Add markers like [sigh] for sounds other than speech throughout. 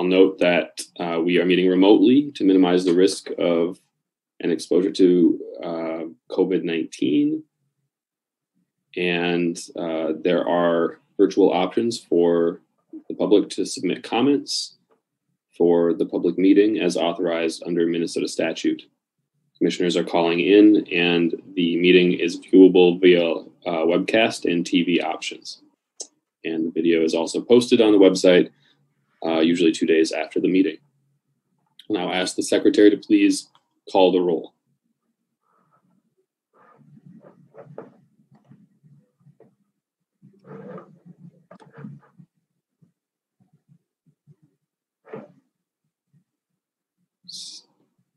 I'll note that uh, we are meeting remotely to minimize the risk of an exposure to uh, COVID 19. And uh, there are virtual options for the public to submit comments for the public meeting as authorized under Minnesota statute. Commissioners are calling in, and the meeting is viewable via uh, webcast and TV options. And the video is also posted on the website, uh, usually two days after the meeting. I'll now ask the secretary to please call the roll.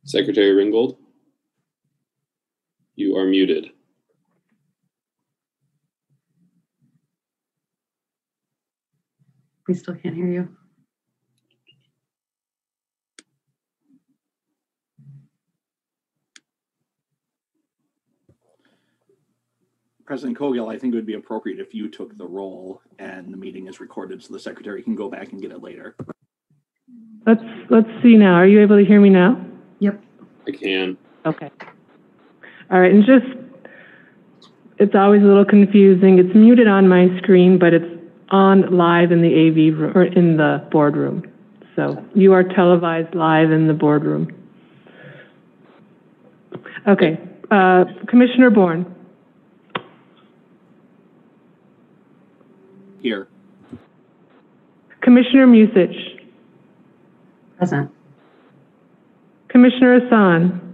Secretary Ringgold, you are muted. We still can't hear you. President Cowgill, I think it would be appropriate if you took the role and the meeting is recorded so the secretary can go back and get it later. Let's, let's see now. Are you able to hear me now? Yep. I can. Okay. All right, and just, it's always a little confusing. It's muted on my screen, but it's on live in the AV, ro- or in the boardroom. So you are televised live in the boardroom. Okay, uh, Commissioner Bourn, Here, Commissioner Musich, Present. Commissioner Hassan,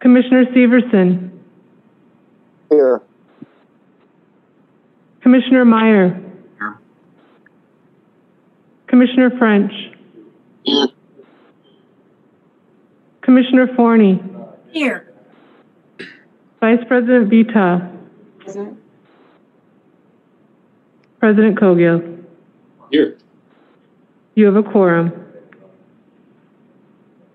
Commissioner Severson, Here. Commissioner Meyer. Here. Commissioner French. Here. Commissioner Forney. Here. Vice President Vetaw. Present. President Cowgill. Here. You have a quorum.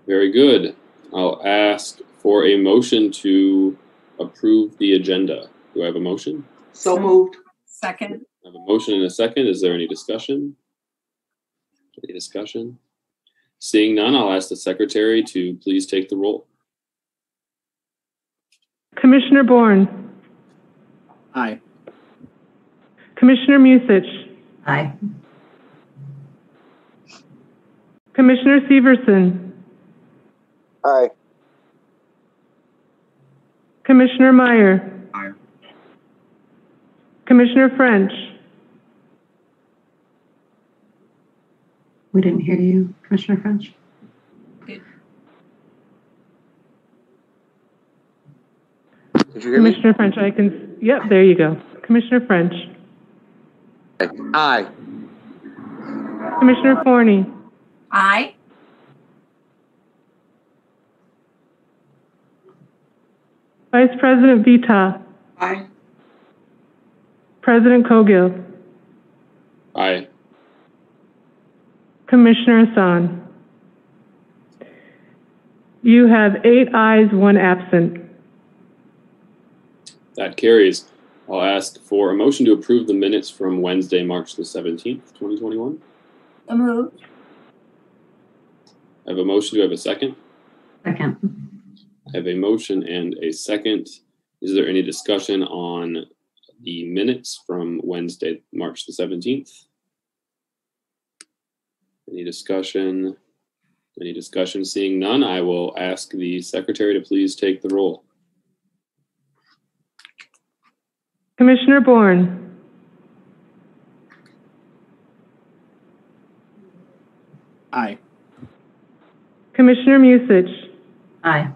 Very good. I'll ask for a motion to approve the agenda. Do I have a motion? So moved. Second. I have a motion and a second. Is there any discussion? Any discussion? Seeing none, I'll ask the secretary to please take the roll. Commissioner Bourn. aye. Commissioner Musich. Aye. Commissioner Severson. Aye. Commissioner Meyer. Aye. Commissioner French. We didn't hear you, Commissioner French. Did you hear me? Commissioner French, I can, yep, there you go. Commissioner French. Aye. Commissioner Forney. Aye. Vice President Vetaw. Aye. President Cowgill. Aye. Commissioner Hassan. You have eight ayes, one absent. That carries. I'll ask for a motion to approve the minutes from Wednesday, March the 17th, 2021. So moved. I have a motion. Do I have a second? Second. I have a motion and a second. Is there any discussion on the minutes from Wednesday, March the 17th? Any discussion? Any discussion? Seeing none, I will ask the secretary to please take the roll. Commissioner Bourn. Aye. Commissioner Musich. Aye.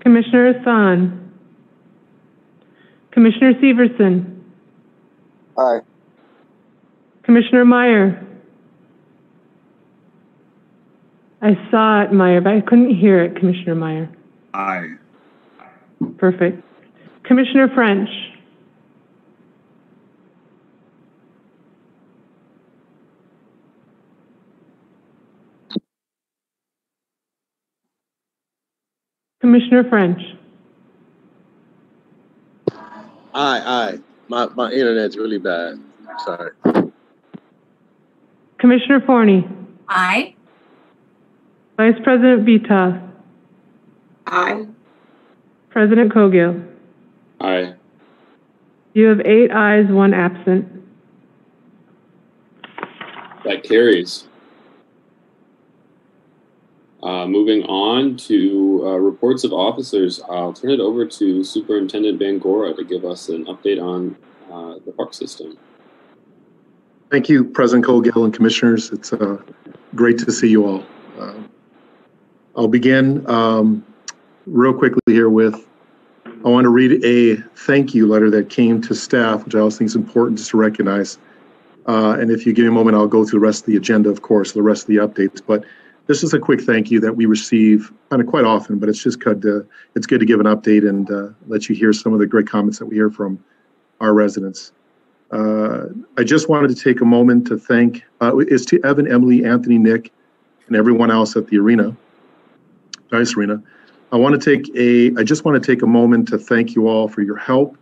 Commissioner Hassan. Commissioner Severson. Aye. Commissioner Meyer. I saw it, Meyer, but I couldn't hear it, Commissioner Meyer. Aye. Perfect. Commissioner French. Commissioner French. Aye, aye. My, my internet's really bad. Sorry. Commissioner Forney, Aye. Vice President Vetaw, Aye. President Cowgill. Aye. You have eight ayes, one absent. That carries. Uh, moving on to uh, reports of officers, I'll turn it over to Superintendent Bangoura to give us an update on uh, the park system. Thank you, President Cowgill and Commissioners. It's uh, great to see you all. Um, I'll begin um, real quickly here with, I want to read a thank you letter that came to staff, which I also think is important just to recognize. Uh, And if you give me a moment, I'll go through the rest of the agenda, of course, the rest of the updates. But this is a quick thank you that we receive kind of quite often, but it's just good to, it's good to give an update and uh, let you hear some of the great comments that we hear from our residents. Uh, I just wanted to take a moment to thank, uh, it's to Evan, Emily, Anthony, Nick, and everyone else at the arena, Dice Arena. I want to take a, I just want to take a moment to thank you all for your help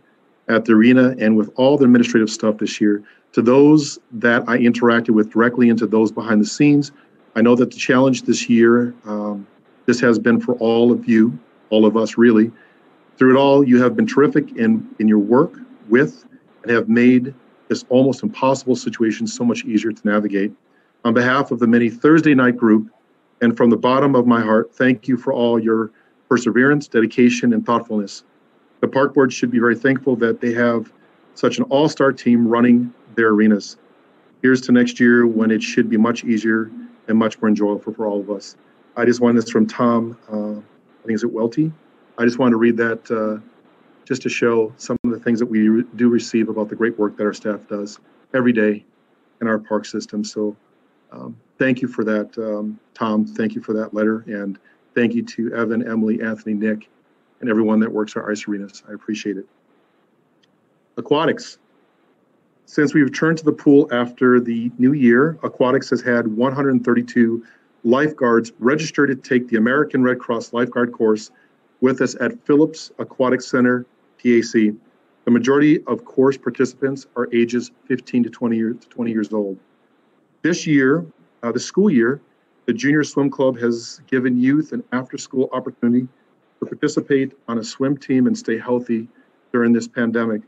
at the arena and with all the administrative stuff this year. To those that I interacted with directly and to those behind the scenes, I know that the challenge this year, um, this has been for all of you, all of us really. Through it all, you have been terrific in, in your work with and have made this almost impossible situation so much easier to navigate. On behalf of the many Thursday night group, and from the bottom of my heart, thank you for all your perseverance, dedication, and thoughtfulness. The park board should be very thankful that they have such an all-star team running their arenas. Here's to next year when it should be much easier and much more enjoyable for all of us. I just wanted this from Tom, uh, I think it's at Welty. I just wanted to read that uh, just to show some of the things that we re- do receive about the great work that our staff does every day in our park system. So um, thank you for that, um, Tom. Thank you for that letter. And thank you to Evan, Emily, Anthony, Nick, and everyone that works our ice arenas. I appreciate it. Aquatics. Since we've returned to the pool after the new year, Aquatics has had 132 lifeguards registered to take the American Red Cross lifeguard course with us at Phillips Aquatic Center, PAC. The majority of course participants are ages 15 to 20 years, to 20 years old. This year, uh, the school year, the Junior Swim Club has given youth an after-school opportunity to participate on a swim team and stay healthy during this pandemic.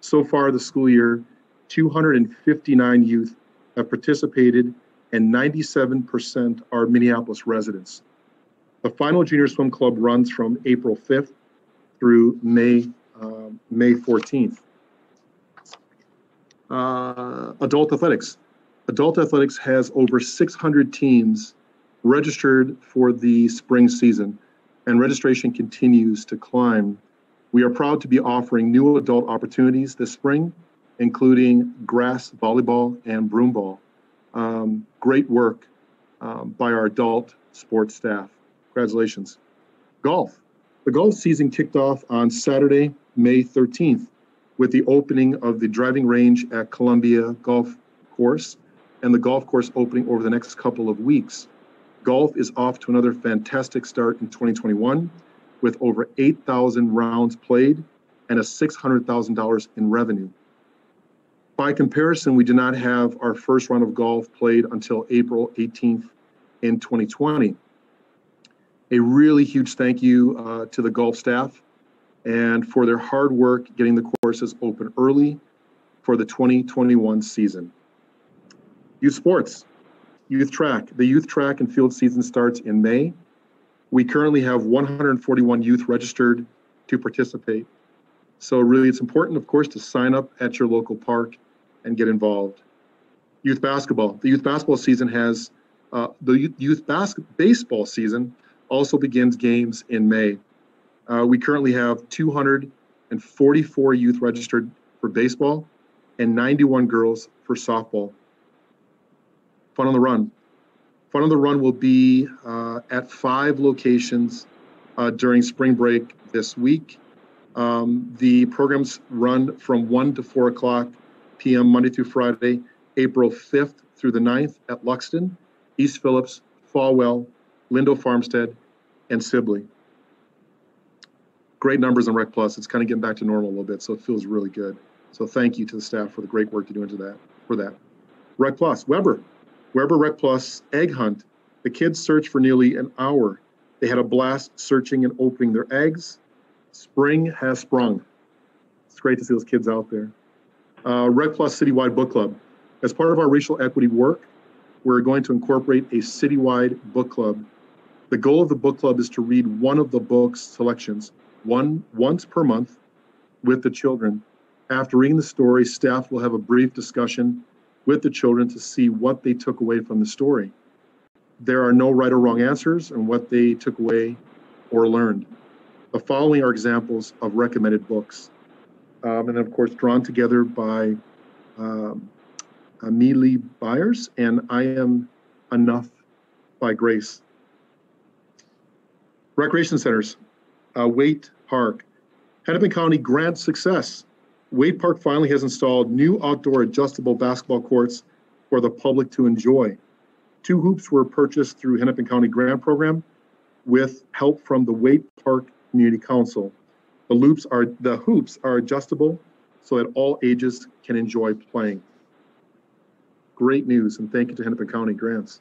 So far, the school year, 259 youth have participated, and 97% are Minneapolis residents. The final Junior Swim Club runs from April 5th through May um, May 14th. Uh, adult athletics. Adult athletics has over 600 teams registered for the spring season, and registration continues to climb. We are proud to be offering new adult opportunities this spring, including grass volleyball and broomball. Um, great work um, by our adult sports staff. Congratulations. Golf. The golf season kicked off on Saturday, May 13th, with the opening of the driving range at Columbia Golf Course and the golf course opening over the next couple of weeks. Golf is off to another fantastic start in 2021 with over 8,000 rounds played and a $600,000 in revenue. By comparison, we did not have our first round of golf played until April 18th in 2020. A really huge thank you uh, to the golf staff and for their hard work getting the courses open early for the 2021 season. Youth sports, youth track. The youth track and field season starts in May. We currently have 141 youth registered to participate. So really, it's important, of course, to sign up at your local park and get involved. Youth basketball. The youth basketball season has uh, the youth bas- baseball season also begins games in May. Uh, we currently have 244 youth registered for baseball and 91 girls for softball. Fun on the Run. Fun on the Run will be uh, at five locations uh, during spring break this week. Um, the programs run from 1 to 4 o'clock p.m. Monday through Friday, April 5th through the 9th at Luxton, East Phillips, Folwell, Lyndale Farmstead, and Sibley. Great numbers on Rec Plus. It's kind of getting back to normal a little bit, so it feels really good. So thank you to the staff for the great work to do into that, for that. Rec Plus, Webber, Webber Rec Plus Egg Hunt. The kids searched for nearly an hour. They had a blast searching and opening their eggs. Spring has sprung. It's great to see those kids out there. Uh, Rec Plus Citywide Book Club. As part of our racial equity work, we're going to incorporate a citywide book club. The goal of the book club is to read one of the book's selections one once per month with the children. After reading the story, staff will have a brief discussion with the children to see what they took away from the story. There are no right or wrong answers and what they took away or learned. The following are examples of recommended books. Um, and of course, drawn together by um, Amelie Byers and I Am Enough by Grace. Recreation centers, uh, Park. Hennepin County grant success. Waite Park finally has installed new outdoor adjustable basketball courts for the public to enjoy. Two hoops were purchased through Hennepin County grant program with help from the Waite Park Community Council. The loops are the hoops are adjustable so that all ages can enjoy playing. Great news, and thank you to Hennepin County Grants.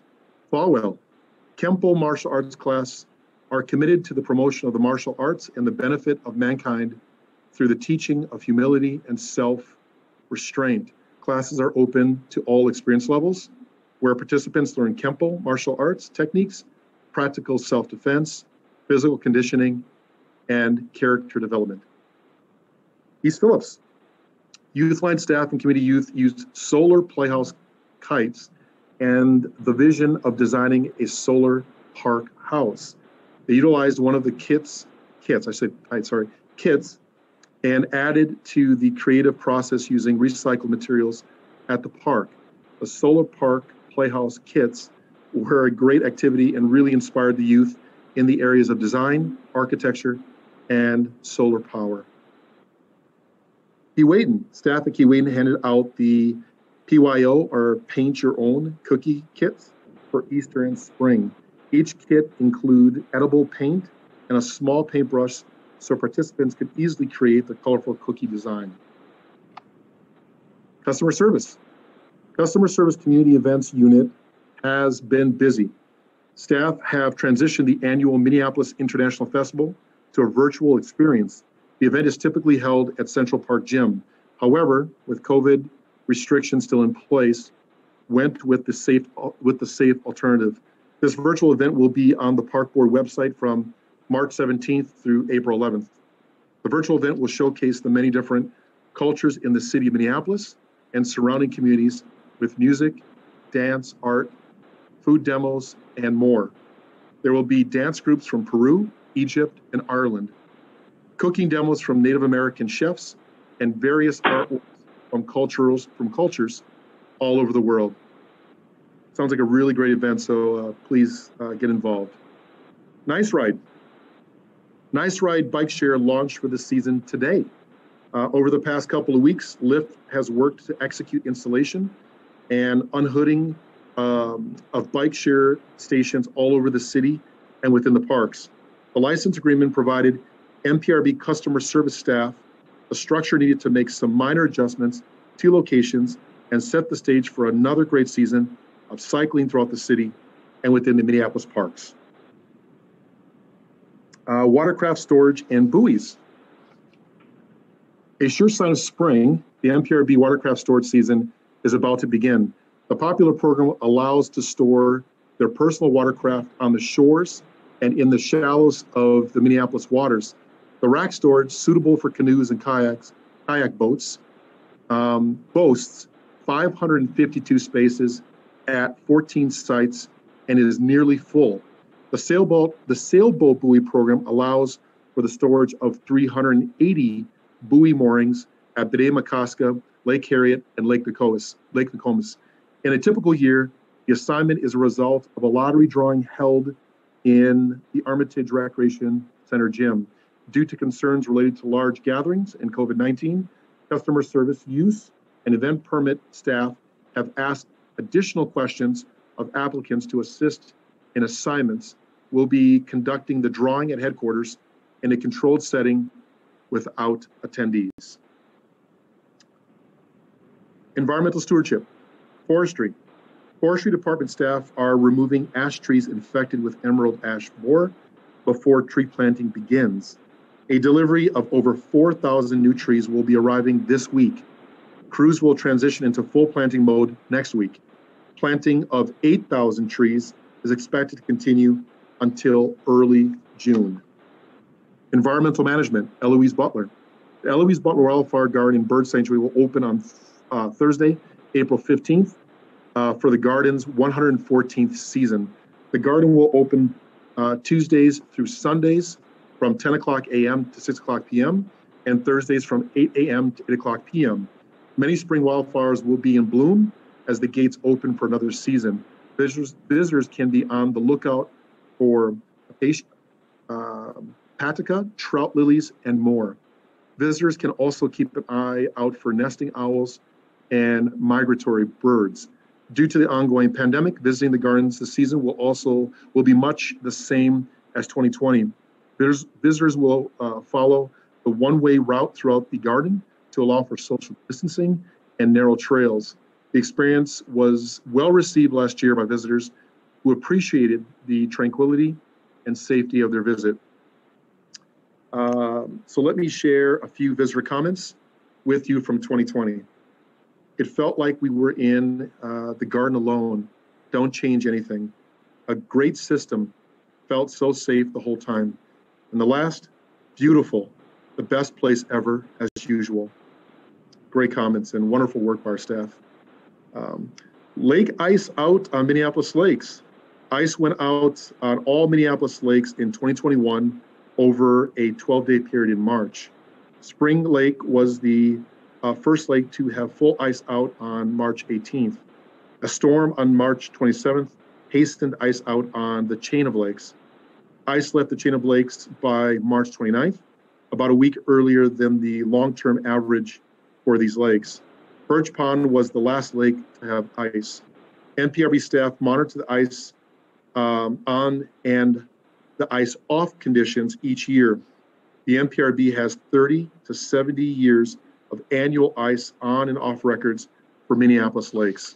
Folwell, Kempo martial arts class are committed to the promotion of the martial arts and the benefit of mankind through the teaching of humility and self-restraint. Classes are open to all experience levels, where participants learn Kempo martial arts techniques, practical self-defense, physical conditioning, and character development. East Phillips, Youthline staff and community youth used solar playhouse kites and the vision of designing a solar park house. They utilized one of the kits, kits, I said, sorry, kits, and added to the creative process using recycled materials at the park. The solar park playhouse kits were a great activity and really inspired the youth in the areas of design, architecture, and solar power. Keewatin, staff at Keewatin handed out the PYO or paint your own cookie kits for Easter and spring. Each kit include edible paint and a small paintbrush so participants could easily create the colorful cookie design. Customer service. Customer service community events unit has been busy. Staff have transitioned the annual Minneapolis International Festival to a virtual experience. The event is typically held at Central Park Gym. However, with COVID restrictions still in place, went with the safe with the safe alternative. This virtual event will be on the Park Board website from March 17th through April 11th. The virtual event will showcase the many different cultures in the city of Minneapolis and surrounding communities with music, dance, art, food demos, and more. There will be dance groups from Peru, Egypt, and Ireland, cooking demos from Native American chefs, and various artworks from cultures from cultures all over the world. Sounds like a really great event, so uh, please uh, get involved. Nice Ride. Nice Ride Bike Share launched for the season today. Uh, over the past couple of weeks, Lyft has worked to execute installation and unhooding um, of bike share stations all over the city and within the parks. The license agreement provided MPRB customer service staff a structure needed to make some minor adjustments to locations and set the stage for another great season of cycling throughout the city and within the Minneapolis parks. Uh, watercraft storage and buoys. A sure sign of spring, the MPRB watercraft storage season is about to begin. The popular program allows to store their personal watercraft on the shores and in the shallows of the Minneapolis waters. The rack storage, suitable for canoes and kayaks, kayak boats, um, boasts 552 spaces at 14 sites and is nearly full. The sailboat, the sailboat buoy program allows for the storage of 380 buoy moorings at Bde Maka Ska, Lake Harriet, and Lake Nokomis. Lake Nokomis. In a typical year, the assignment is a result of a lottery drawing held in the Armatage Recreation Center gym. Due to concerns related to large gatherings and COVID 19, customer service use and event permit staff have asked additional questions of applicants to assist in assignments. We'll be conducting the drawing at headquarters in a controlled setting without attendees. Environmental stewardship, forestry. Forestry department staff are removing ash trees infected with emerald ash borer before tree planting begins. A delivery of over 4,000 new trees will be arriving this week. Crews will transition into full planting mode next week. Planting of 8,000 trees is expected to continue until early June. Environmental management, Eloise Butler. The Eloise Butler Wildflower Garden and Bird Sanctuary will open on uh, Thursday, April 15th, uh, for the garden's 114th season. The garden will open uh, Tuesdays through Sundays from 10 o'clock a.m. to 6 o'clock p.m. and Thursdays from 8 a.m. to 8 o'clock p.m. Many spring wildflowers will be in bloom as the gates open for another season. Visitors, visitors can be on the lookout for acacia, um, patica, trout lilies, and more. Visitors can also keep an eye out for nesting owls and migratory birds. Due to the ongoing pandemic, visiting the gardens this season will also will be much the same as 2020. Visitors, visitors will uh, follow the one-way route throughout the garden to allow for social distancing and narrow trails. The experience was well received last year by visitors who appreciated the tranquility and safety of their visit. Um, so let me share a few visitor comments with you from 2020. It felt like we were in uh, the garden alone. Don't change anything. A great system. Felt so safe the whole time. And the last, beautiful. The best place ever, as usual. Great comments and wonderful work by our staff. Um, lake ice out on Minneapolis lakes. Ice went out on all Minneapolis lakes in 2021 over a 12 day period in March. Spring Lake was the uh, first lake to have full ice out on March 18th. A storm on March 27th hastened ice out on the chain of lakes. Ice left the chain of lakes by March 29th, about a week earlier than the long term average for these lakes. Birch Pond was the last lake to have ice. MPRB staff monitored the ice um, on and the ice off conditions each year. The MPRB has 30 to 70 years of annual ice on and off records for Minneapolis lakes.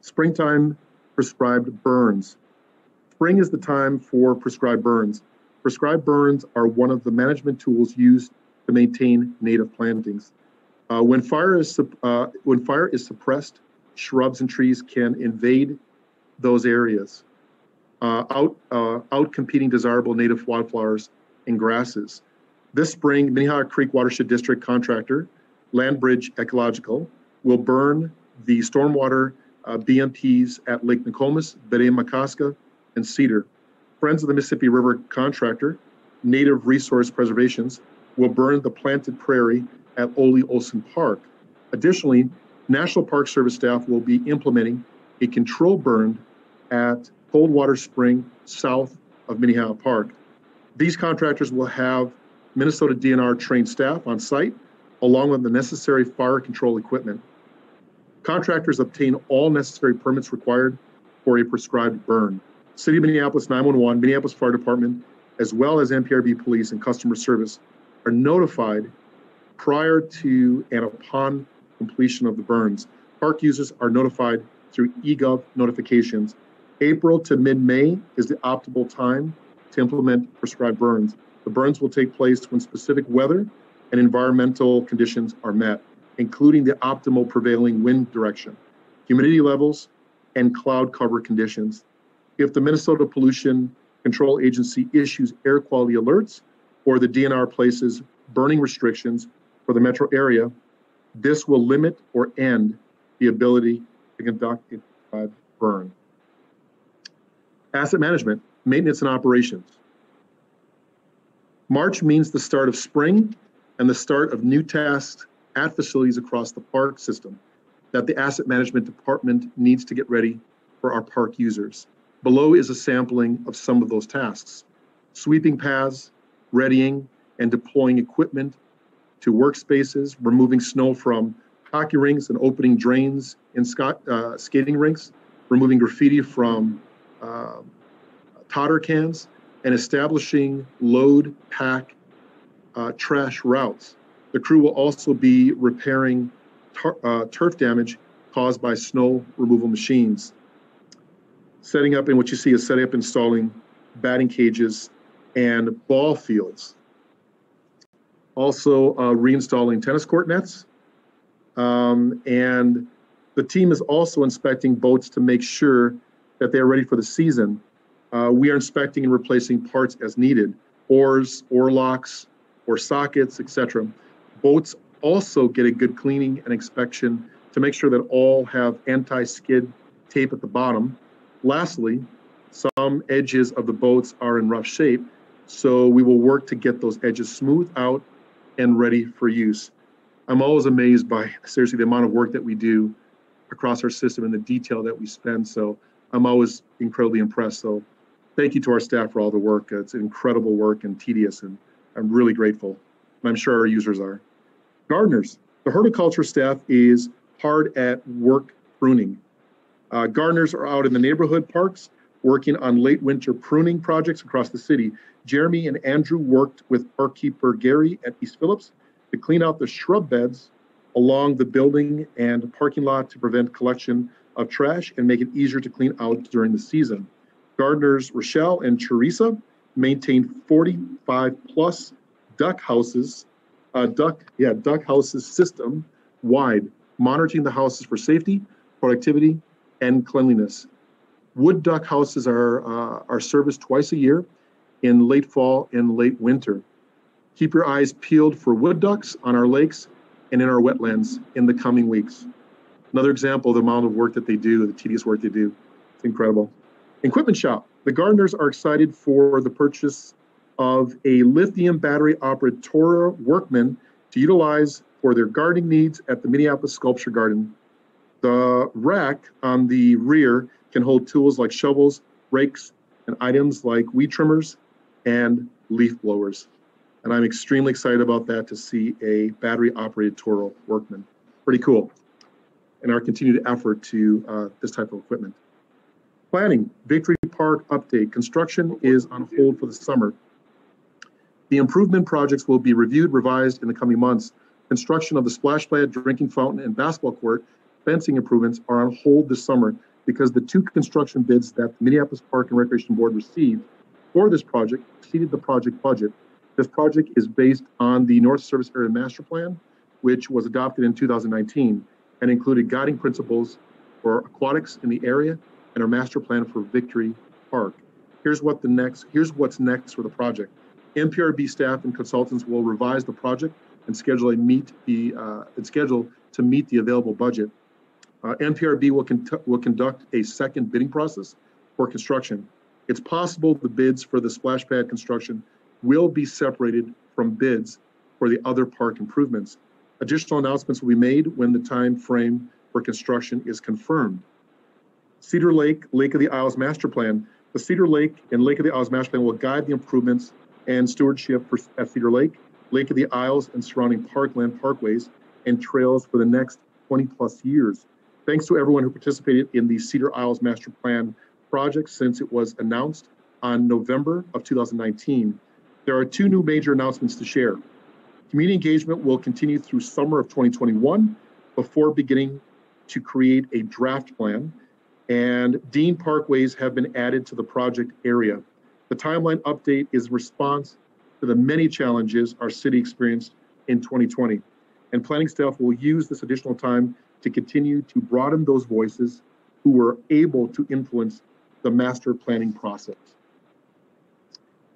Springtime prescribed burns. Spring is the time for prescribed burns. Prescribed burns are one of the management tools used to maintain native plantings. Uh, when fire is uh, when fire is suppressed, shrubs and trees can invade those areas, uh, out uh, out competing desirable native wildflowers and grasses. This spring, Minnehaha Creek Watershed District contractor, Landbridge Ecological, will burn the stormwater uh, BMPs at Lake Nokomis, Bde Maka Ska, and Cedar. Friends of the Mississippi River contractor, Native Resource Preservations, will burn the planted prairie at Ole Olson Park. Additionally, National Park Service staff will be implementing a control burn at Coldwater Spring south of Minnehaha Park. These contractors will have Minnesota DNR trained staff on site, along with the necessary fire control equipment. Contractors obtain all necessary permits required for a prescribed burn. City of Minneapolis 911, Minneapolis Fire Department, as well as MPRB Police and Customer Service are notified prior to and upon completion of the burns. Park users are notified through eGov notifications. April to mid-May is the optimal time to implement prescribed burns. The burns will take place when specific weather and environmental conditions are met, including the optimal prevailing wind direction, humidity levels, and cloud cover conditions. If the Minnesota Pollution Control Agency issues air quality alerts or the DNR places burning restrictions for the metro area, this will limit or end the ability to conduct a burn. Asset management, maintenance and operations. March means the start of spring and the start of new tasks at facilities across the park system that the asset management department needs to get ready for our park users. Below is a sampling of some of those tasks. Sweeping paths, readying and deploying equipment to workspaces, removing snow from hockey rinks and opening drains in uh, skating rinks, removing graffiti from uh, totter cans, and establishing load pack uh, trash routes. The crew will also be repairing tur- uh, turf damage caused by snow removal machines. Setting up, and what you see is setting up, installing batting cages and ball fields. Also uh, reinstalling tennis court nets. Um, and the team is also inspecting boats to make sure that they're ready for the season. Uh, we are inspecting and replacing parts as needed, oars, oar locks, or sockets, etc. Boats also get a good cleaning and inspection to make sure that all have anti-skid tape at the bottom. Lastly, some edges of the boats are in rough shape, so we will work to get those edges smoothed out and ready for use. I'm always amazed by seriously the amount of work that we do across our system and the detail that we spend. So I'm always incredibly impressed. So thank you to our staff for all the work. It's incredible work and tedious, and I'm really grateful. And I'm sure our users are. Gardeners, the horticulture staff is hard at work pruning. Uh, gardeners are out in the neighborhood parks working on late winter pruning projects across the city. Jeremy and Andrew worked with park keeper Gary at East Phillips to clean out the shrub beds along the building and parking lot to prevent collection of trash and make it easier to clean out during the season. Gardeners Rochelle and Teresa maintain 45 plus duck houses, uh, duck, yeah, duck houses system wide, monitoring the houses for safety, productivity, and cleanliness. Wood duck houses are, uh, are serviced twice a year in late fall and late winter. Keep your eyes peeled for wood ducks on our lakes and in our wetlands in the coming weeks. Another example of the amount of work that they do, the tedious work they do. It's incredible. Equipment shop. The gardeners are excited for the purchase of a lithium battery operated Toro Workman to utilize for their gardening needs at the Minneapolis Sculpture Garden. The rack on the rear can hold tools like shovels, rakes, and items like weed trimmers and leaf blowers. And I'm extremely excited about that to see a battery operated Toro Workman. Pretty cool. And our continued effort to uh, this type of equipment. Planning, Victory Park update. Construction is on hold for the summer. The improvement projects will be reviewed, revised in the coming months. Construction of the splash pad, drinking fountain, and basketball court fencing improvements are on hold this summer because the two construction bids that the Minneapolis Park and Recreation Board received for this project exceeded the project budget. This project is based on the North Service Area Master Plan, which was adopted in 2019 and included guiding principles for aquatics in the area and our master plan for Victory Park. Here's what the next, here's what's next for the project. MPRB staff and consultants will revise the project and schedule a meet the, uh, and schedule to meet the available budget. Uh, MPRB will, con- will conduct a second bidding process for construction. It's possible the bids for the splash pad construction will be separated from bids for the other park improvements. Additional announcements will be made when the time frame for construction is confirmed. Cedar Lake, Lake of the Isles Master Plan. The Cedar Lake and Lake of the Isles Master Plan will guide the improvements and stewardship for, at Cedar Lake, Lake of the Isles, and surrounding parkland, parkways, and trails for the next 20 plus years. Thanks to everyone who participated in the Cedar Isles Master Plan project since it was announced on November of 2019. There are two new major announcements to share. Community engagement will continue through summer of 2021 before beginning to create a draft plan. And Dean Parkways have been added to the project area. The timeline update is response to the many challenges our city experienced in 2020. And planning staff will use this additional time to continue to broaden those voices who were able to influence the master planning process.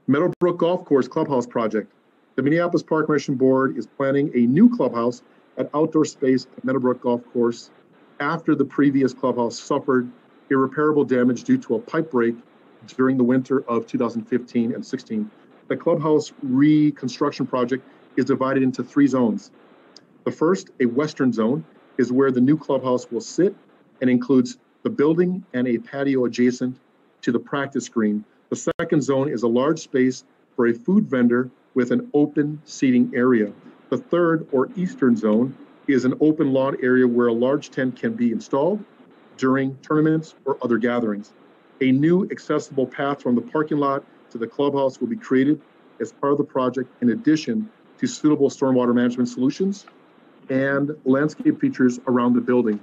Meadowbrook Golf Course Clubhouse Project. The Minneapolis Park Commission Board is planning a new clubhouse at outdoor space at Meadowbrook Golf Course after the previous clubhouse suffered irreparable damage due to a pipe break during the winter of 2015 and 16. The clubhouse reconstruction project is divided into three zones. The first, a western zone, is where the new clubhouse will sit and includes the building and a patio adjacent to the practice green. The second zone is a large space for a food vendor with an open seating area. The third or eastern zone is an open lawn area where a large tent can be installed during tournaments or other gatherings. A new accessible path from the parking lot to the clubhouse will be created as part of the project in addition to suitable stormwater management solutions and landscape features around the building.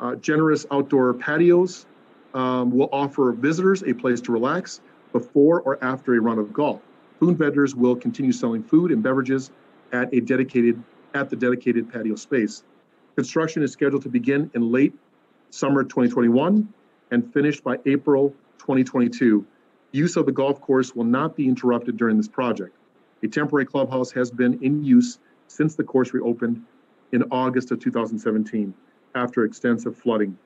Uh, Generous outdoor patios um, will offer visitors a place to relax before or after a run of golf. Food vendors will continue selling food and beverages at a dedicated, at the dedicated patio space. Construction is scheduled to begin in late summer 2021 and finished by April 2022. Use of the golf course will not be interrupted during this project. A temporary clubhouse has been in use since the course reopened in August of 2017 after extensive flooding.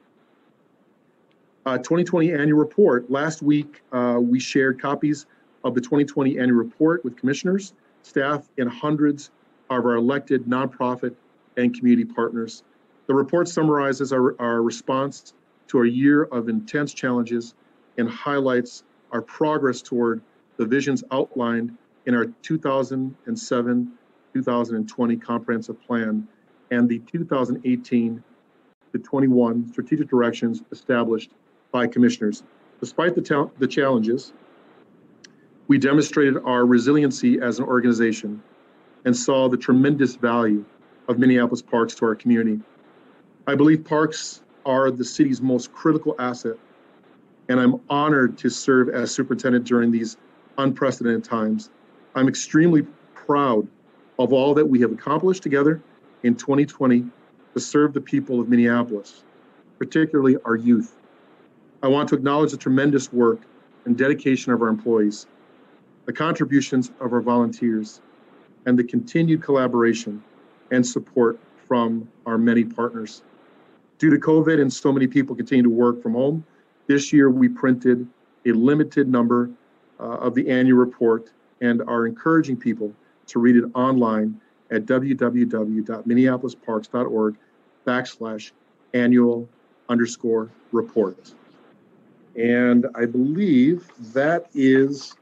Uh, 2020 annual report. Last week, uh, we shared copies of the 2020 annual report with commissioners, staff, and hundreds of our elected nonprofit and community partners. The report summarizes our, our response to a year of intense challenges and highlights our progress toward the visions outlined in our 2007 2020 comprehensive plan and the 2018 to 21 strategic directions established by commissioners. Despite the, ta- the challenges, we demonstrated our resiliency as an organization and saw the tremendous value of Minneapolis parks to our community. I believe parks are the city's most critical asset, and I'm honored to serve as superintendent during these unprecedented times. I'm extremely proud of all that we have accomplished together in 2020 to serve the people of Minneapolis, particularly our youth. I want to acknowledge the tremendous work and dedication of our employees, the contributions of our volunteers, and the continued collaboration and support from our many partners. Due to COVID and so many people continue to work from home, this year we printed a limited number uh, of the annual report and are encouraging people to read it online at www.minneapolisparks.org backslash annual underscore report. And I believe that is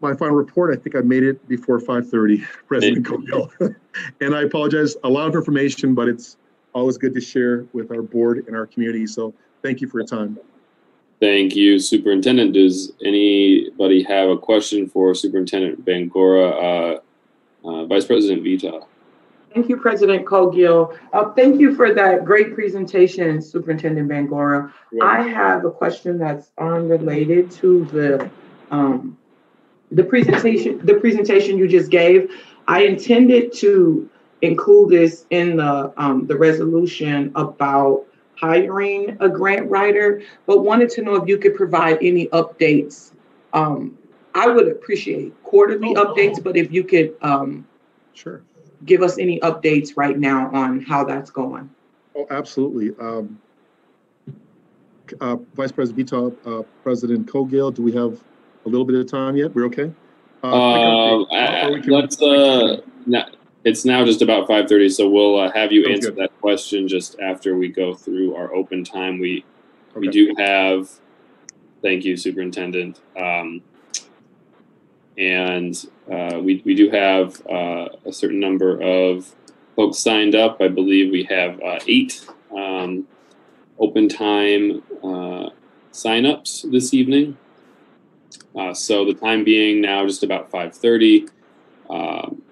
my final report. I think I made it before 5:30, [laughs] President Cowgill. [laughs] and I apologize, a lot of information, but it's always good to share with our board and our community. So thank you for your time. Thank you, Superintendent. Does anybody have a question for Superintendent Bangoura? Uh, uh, Vice President Vetaw. Thank you, President Cowgill. Uh, thank you for that great presentation, Superintendent Bangoura. I have a question that's unrelated to the um, the presentation the presentation you just gave. I intended to include this in the um, the resolution about hiring a grant writer, but wanted to know if you could provide any updates. Um, I would appreciate quarterly Oh, updates, but if you could um, Sure. give us any updates right now on how that's going. Oh, absolutely. Um, uh, Vice President Vetaw, uh, President Cowgill, do we have a little bit of time yet? We're okay? Uh, uh, we can- let's, uh, now, it's now just about five thirty, so we'll, uh, have you Sounds answer good. that question just after we go through our open time. We, we do have, thank you, Superintendent. Um, and, uh, we, we do have, uh, a certain number of folks signed up. I believe we have, uh, eight, um, open time, uh, signups this evening. Uh, so the time being now just about five thirty. Um,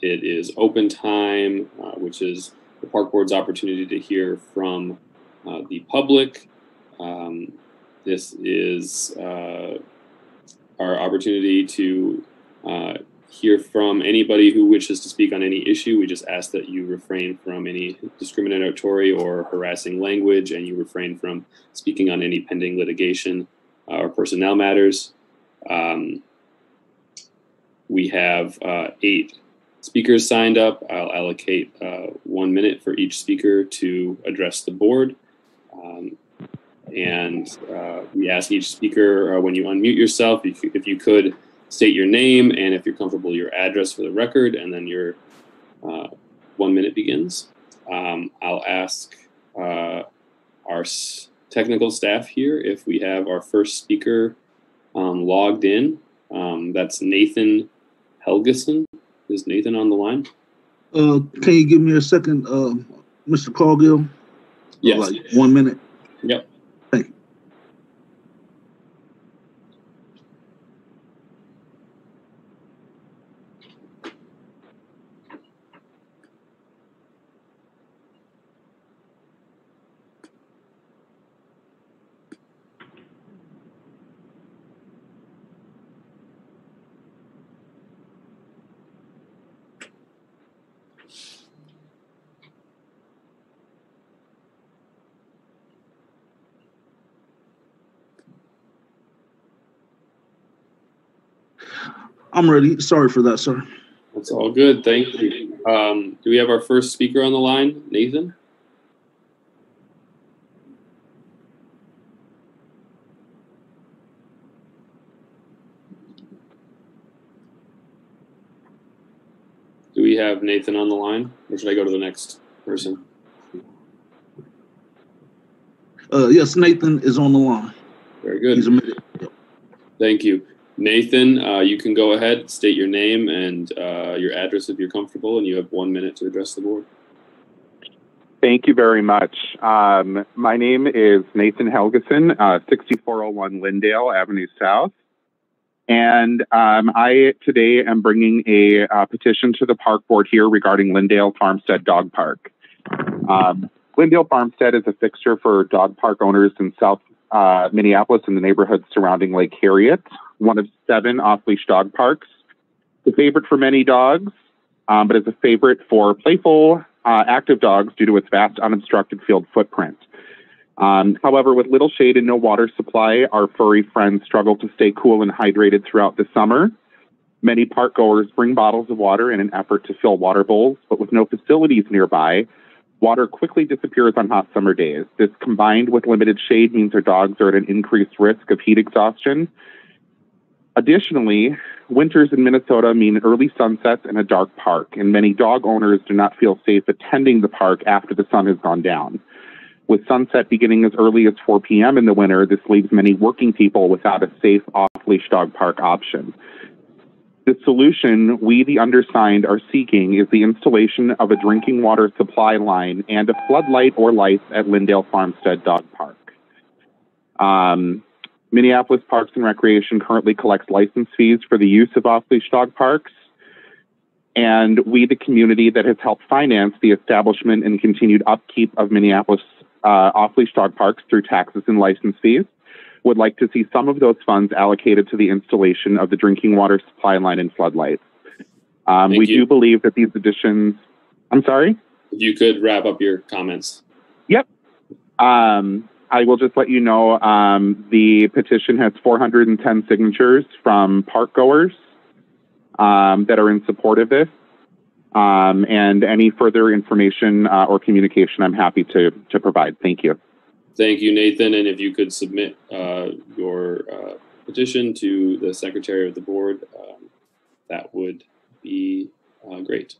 it is open time, uh, which is the park board's opportunity to hear from uh, the public. Um, this is our opportunity to uh, hear from anybody who wishes to speak on any issue. We just ask that you refrain from any discriminatory or harassing language and you refrain from speaking on any pending litigation uh, or personnel matters. Um, we have uh, eight speakers signed up. I'll allocate uh, one minute for each speaker to address the board. Um, and uh, we ask each speaker uh, when you unmute yourself, if you, if you could state your name and if you're comfortable, your address for the record, and then your uh, one minute begins. Um, I'll ask uh, our s- technical staff here if we have our first speaker um, logged in. Um, that's Nathan Helgeson. Is Nathan on the line? Uh, can you give me a second, uh, Mr. Cowgill? Yes. Like one minute? Yep. Thank you. I'm ready. Sorry for that, sir. That's all good. Thank you. Um, do we have our first speaker on the line, Nathan? Do we have Nathan on the line, or should I go to the next person? Uh, yes, Nathan is on the line. Very good. Thank you. Nathan, uh, you can go ahead, state your name and uh, your address if you're comfortable, and you have one minute to address the board. Thank you very much. Um, my name is Nathan Helgeson, uh, 6401 Lyndale Avenue South. And um, I today am bringing a uh, petition to the park board here regarding Lyndale Farmstead Dog Park. Um, Lyndale Farmstead is a fixture for dog park owners in South uh, Minneapolis and the neighborhoods surrounding Lake Harriet, one of seven off leash dog parks. The favorite for many dogs, um, but is a favorite for playful, uh, active dogs due to its vast unobstructed field footprint. Um, however, with little shade and no water supply, our furry friends struggle to stay cool and hydrated throughout the summer. Many park goers bring bottles of water in an effort to fill water bowls, but with no facilities nearby, water quickly disappears on hot summer days. This combined with limited shade means our dogs are at an increased risk of heat exhaustion. Additionally, winters in Minnesota mean early sunsets and a dark park, and many dog owners do not feel safe attending the park after the sun has gone down. With sunset beginning as early as 4 p.m. in the winter, this leaves many working people without a safe off leash dog park option. The solution we, the undersigned, are seeking is the installation of a drinking water supply line and a floodlight or lights at Lyndale Farmstead Dog Park. Um, Minneapolis Parks and Recreation currently collects license fees for the use of off leash dog parks. And we, the community that has helped finance the establishment and continued upkeep of Minneapolis uh, off leash dog parks through taxes and license fees, would like to see some of those funds allocated to the installation of the drinking water supply line and floodlights. Um, we you. do believe that these additions, I'm sorry? You could wrap up your comments. Um, I will just let you know um, the petition has 410 signatures from park goers um, that are in support of this. Um, and any further information uh, or communication, I'm happy to to provide. Thank you. Thank you, Nathan. And if you could submit uh, your uh, petition to the secretary of the board, um, that would be uh, great.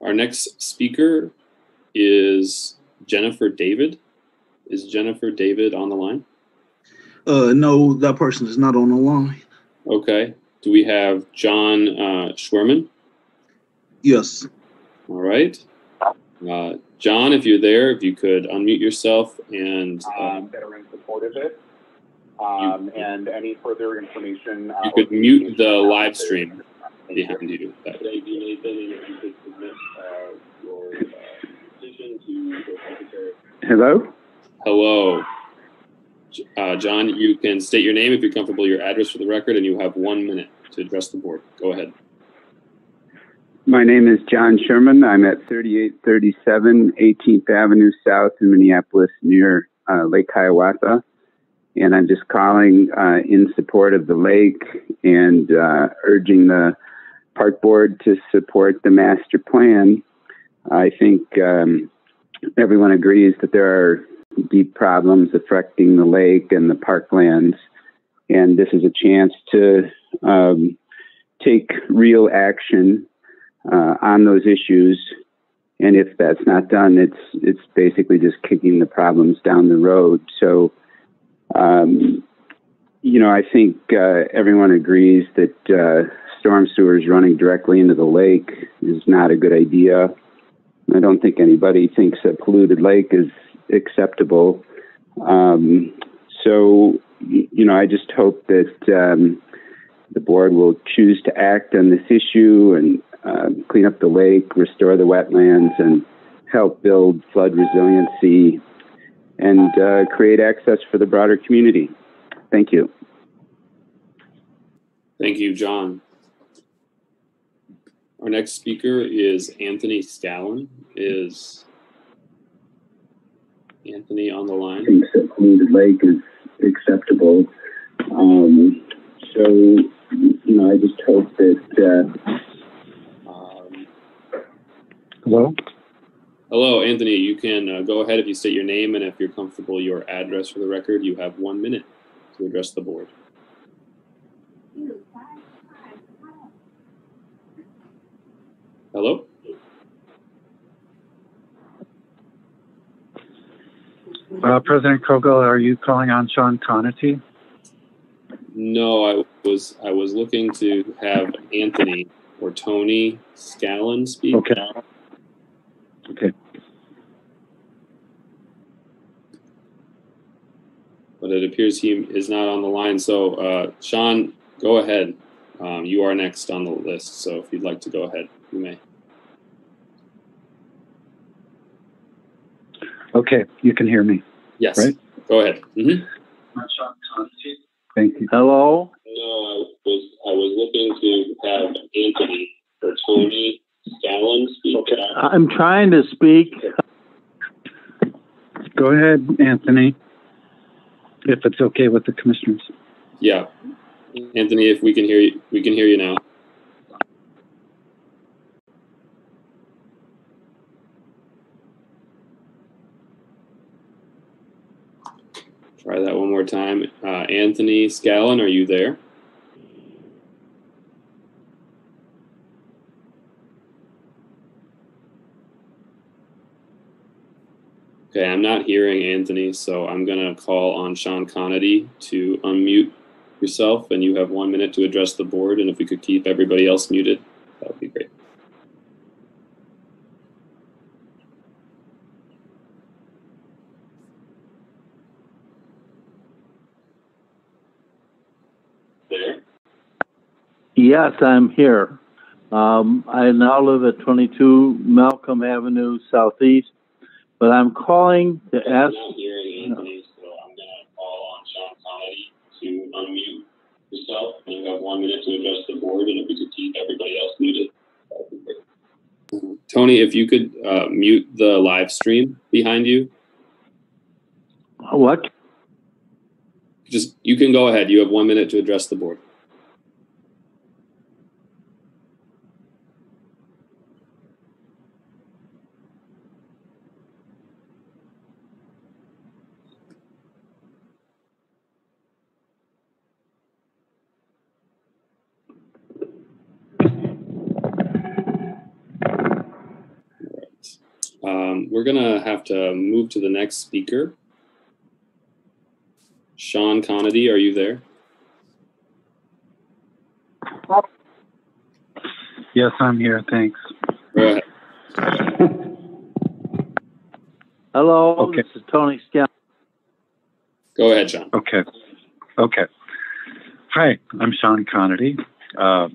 Our next speaker is Jennifer David. Is Jennifer David on the line? Uh, no, that person is not on the line. Okay. Do we have John uh, Schwerman? Yes. All right. Uh, John, if you're there, if you could unmute yourself and uh, Um, that are in support of it. Um, and any further information. Uh, you could mute the live stream behind you. That would be Nathan, and if you could submit uh, your uh, petition to the secretary. Hello. Hello. Uh, John, you can state your name if you're comfortable, your address for the record, and you have one minute to address the board. Go ahead. My name is John Sherman. I'm at 3837 18th Avenue South in Minneapolis near uh, Lake Hiawatha. And I'm just calling uh, in support of the lake and uh, urging the park board to support the master plan. I think um, everyone agrees that there are deep problems affecting the lake and the parklands. And this is a chance to um, take real action uh, on those issues. And if that's not done, it's it's basically just kicking the problems down the road. So, um, you know, I think uh, everyone agrees that uh, storm sewers running directly into the lake is not a good idea. I don't think anybody thinks a polluted lake is acceptable. Um, so, you know, I just hope that um, the board will choose to act on this issue and uh, clean up the lake, restore the wetlands, and help build flood resiliency and uh, create access for the broader community. Thank you. Thank you, John. Our next speaker is Anthony Scallon. Is Anthony on the line? thinks that polluted lake is acceptable. Um, so, you you know, I just hope that, uh, Um, hello? Hello, Anthony. You can uh, go ahead if you state your name and if you're comfortable, your address for the record. You have one minute to address the board. Hello? Uh, President Cowgill, are you calling on Sean Conity? No, I was I was looking to have Anthony or Tony Scallon speak. Okay. Okay. But it appears he is not on the line. So, uh, Sean, go ahead. Um, you are next on the list. So, if you'd like to go ahead, you may. Okay, you can hear me. Yes. Right? Go ahead. hmm Thank you. Hello? No, I was I was looking to have Anthony or Tony Scallon speak. Okay. I'm trying to speak. Go ahead, Anthony, if it's okay with the commissioners. Yeah, Anthony, if we can hear you, we can hear you now. Time. Uh, Anthony Scallon, are you there? Okay, I'm not hearing Anthony, so I'm going to call on Sean Conity to unmute yourself, and you have one minute to address the board. And if we could keep everybody else muted, that would be great. There. Yes, I'm here. Um, I now live at 22 Malcolm Avenue Southeast, but I'm calling to I'm ask. not hearing Anthony, so I'm going to call on Sean Conity to unmute yourself, you have one minute to address the board. And if we could keep everybody else muted, that would be great. Tony, if you could uh, mute the live stream behind you, What? just you can go ahead. You have one minute to address the board. Um, we're gonna have to move to the next speaker. Sean Conity, are you there? Yes, I'm here. Thanks. Go ahead. Hello, Okay. this is Tony Scott. Go ahead, Sean. Okay. Okay. Hi, I'm Sean Conity. Uh,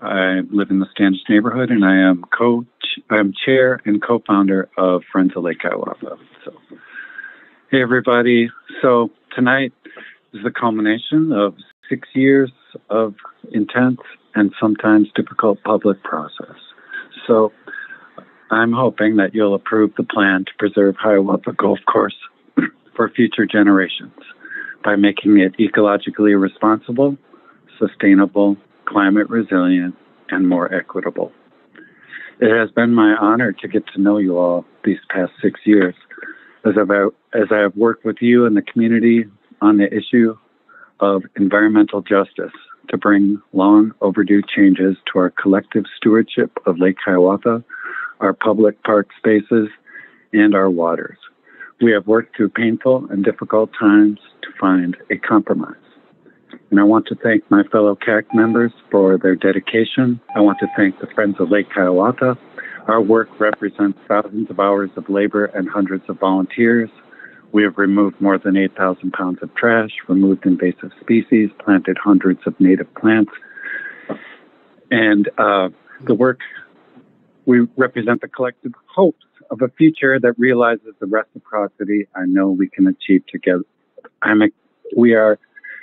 I live in the Standish neighborhood, and I am co I'm chair and co-founder of Friends of Lake Hiawatha. So, hey everybody. So tonight is the culmination of six years of intense and sometimes difficult public process. So I'm hoping that you'll approve the plan to preserve Hiawatha Golf Course [clears throat] for future generations by making it ecologically responsible, sustainable, climate resilient, and more equitable. It has been my honor to get to know you all these past six years as I've, as I have worked with you and the community on the issue of environmental justice to bring long overdue changes to our collective stewardship of Lake Hiawatha, our public park spaces, and our waters. We have worked through painful and difficult times to find a compromise. And I want to thank my fellow CAC members for their dedication. I want to thank the Friends of Lake Hiawatha. Our work represents thousands of hours of labor and hundreds of volunteers. We have removed more than 8,000 pounds of trash, removed invasive species, planted hundreds of native plants. And uh, the work, we represent the collective hopes of a future that realizes the reciprocity I know we can achieve together. I'm, we are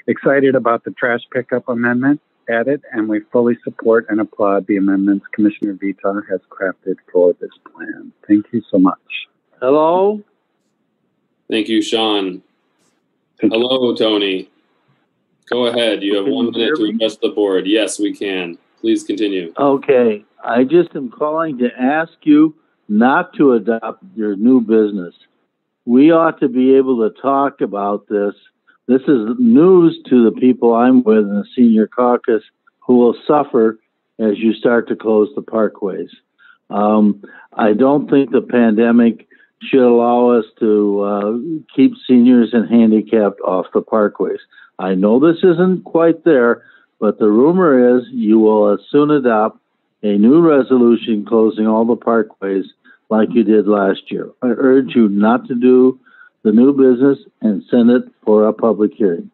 excited about the trash pickup amendment added, and we fully support and applaud the amendments Commissioner Vetaw has crafted for this plan. Thank you so much. Hello? Thank you, Sean. Hello, Tony. Go ahead. You have one minute to address the board. Yes, we can. Please continue. Okay, I just am calling to ask you not to adopt your new business. We ought to be able to talk about this. This is news to the people I'm with in the senior caucus who will suffer as you start to close the parkways. Um, I don't think the pandemic should allow us to uh, keep seniors and handicapped off the parkways. I know this isn't quite there, but the rumor is you will soon adopt a new resolution closing all the parkways like you did last year. I urge you not to do the new business and send it for a public hearing.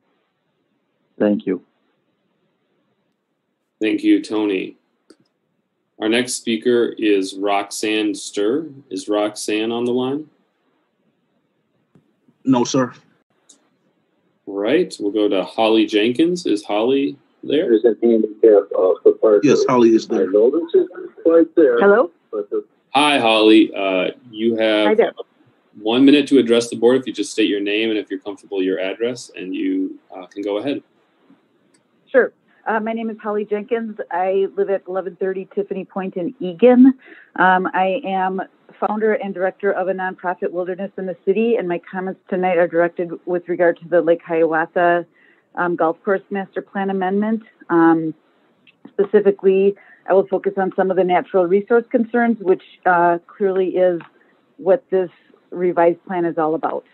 Thank you. Thank you, Tony. Our next speaker is Roxanne Stir. Is Roxanne on the line? No, sir. All right, we'll go to Holly Jenkins. Is Holly there? There's a handicap off the parkway. Yes, Holly is I there. know this isn't quite there. Hello? But the Hi, Holly. Uh, you Hi have there. One minute to address the board if you just state your name and if you're comfortable, your address, and you uh, can go ahead. Sure. Uh, my name is Holly Jenkins. I live at 1130 Tiffany Point in Eagan. Um, I am founder and director of a nonprofit Wilderness in the City, and my comments tonight are directed with regard to the Lake Hiawatha um, Golf Course Master Plan Amendment. Um, specifically, I will focus on some of the natural resource concerns, which uh, clearly is what this revised plan is all about.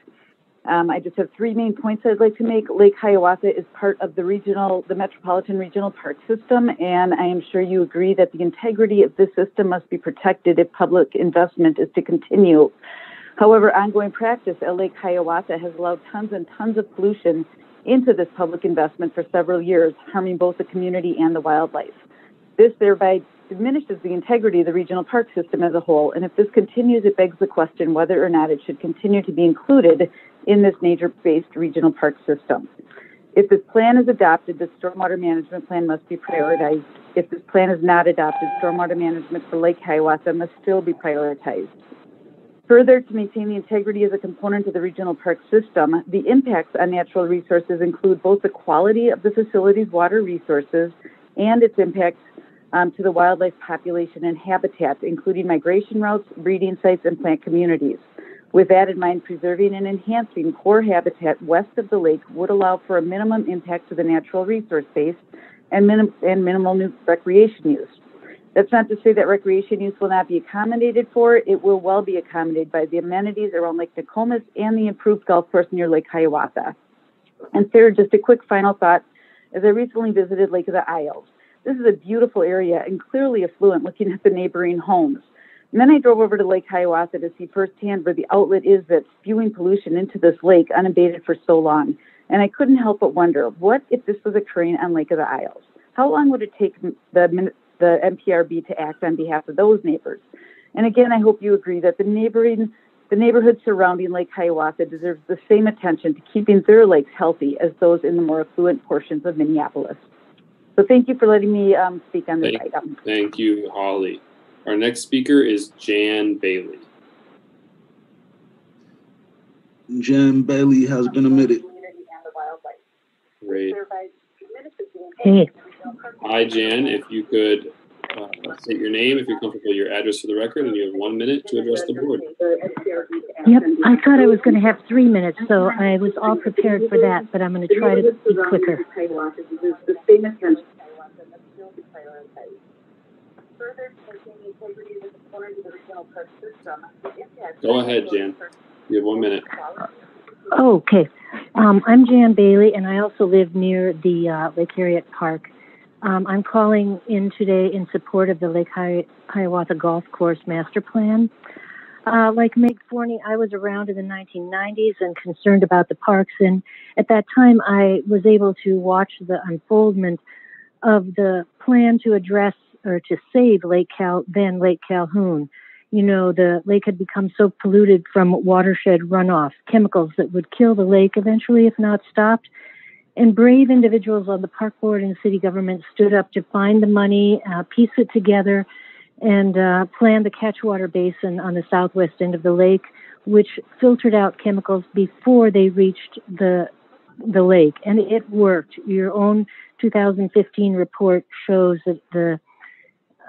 Um, I just have three main points I'd like to make. Lake Hiawatha is part of the regional, the Metropolitan Regional Park System, and I am sure you agree that the integrity of this system must be protected if public investment is to continue. However, ongoing practice at Lake Hiawatha has allowed tons and tons of pollution into this public investment for several years, harming both the community and the wildlife. This thereby diminishes the integrity of the regional park system as a whole, and if this continues, it begs the question whether or not it should continue to be included in this nature-based regional park system. If this plan is adopted, the stormwater management plan must be prioritized. If this plan is not adopted, stormwater management for Lake Hiawatha must still be prioritized. Further, to maintain the integrity as a component of the regional park system, the impacts on natural resources include both the quality of the facility's water resources and its impacts um, to the wildlife population and habitat, including migration routes, breeding sites, and plant communities. With that in mind, preserving and enhancing core habitat west of the lake would allow for a minimum impact to the natural resource base and, minim- and minimal new recreation use. That's not to say that recreation use will not be accommodated for. It will well be accommodated by the amenities around Lake Nokomis and the improved golf course near Lake Hiawatha. And third, just a quick final thought. As I recently visited Lake of the Isles, this is a beautiful area and clearly affluent looking at the neighboring homes. And then I drove over to Lake Hiawatha to see firsthand where the outlet is that's spewing pollution into this lake unabated for so long. And I couldn't help but wonder, what if this was occurring on Lake of the Isles? How long would it take the, the MPRB to act on behalf of those neighbors? And again, I hope you agree that the neighboring the neighborhood surrounding Lake Hiawatha deserves the same attention to keeping their lakes healthy as those in the more affluent portions of Minneapolis. So thank you for letting me um, speak on this Thank, item. thank you, Holly. Our next speaker is Jan Bailey. Jan Bailey has been omitted. Great. Hey. Hi, Jan. If you could uh, state your name, if you're comfortable, your address for the record, and you have one minute to address the board. Yep, I thought I was going to have three minutes, so I was all prepared for that, but I'm going to try to be quicker. Go ahead, Jan. You have one minute. Okay. Um, I'm Jan Bailey, and I also live near the uh, Lake Harriet Park. Um, I'm calling in today in support of the Lake Hi- Hiawatha Golf Course Master Plan. Uh, like Meg Forney, I was around in the 1990s and concerned about the parks, and at that time I was able to watch the unfoldment of the plan to address or to save Lake Cal, then Lake Calhoun. You know, the lake had become so polluted from watershed runoff, chemicals that would kill the lake eventually if not stopped. And brave individuals on the park board and city government stood up to find the money, uh, piece it together, and uh, plan the catchwater basin on the southwest end of the lake, which filtered out chemicals before they reached the the lake, and it worked. Your own 2015 report shows that the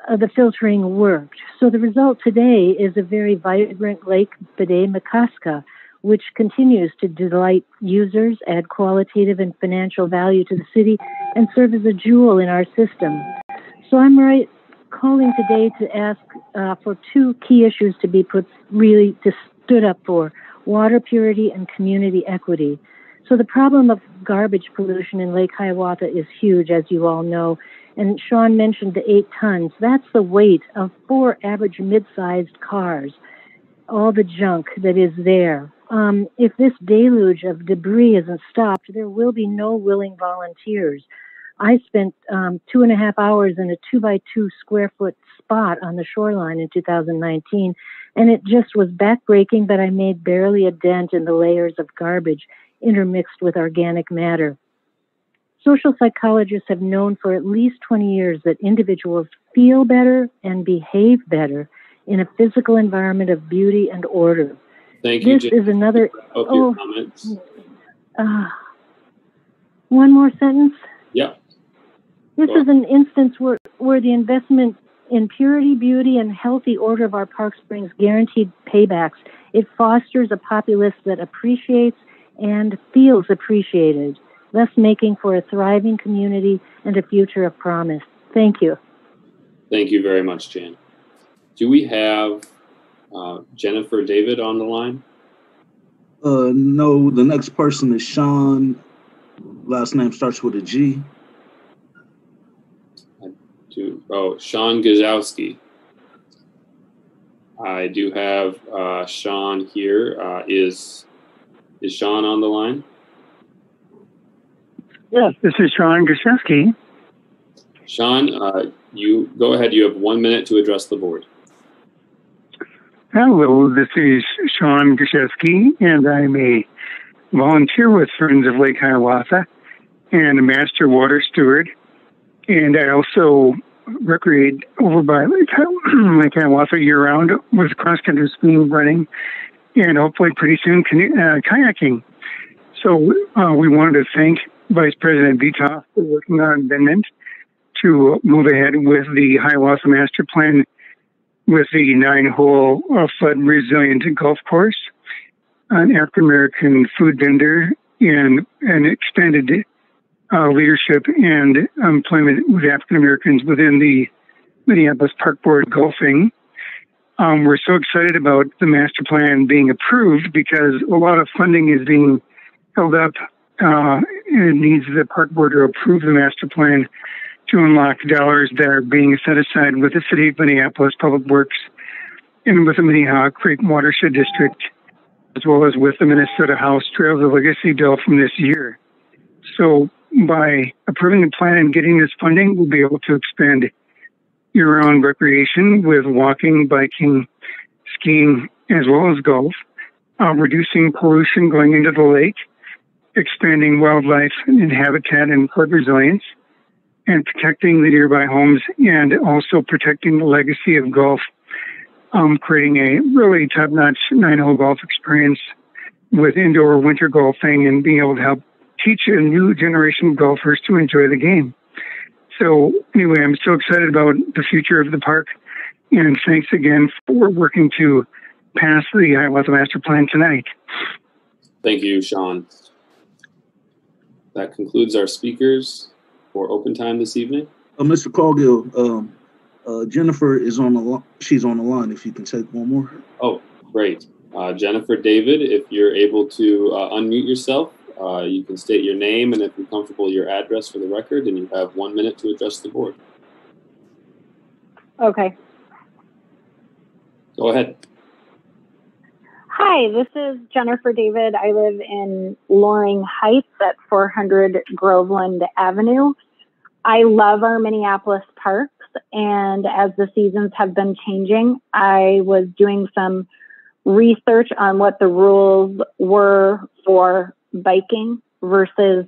uh, the filtering worked. So the result today is a very vibrant lake, Bde Maka Ska, which continues to delight users, add qualitative and financial value to the city, and serve as a jewel in our system. So I'm right calling today to ask uh, for two key issues to be put really to stood up for water purity and community equity. So the problem of garbage pollution in Lake Hiawatha is huge, as you all know. And Sean mentioned the eight tons. That's the weight of four average mid-sized cars. All the junk that is there. Um, if this deluge of debris isn't stopped, there will be no willing volunteers. I spent um, two and a half hours in a two by two square foot spot on the shoreline in 2019, and it just was backbreaking, but I made barely a dent in the layers of garbage intermixed with organic matter. Social psychologists have known for at least 20 years that individuals feel better and behave better in a physical environment of beauty and order. Thank you, This is another. Oh, your comments. uh, one more sentence. Yep. This is an instance where, where the investment in purity, beauty, and healthy order of our parks brings guaranteed paybacks. It fosters a populace that appreciates and feels appreciated, thus making for a thriving community and a future of promise. Thank you. Thank you very much, Jan. Do we have uh, Jennifer David on the line? Uh, no, the next person is Sean. Last name starts with a G. Do oh Sean Gajowski. I do have uh, Sean here. Uh, is is Sean on the line? Yes, this is Sean Gaszewski. Sean, uh, you go ahead. You have one minute to address the board. Hello, this is Sean Gaszewski, and I'm a volunteer with Friends of Lake Hiawatha and a master water steward. And I also recreate over by Lake, [clears throat] Lake Hiawatha year round with cross country skiing, running, and hopefully pretty soon uh, kayaking. So uh, we wanted to thank Vice President Vetaw for working on amendment to move ahead with the Hiawatha Master Plan with the nine-hole uh, flood resilient golf course, an African American food vendor, and an expanded uh, leadership and employment with African Americans within the Minneapolis Park Board golfing. Um, we're so excited about the master plan being approved because a lot of funding is being held up. Uh, and it needs the park board to approve the master plan to unlock dollars that are being set aside with the City of Minneapolis Public Works and with the Minnehaha Creek Watershed District, as well as with the Minnesota House Trails of Legacy bill from this year. So by approving the plan and getting this funding, we'll be able to expand year-round recreation with walking, biking, skiing, as well as golf, uh, reducing pollution going into the lake, expanding wildlife and habitat and flood resilience, and protecting the nearby homes and also protecting the legacy of golf, um, creating a really top-notch nine-hole golf experience with indoor winter golfing and being able to help teach a new generation of golfers to enjoy the game. So anyway, I'm so excited about the future of the park, and thanks again for working to pass the Hiawatha Master Plan tonight. Thank you, Sean. That concludes our speakers for open time this evening. Uh, Mr. Cowgill, um, uh, Jennifer is on the li- she's on the line. If you can take one more. Oh, great. Uh, Jennifer David, if you're able to uh, unmute yourself, uh, you can state your name and if you're comfortable, your address for the record, and you have one minute to address the board. Okay. Go ahead. Hi, this is Jennifer David. I live in Loring Heights at 400 Groveland Avenue. I love our Minneapolis parks, and as the seasons have been changing, I was doing some research on what the rules were for biking versus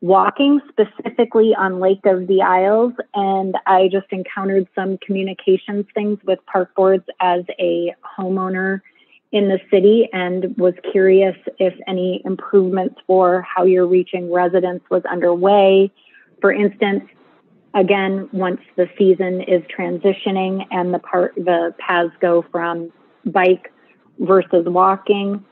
walking, specifically on Lake of the Isles, and I just encountered some communications things with park boards as a homeowner in the city and was curious if any improvements for how you're reaching residents was underway. For instance, again, once the season is transitioning and the part the paths go from bike versus walking.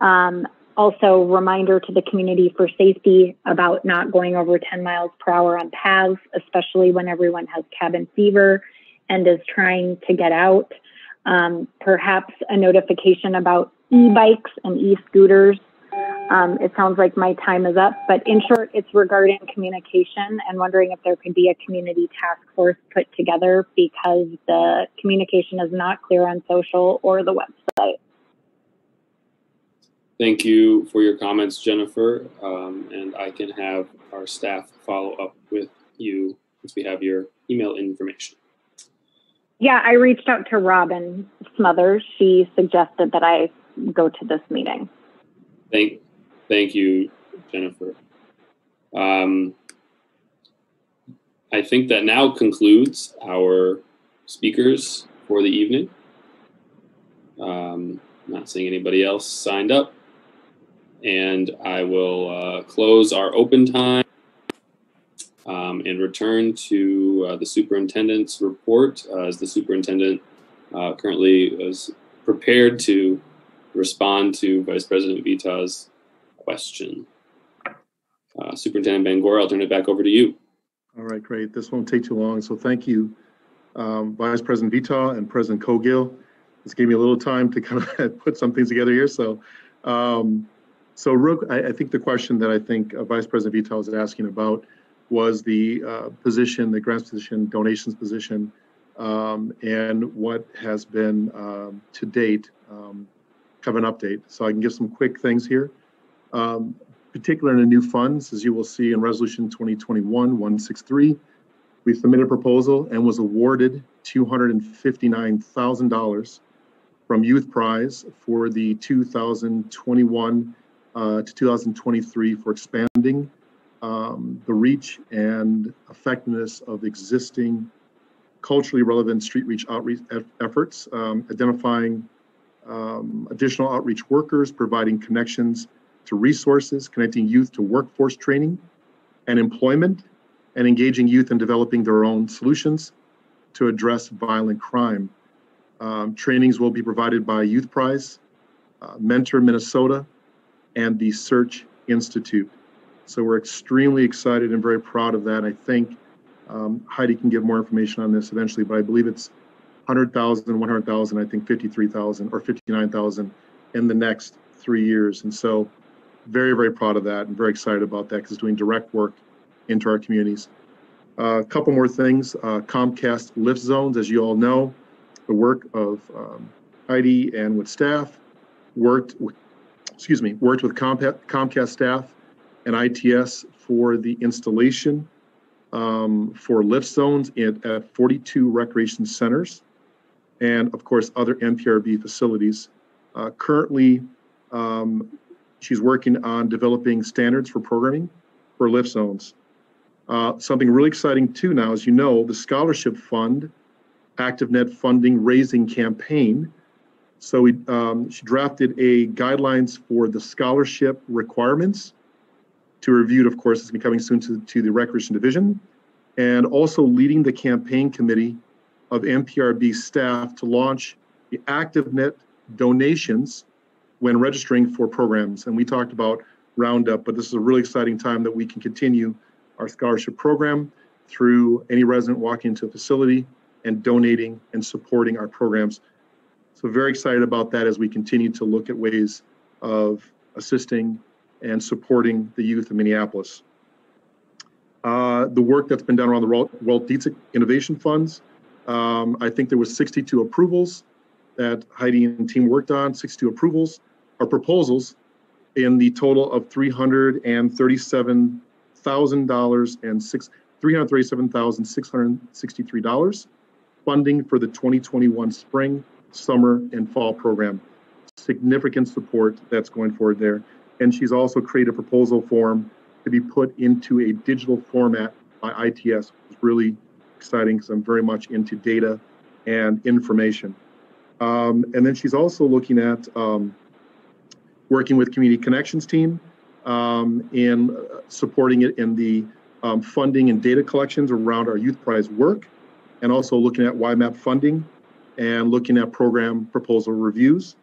Um, also, reminder to the community for safety about not going over 10 miles per hour on paths, especially when everyone has cabin fever and is trying to get out. Um, perhaps a notification about e-bikes and e-scooters. Um, it sounds like my time is up, but in short, it's regarding communication and wondering if there could be a community task force put together because the communication is not clear on social or the website. Thank you for your comments, Jennifer. Um, and I can have our staff follow up with you once we have your email information. Yeah, I reached out to Robin Smothers. She suggested that I go to this meeting. Thank, thank you, Jennifer. Um, I think that now concludes our speakers for the evening. Um, not seeing anybody else signed up. And I will uh, close our open time um, and return to uh, the superintendent's report uh, as the superintendent uh, currently is prepared to respond to Vice President Vetaw's question. Uh, Superintendent Bangoura, I'll turn it back over to you. All right, great. This won't take too long. So thank you, um, Vice President Vetaw and President Cowgill. This gave me a little time to [laughs] kind of put some things together here. So, um, so real, I, I, think the question that I think uh, Vice President Vetaw was asking about was the uh, position, the grants position, donations position, um, and what has been um, to date um, kind of an update. So I can give some quick things here. Um, particular in the new funds, as you will see in Resolution 2021-163, we submitted a proposal and was awarded $259,000 from Youthprise for the 2021 uh, to 2023 for expanding um, the reach and effectiveness of existing culturally relevant street reach outreach efforts, um, identifying um, additional outreach workers, providing connections to resources, connecting youth to workforce training and employment, and engaging youth in developing their own solutions to address violent crime. Um, trainings will be provided by Youthprise, uh, Mentor Minnesota, and the Search Institute. So we're extremely excited and very proud of that. I think um, Heidi can give more information on this eventually, but I believe it's 100,000, 100,000, I think 53,000 or 59,000 in the next three years. And so very, very proud of that and very excited about that because it's doing direct work into our communities. Uh, a couple more things. Uh, Comcast Lift Zones, as you all know, the work of um, Heidi and with staff worked, with, excuse me, worked with Comcast, staff and ITS for the installation um, for lift zones at, at 42 recreation centers and of course other MPRB facilities. Uh, currently, um, she's working on developing standards for programming for lift zones. Uh, something really exciting too now, as you know, the Scholarship Fund ActiveNet funding raising campaign. So we, um, she drafted a guidelines for the scholarship requirements to review, of course, it's coming soon to, to the Recreation Division, and also leading the campaign committee of MPRB staff to launch the ActiveNet donations when registering for programs. And we talked about Roundup, but this is a really exciting time that we can continue our scholarship program through any resident walking into a facility and donating and supporting our programs. So very excited about that as we continue to look at ways of assisting and supporting the youth of Minneapolis. Uh, the work that's been done around the Walt Dziedzic Innovation Funds, um, I think there was 62 approvals that Heidi and team worked on, 62 approvals or proposals in the total of $337,000 and six, $337,663 funding for the 2021 spring, summer, and fall program. Significant support that's going forward there. And she's also created a proposal form to be put into a digital format by ITS, is really exciting because I'm very much into data and information. Um, and then she's also looking at um, working with Community Connections team um, in uh, supporting it in the um, funding and data collections around our Youthprise work, and also looking at YMAP funding and looking at program proposal reviews.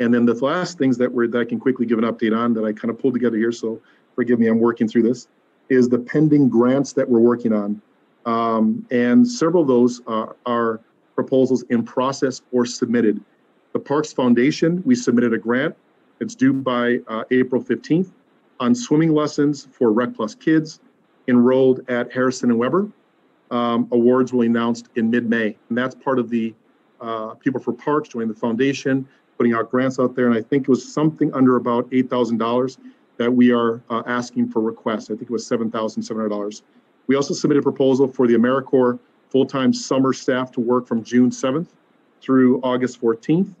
And then the last things that we're that I can quickly give an update on that I kind of pulled together here. So forgive me, I'm working through this. Is the pending grants that we're working on, um, and several of those are, are proposals in process or submitted. The Parks Foundation, we submitted a grant. It's due by uh, April 15th on swimming lessons for Rec Plus kids enrolled at Harrison and Webber. Um, awards will be announced in mid-May, and that's part of the uh, People for Parks joining the foundation, putting out grants out there, and I think it was something under about $8,000 that we are uh, asking for requests. I think it was $7,700. We also submitted a proposal for the AmeriCorps full-time summer staff to work from June 7th through August 14th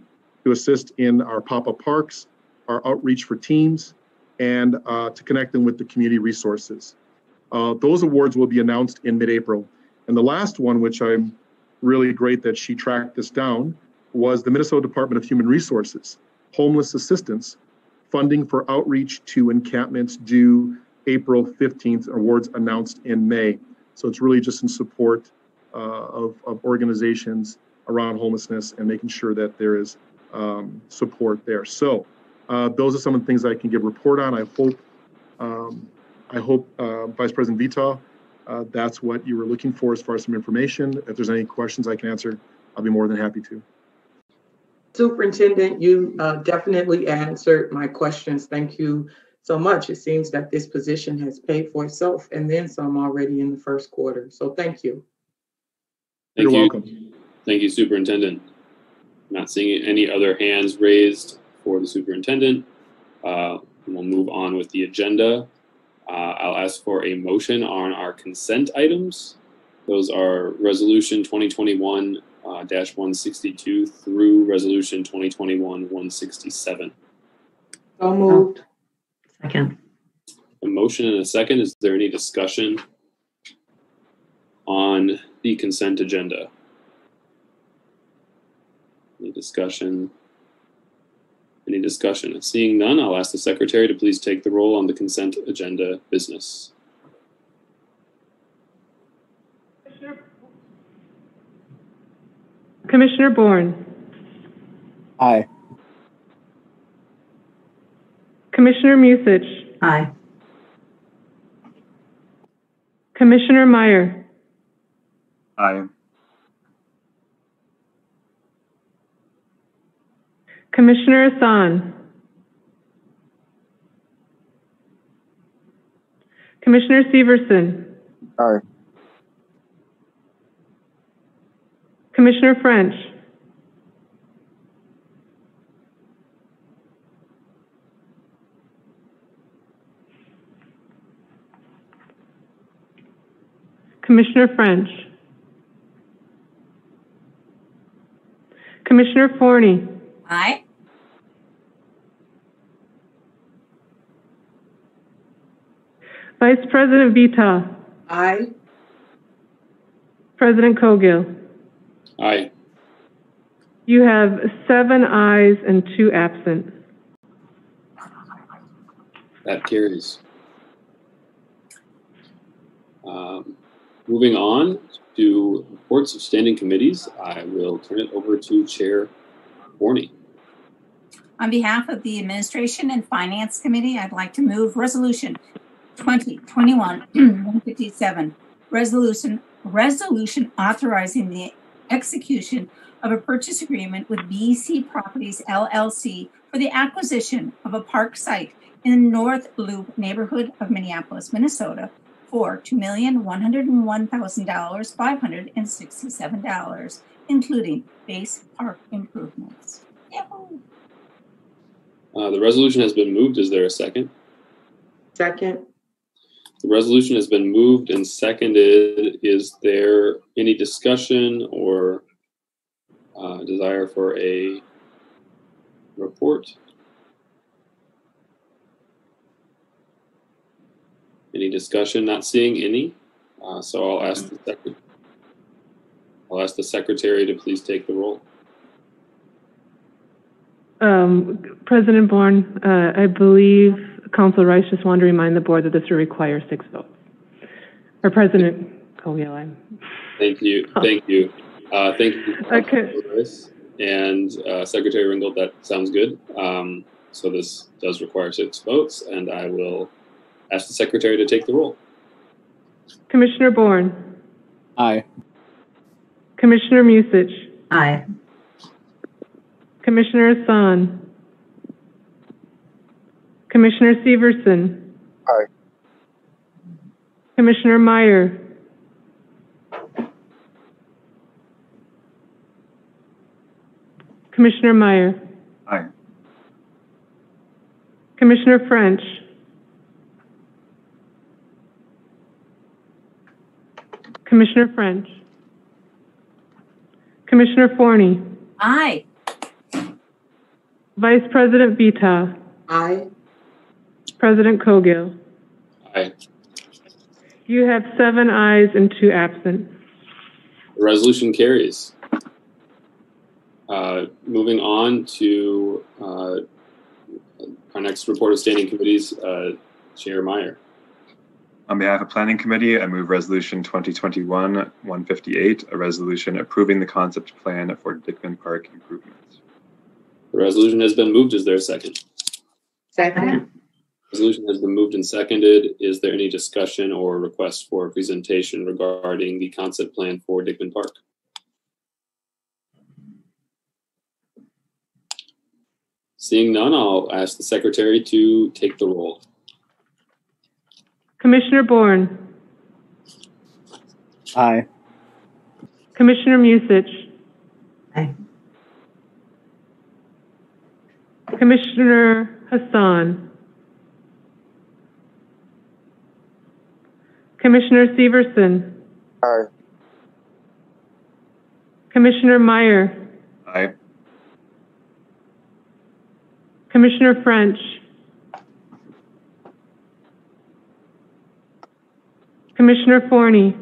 to assist in our pop-up parks, our outreach for teams, and uh, to connect them with the community resources. Uh, those awards will be announced in mid-April. And the last one, which I'm really great that she tracked this down, was the Minnesota Department of Human Resources, homeless assistance, funding for outreach to encampments due April 15th, awards announced in May. So it's really just in support uh, of, of organizations around homelessness and making sure that there is um, support there. So uh, those are some of the things I can give report on. I hope, um, I hope uh, Vice President Vetaw, uh, that's what you were looking for as far as some information. If there's any questions I can answer, I'll be more than happy to. Superintendent, you uh, definitely answered my questions. Thank you so much. It seems that this position has paid for itself and then some already in the first quarter. So thank you. Thank You're you. welcome. Thank you, Superintendent. Not seeing any other hands raised for the superintendent. Uh, We'll move on with the agenda. Uh, I'll ask for a motion on our consent items. Those are Resolution 2021 uh, dash 162 through Resolution 2021 167. So moved. Second. A motion and a second. Is there any discussion on the consent agenda? Any discussion? Any discussion? Seeing none, I'll ask the secretary to please take the roll on the consent agenda business. Commissioner Bourn, Aye. Commissioner Musich, Aye. Commissioner Meyer, Aye. Commissioner Hassan, Commissioner Severson, Aye. Commissioner French, Commissioner French, Commissioner Forney, Aye. Vice President Vetaw, Aye. President Cowgill. Aye. You have seven ayes and two absent. That carries. Um, Moving on to reports of standing committees, I will turn it over to Chair Forney. On behalf of the Administration and Finance Committee, I'd like to move Resolution 2021-157, [clears throat] resolution, resolution authorizing the execution of a purchase agreement with BC Properties LLC for the acquisition of a park site in the North Loop neighborhood of Minneapolis, Minnesota for $2,101,000, $567, including base park improvements. Uh, The resolution has been moved. Is there a second? Second. The resolution has been moved and seconded. Is there any discussion or uh, desire for a report? Any discussion? Not seeing any. Uh, So I'll ask the second. I'll ask the secretary to please take the roll. Um, President Bourn, uh, I believe Council Rice just wanted to remind the board that this will require six votes. Or President Cowgill, I'm, Thank you, thank you. Uh, thank you. [laughs] Okay. Lewis. And uh, Secretary Ringgold, that sounds good. Um, So this does require six votes, and I will ask the Secretary to take the roll. Commissioner Bourn, Aye. Commissioner Musich, Aye. Commissioner Hassan, Commissioner Severson. Aye. Commissioner Meyer. Commissioner Meyer. Aye. Commissioner French. Commissioner French. Commissioner Forney. Aye. Vice President Vetaw. Aye. President Cowgill. Aye. You have seven ayes and two absent. The resolution carries. Uh, Moving on to uh, our next report of standing committees, uh, Chair Meyer. On behalf of Planning Committee, I move Resolution 2021-158, a resolution approving the concept plan for Dickman Park improvements. The resolution has been moved. Is there a second? Second. Resolution has been moved and seconded. Is there any discussion or request for a presentation regarding the concept plan for Dickman Park? Seeing none, I'll ask the secretary to take the roll. Commissioner Bourn, Aye. Commissioner Musich. Aye. Commissioner Hassan. Commissioner Severson. Aye. Commissioner Meyer. Aye. Commissioner French. Commissioner Forney.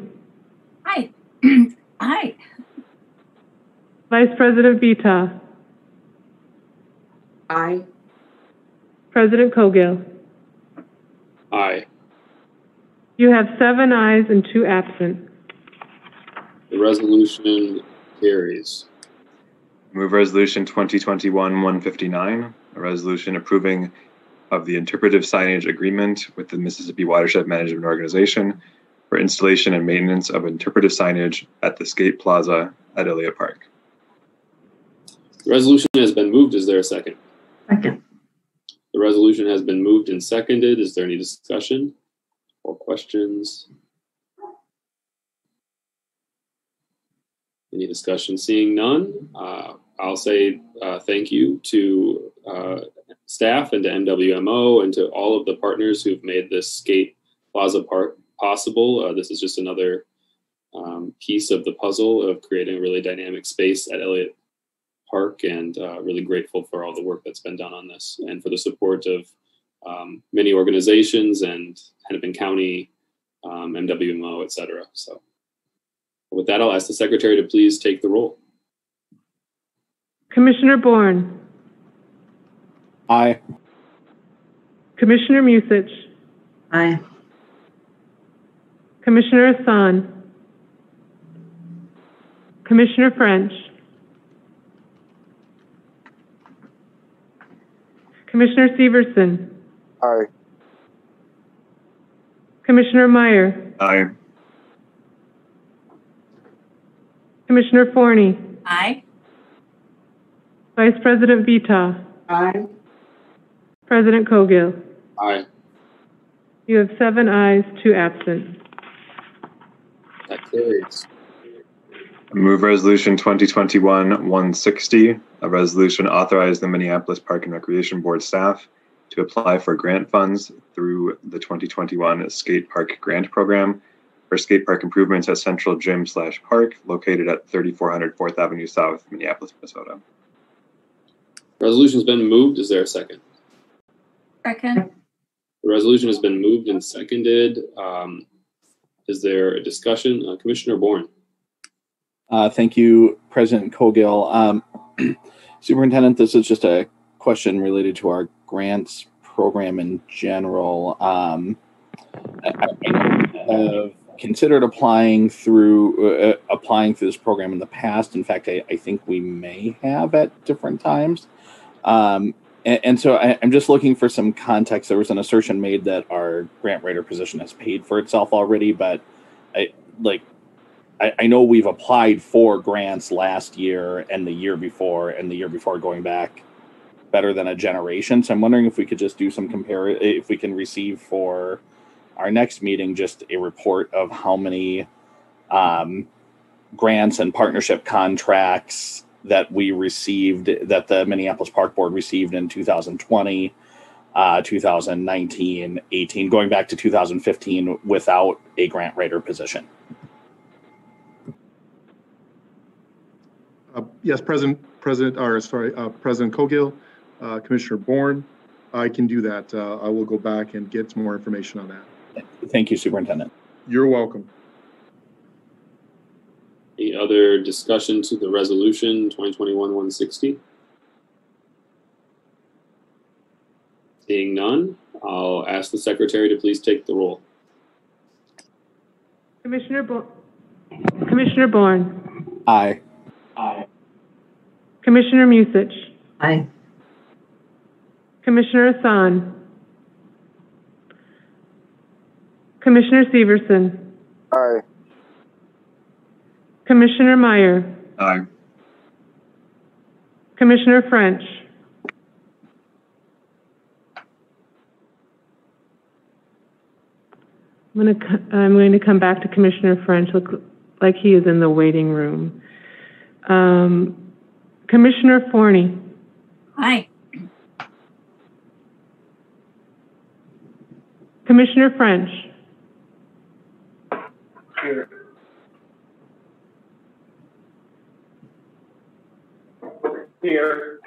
Aye. [clears throat] Aye. Vice President Vetaw. Aye. President Cowgill. Aye. You have seven ayes and two absent. The resolution carries. Move Resolution 2021-159, a resolution approving of the interpretive signage agreement with the Mississippi Watershed Management Organization for installation and maintenance of interpretive signage at the Skate Plaza at Elliott Park. The resolution has been moved. Is there a second? Second. The resolution has been moved and seconded. Is there any discussion or questions? Any discussion? Seeing none, uh, I'll say uh, thank you to uh, staff and to MWMO and to all of the partners who've made this skate plaza park possible. Uh, this is just another um, piece of the puzzle of creating a really dynamic space at Elliott Park, and uh, really grateful for all the work that's been done on this and for the support of um, many organizations and Hennepin County, um, MWMO, et cetera. So with that, I'll ask the secretary to please take the roll. Commissioner Bourn, Aye. Commissioner Musich, Aye. Commissioner Hassan, Commissioner French, Commissioner Severson, Aye. Commissioner Meyer, Aye. Commissioner Forney, Aye. Vice President Vetaw, Aye. President Cowgill. Aye. You have seven ayes, two absent. That carries. Move Resolution 2021-160, a resolution authorized the Minneapolis Park and Recreation Board staff to apply for grant funds through the 2021 Skate Park Grant Program for skate park improvements at Central Gym slash Park located at 3400 4th Avenue South, Minneapolis, Minnesota. Resolution's been moved. Is there a second? Second. The resolution has been moved and seconded. Um, is there a discussion? Uh, Commissioner Bourn. Uh, thank you, President Cowgill. Um, [clears throat] Superintendent, this is just a question related to our grants program in general. Um, I, I have considered applying through uh, applying through this program in the past. In fact, I, I think we may have at different times. Um, and, and so I, I'm just looking for some context. There was an assertion made that our grant writer position has paid for itself already, but I like I, I know we've applied for grants last year and the year before and the year before going back better than a generation. So I'm wondering if we could just do some compare if we can receive for our next meeting just a report of how many um, grants and partnership contracts that we received that the Minneapolis Park Board received in 2020, uh, 2019, 18, going back to 2015 without a grant writer position. Yes, President, President, or sorry, uh, President Cowgill, uh, Commissioner Bourn, I can do that. Uh, I will go back and get some more information on that. Thank you, Superintendent. You're welcome. Any other discussion to the resolution 2021-160? Seeing none, I'll ask the secretary to please take the roll. Commissioner Bo- Commissioner Bourn, Aye. Commissioner Musich, Aye. Commissioner Hassan, Commissioner Severson, Aye. Commissioner Meyer, Aye. Commissioner French, I'm going to, I'm going to come back to Commissioner French, look like he is in the waiting room. Um, Commissioner Forney, Aye. Commissioner French, Here.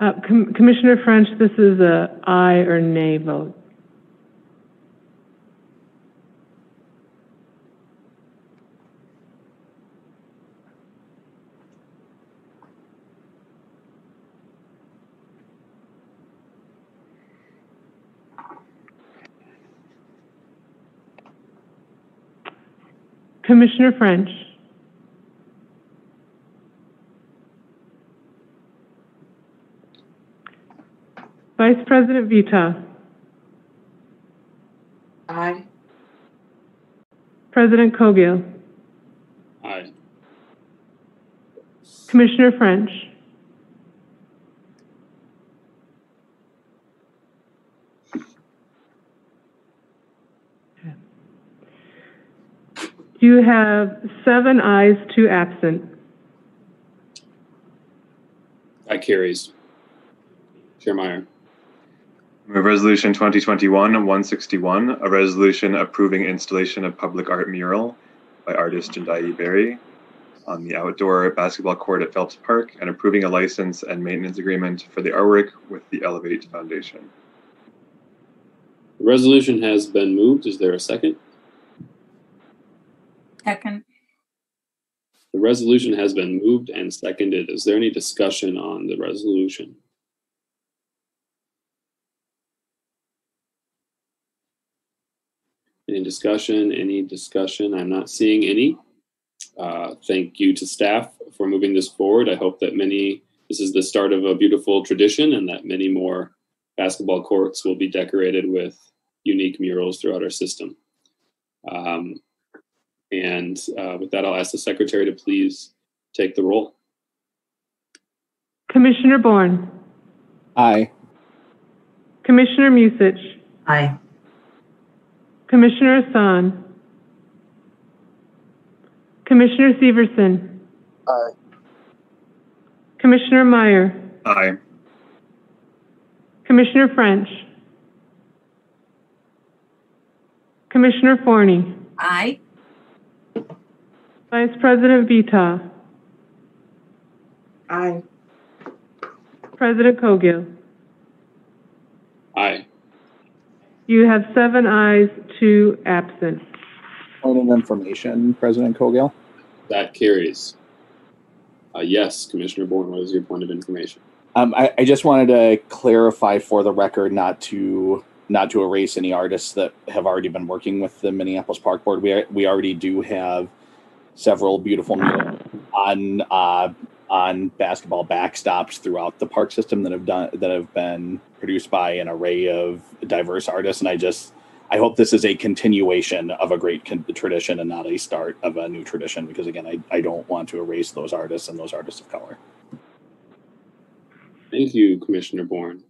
uh, Com- Commissioner French, this is a aye or nay vote. Commissioner French, Vice President Vetaw, Aye. President Cowgill, Aye. Commissioner French, you have seven ayes, two absent. That carries. Chair Meyer. Move resolution 2021-161, a resolution approving installation of public art mural by artist Jandai Berry on the outdoor basketball court at Phelps Park and approving a license and maintenance agreement for the artwork with the Elevate Foundation. The resolution has been moved. Is there a second? Second. The resolution has been moved and seconded. Is there any discussion on the resolution? Any discussion? Any discussion? I'm not seeing any. Uh, thank you to staff for moving this forward. I hope that many, this is the start of a beautiful tradition and that many more basketball courts will be decorated with unique murals throughout our system. Um, and uh, with that, I'll ask the secretary to please take the roll. Commissioner Bourn, Aye. Commissioner Musich, Aye. Commissioner Hassan, Commissioner Severson, Aye. Commissioner Meyer, Aye. Commissioner French, Commissioner Forney, Aye. Vice President Vetaw, Aye. President Cowgill. Aye. You have seven ayes, two absent. Point of information, President Cowgill. That carries. Uh, yes, Commissioner Bourn, what is your point of information? Um, I, I just wanted to clarify for the record, not to not to erase any artists that have already been working with the Minneapolis Park Board. We we already do have several beautiful on uh, on basketball backstops throughout the park system that have done that have been produced by an array of diverse artists, and I just I hope this is a continuation of a great con- tradition and not a start of a new tradition because again I, I don't want to erase those artists and those artists of color. Thank you, Commissioner Bourn.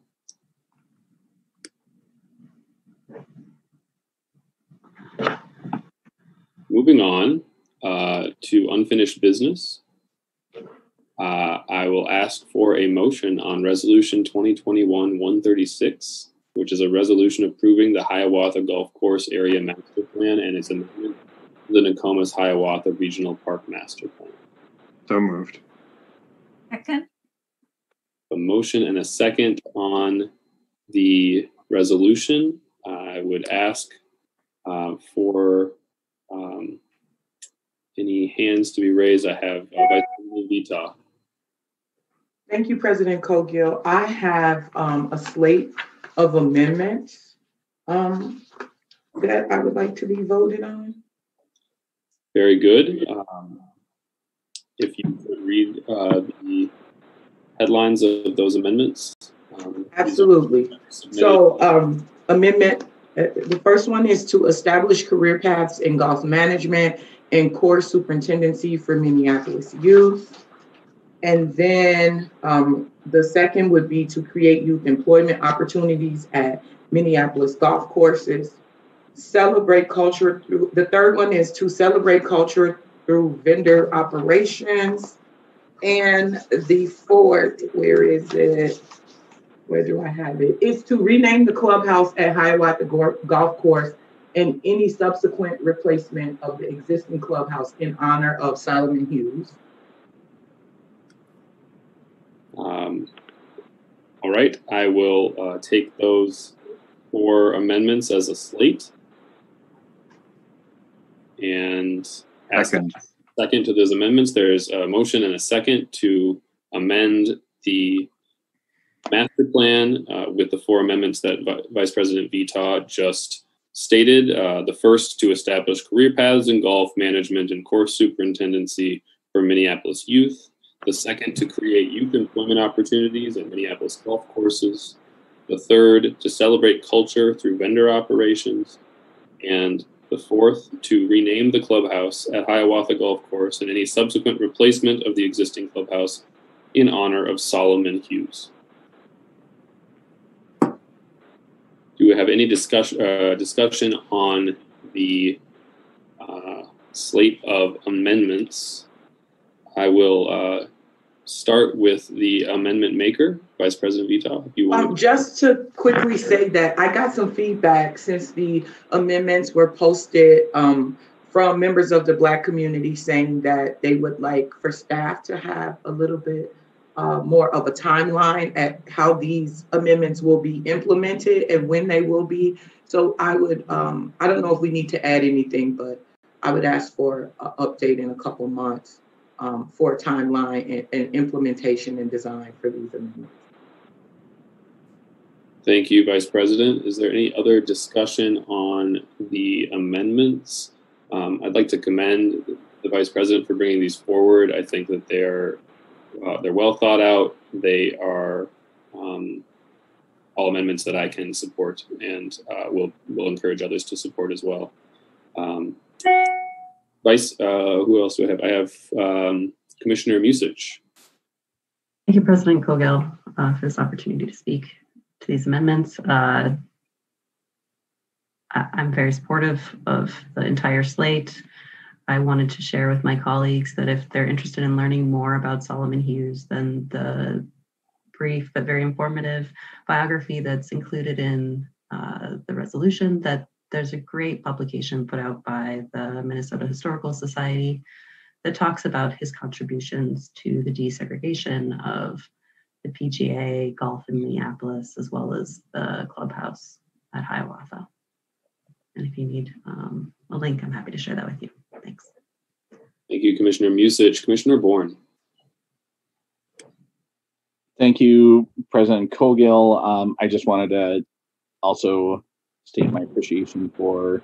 Moving on uh, to unfinished business. Uh, I will ask for a motion on Resolution 2021-136, which is a resolution approving the Hiawatha Golf Course Area Master Plan and its amendment to the Nokomis Hiawatha Regional Park Master Plan. So moved. Second. A motion and a second on the resolution. I would ask uh, for um, any hands to be raised. I have uh, Vice President Vetaw. Thank you, President Cowgill. I have um, a slate of amendments um, that I would like to be voted on. Very good. Um, if you could read uh, the headlines of those amendments. Um, Absolutely. So um, amendment, uh, the first one is to establish career paths in golf management and core superintendency for Minneapolis youth. And then um, the second would be to create youth employment opportunities at Minneapolis golf courses. Celebrate culture through, the third one is to celebrate culture through vendor operations. And the fourth, where is it? Where do I have it? Is to rename the clubhouse at Hiawatha Golf Course and any subsequent replacement of the existing clubhouse in honor of Solomon Hughes. Um, all right, I will uh, take those four amendments as a slate. And ask Second. second to those amendments, there's a motion and a second to amend the master plan uh, with the four amendments that Vi- Vice President Vetaw just stated. Uh, the first to establish career paths in golf management and course superintendency for Minneapolis youth. The second to create youth employment opportunities at Minneapolis golf courses. The third to celebrate culture through vendor operations. And the fourth to rename the clubhouse at Hiawatha Golf Course and any subsequent replacement of the existing clubhouse in honor of Solomon Hughes. Do we have any discussion uh, discussion on the uh, slate of amendments? I will uh, start with the amendment maker, Vice President Vetaw. If you want, Um, just to quickly say that I got some feedback since the amendments were posted um, from members of the Black community saying that they would like for staff to have a little bit uh, more of a timeline at how these amendments will be implemented and when they will be. So I would, um, I don't know if we need to add anything, but I would ask for an update in a couple months um, for a timeline and, and implementation and design for these amendments. Thank you, Vice President. Is there any other discussion on the amendments? Um, I'd like to commend the Vice President for bringing these forward. I think that they're uh, they're well thought out. They are um, all amendments that I can support and uh, will will encourage others to support as well. Um, Vice, uh, who else do I have? I have um, Commissioner Musich. Thank you, President Cowgill, uh, for this opportunity to speak to these amendments. Uh, I'm very supportive of the entire slate. I wanted to share with my colleagues that if they're interested in learning more about Solomon Hughes, then the brief but very informative biography that's included in uh, the resolution, that there's a great publication put out by the Minnesota Historical Society that talks about his contributions to the desegregation of the PGA golf in Minneapolis, as well as the clubhouse at Hiawatha. And if you need um, a link, I'm happy to share that with you. Thanks. Thank you, Commissioner Musich. Commissioner Bourn. Thank you, President Cowgill. Um, I just wanted to also state my appreciation for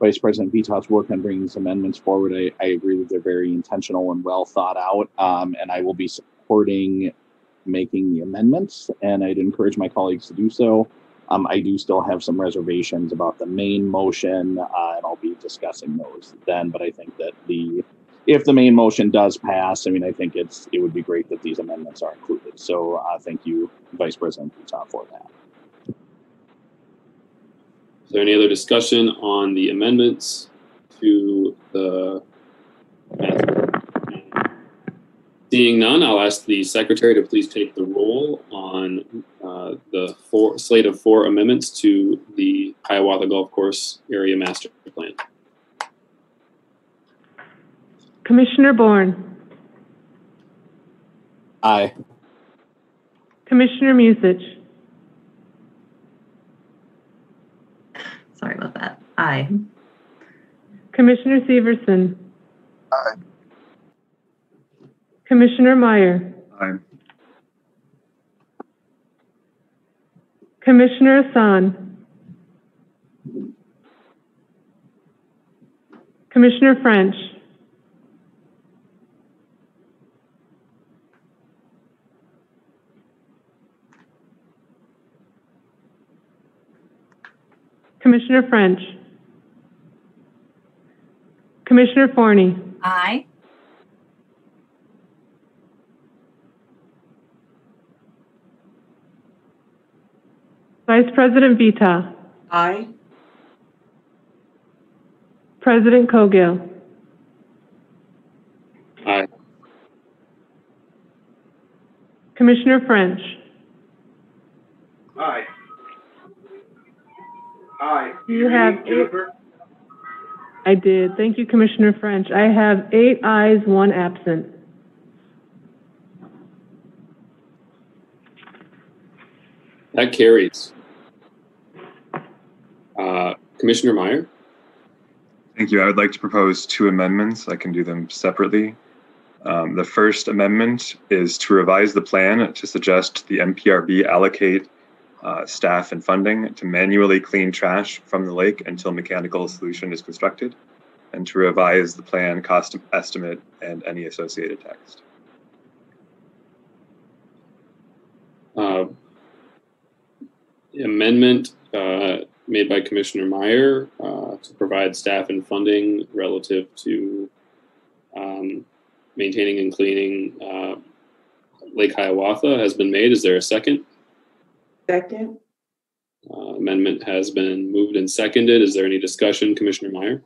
Vice President Vetaw's work on bringing these amendments forward. I, I agree that they're very intentional and well thought out, um, and I will be supporting making the amendments, and I'd encourage my colleagues to do so. Um, I do still have some reservations about the main motion, uh, and I'll be discussing those then. But I think that the if the main motion does pass, I mean, I think it's it would be great that these amendments are included. So uh, thank you, Vice President Vetaw, for that. Is there any other discussion on the amendments to the Seeing none, I'll ask the secretary to please take the roll on uh, the four, slate of four amendments to the Hiawatha Golf Course Area Master Plan. Commissioner Bourn, Aye. Commissioner Musich, Sorry about that. Aye. Commissioner Severson, Aye. Commissioner Meyer, Aye. Commissioner Hassan, Commissioner French, Commissioner French, Commissioner Forney, Aye. Vice President Vetaw, Aye. President Cowgill, Aye. Commissioner French, Aye. Aye. You have eight. I did. Thank you, Commissioner French. I have eight ayes, one absent. That carries. Uh, Commissioner Meyer, Thank you. I would like to propose two amendments. I can do them separately. Um, the first amendment is to revise the plan to suggest the MPRB allocate uh, staff and funding to manually clean trash from the lake until mechanical solution is constructed, and to revise the plan cost estimate and any associated text. uh, amendment uh, made by Commissioner Meyer uh, to provide staff and funding relative to um, maintaining and cleaning uh, Lake Hiawatha has been made. Is there a second? Second. Uh, amendment has been moved and seconded. Is there any discussion, Commissioner Meyer?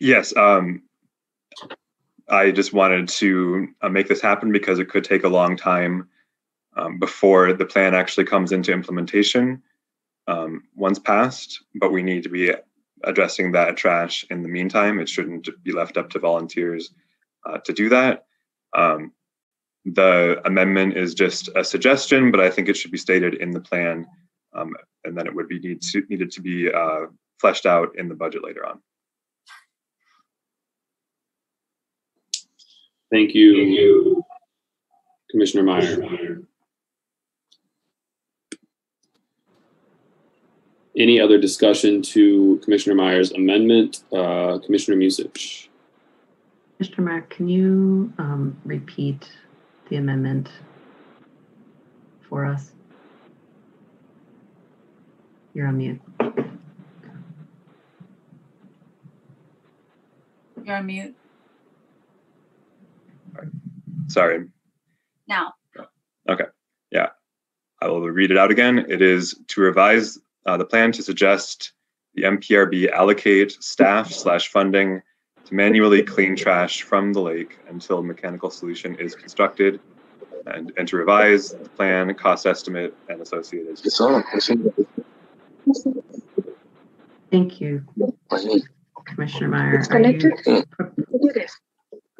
Yes, um, I just wanted to uh, make this happen because it could take a long time um, before the plan actually comes into implementation um, once passed, but we need to be addressing that trash in the meantime. It shouldn't be left up to volunteers uh, to do that. Um, the amendment is just a suggestion, but I think it should be stated in the plan, um, and then it would be need to, needed to be uh, fleshed out in the budget later on. Thank you, Commissioner Meyer. Any other discussion to Commissioner Meyer's amendment? Uh, Commissioner Musich. Mr. Mark, can you um, repeat the amendment for us? You're on mute. You're on mute Sorry. now. Okay. Yeah. I will read it out again. It is to revise uh, the plan to suggest the MPRB allocate staff slash funding to manually clean trash from the lake until mechanical solution is constructed and, and to revise the plan, cost estimate, and associated. Thank you, Commissioner Meyer. Are Disconnected? you-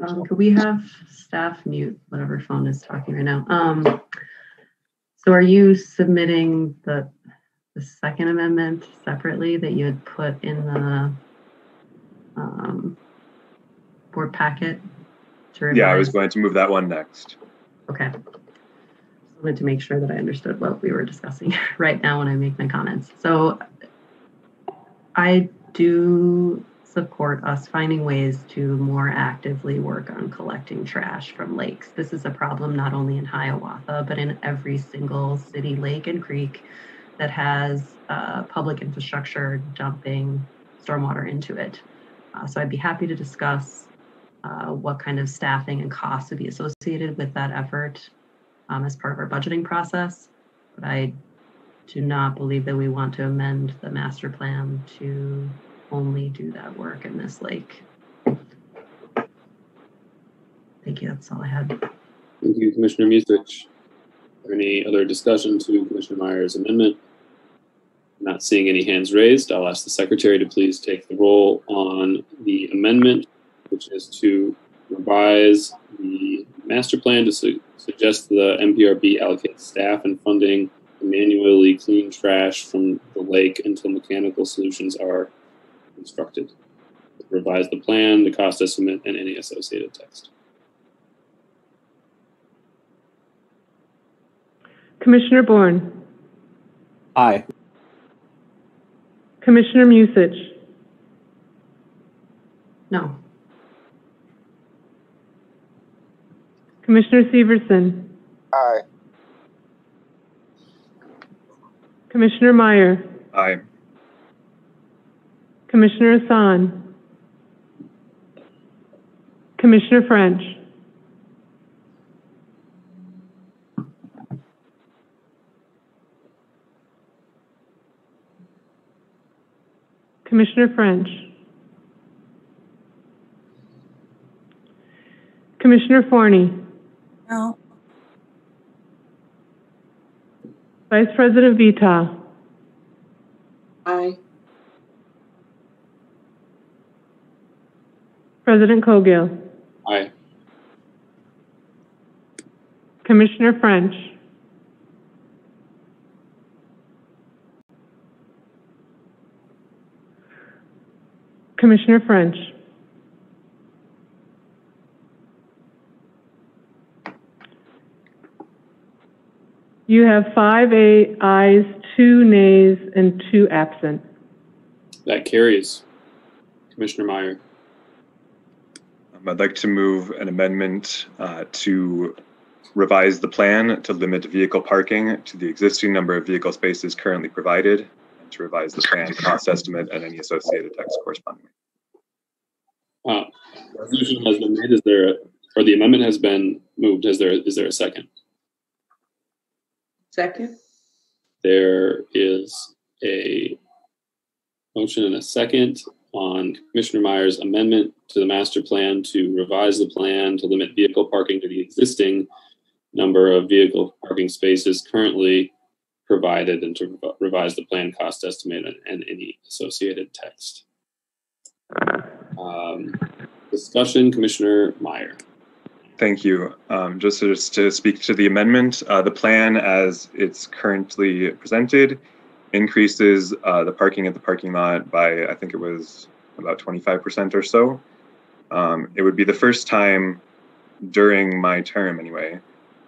Um, could we have staff mute whatever phone is talking right now? Um, so are you submitting the, the second amendment separately that you had put in the, um, board packet? to Yeah, I was going to move that one next. Okay. Just wanted to make sure that I understood what we were discussing [laughs] right now when I make my comments. So I do support us finding ways to more actively work on collecting trash from lakes. This is a problem not only in Hiawatha, but in every single city, lake, and creek that has uh, public infrastructure dumping stormwater into it. Uh, so I'd be happy to discuss uh, what kind of staffing and costs would be associated with that effort um, as part of our budgeting process. But I do not believe that we want to amend the master plan to only do that work in this lake. Thank you. That's all I had. Thank you, Commissioner Musich. Any other discussion to Commissioner Meyer's amendment? Not seeing any hands raised, I'll ask the secretary to please take the roll on the amendment, which is to revise the master plan to su- suggest the MPRB allocate staff and funding to manually clean trash from the lake until mechanical solutions are constructed. Revise the plan, the cost estimate, and any associated text. Commissioner Bourn, Aye. Commissioner Musich, No. Commissioner Severson, Aye. Commissioner Meyer, Aye. Commissioner Hassan, Commissioner French, Commissioner French, Commissioner Forney, No. Vice President Vetaw, Aye. President Cowgill, Aye. Commissioner French, Commissioner French, You have five a- ayes, two nays, and two absent. That carries. Commissioner Meyer. Um, I'd like to move an amendment uh, to revise the plan to limit vehicle parking to the existing number of vehicle spaces currently provided, and to revise the plan cost estimate and any associated text corresponding. Uh, resolution has been made. Is there, a- or the amendment has been moved. Is there, is there a second? Second? There is a motion and a second on Commissioner Meyer's amendment to the master plan to revise the plan to limit vehicle parking to the existing number of vehicle parking spaces currently provided and to revise the plan cost estimate and, and any associated text. Um, discussion, Commissioner Meyer. Thank you. Um, just to, just to speak to the amendment, uh, the plan as it's currently presented increases uh, the parking at the parking lot by, I think it was about 25% or so. Um, it would be the first time during my term, anyway,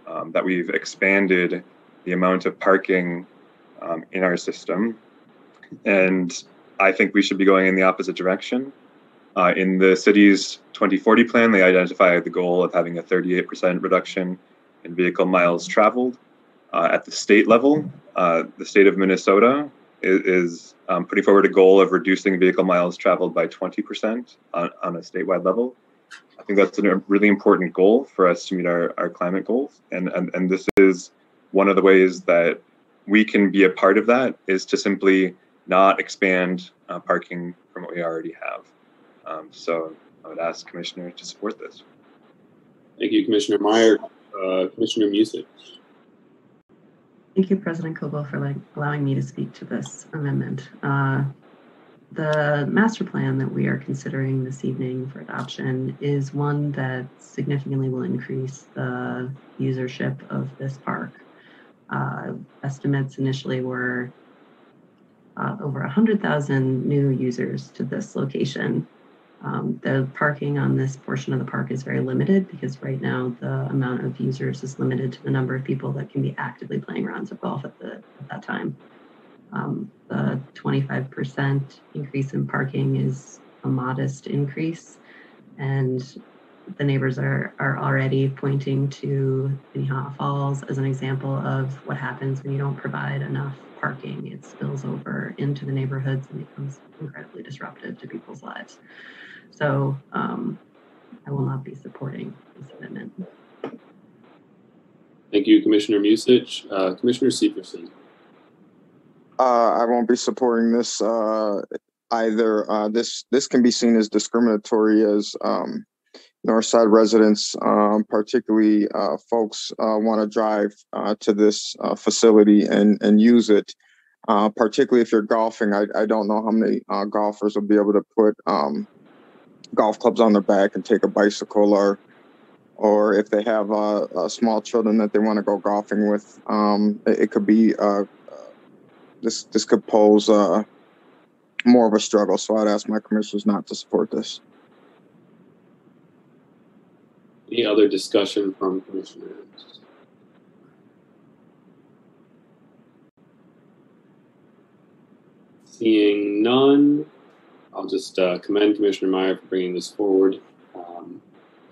um, that we've expanded the amount of parking um, in our system. And I think we should be going in the opposite direction. Uh, in the city's 2040 plan, they identified the goal of having a 38% reduction in vehicle miles traveled. Uh, at the state level, uh, the state of Minnesota is, is um, putting forward a goal of reducing vehicle miles traveled by 20% on, on a statewide level. I think that's a really important goal for us to meet our, our climate goals. And, and, and this is one of the ways that we can be a part of that is to simply not expand uh, parking from what we already have. Um, so I would ask Commissioner to support this. Thank you, Commissioner Meyer. Uh, Commissioner Musich. Thank you, President Cowgill, for like allowing me to speak to this amendment. Uh, the master plan that we are considering this evening for adoption is one that significantly will increase the usership of this park. Uh, estimates initially were uh, over 100,000 new users to this location Um, the parking on this portion of the park is very limited because right now the amount of users is limited to the number of people that can be actively playing rounds of golf at the at that time. Um, the 25% increase in parking is a modest increase, and the neighbors are are already pointing to Minnehaha Falls as an example of what happens when you don't provide enough parking. It spills over into the neighborhoods and becomes incredibly disruptive to people's lives. So um, I will not be supporting this amendment. Thank you, Commissioner Musich. Uh, Commissioner Severson. Uh, I won't be supporting this uh, either. Uh, this this can be seen as discriminatory as um, Northside residents, um, particularly uh, folks, uh, want to drive uh, to this uh, facility and and use it. Uh, particularly if you're golfing, I, I don't know how many uh, golfers will be able to put um, golf clubs on their back and take a bicycle, or or if they have small children that they want to go golfing with. Um, it, it, could be this this could pose more of a struggle. So I'd ask my commissioners not to support this. Any other discussion from commissioners? Seeing none, I'll just uh, commend Commissioner Meyer for bringing this forward. Um,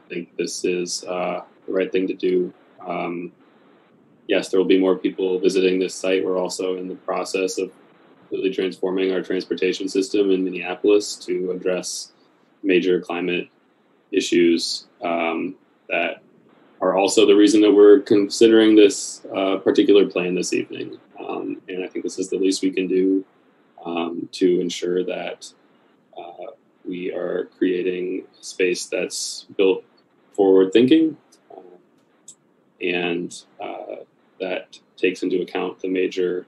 I think this is uh, the right thing to do. Um, yes, there will be more people visiting this site. We're also in the process of completely transforming our transportation system in Minneapolis to address major climate issues. Um, that are also the reason that we're considering this uh, particular plan this evening. Um, and I think this is the least we can do um, to ensure that uh, we are creating a space that's built forward thinking uh, and uh, that takes into account the major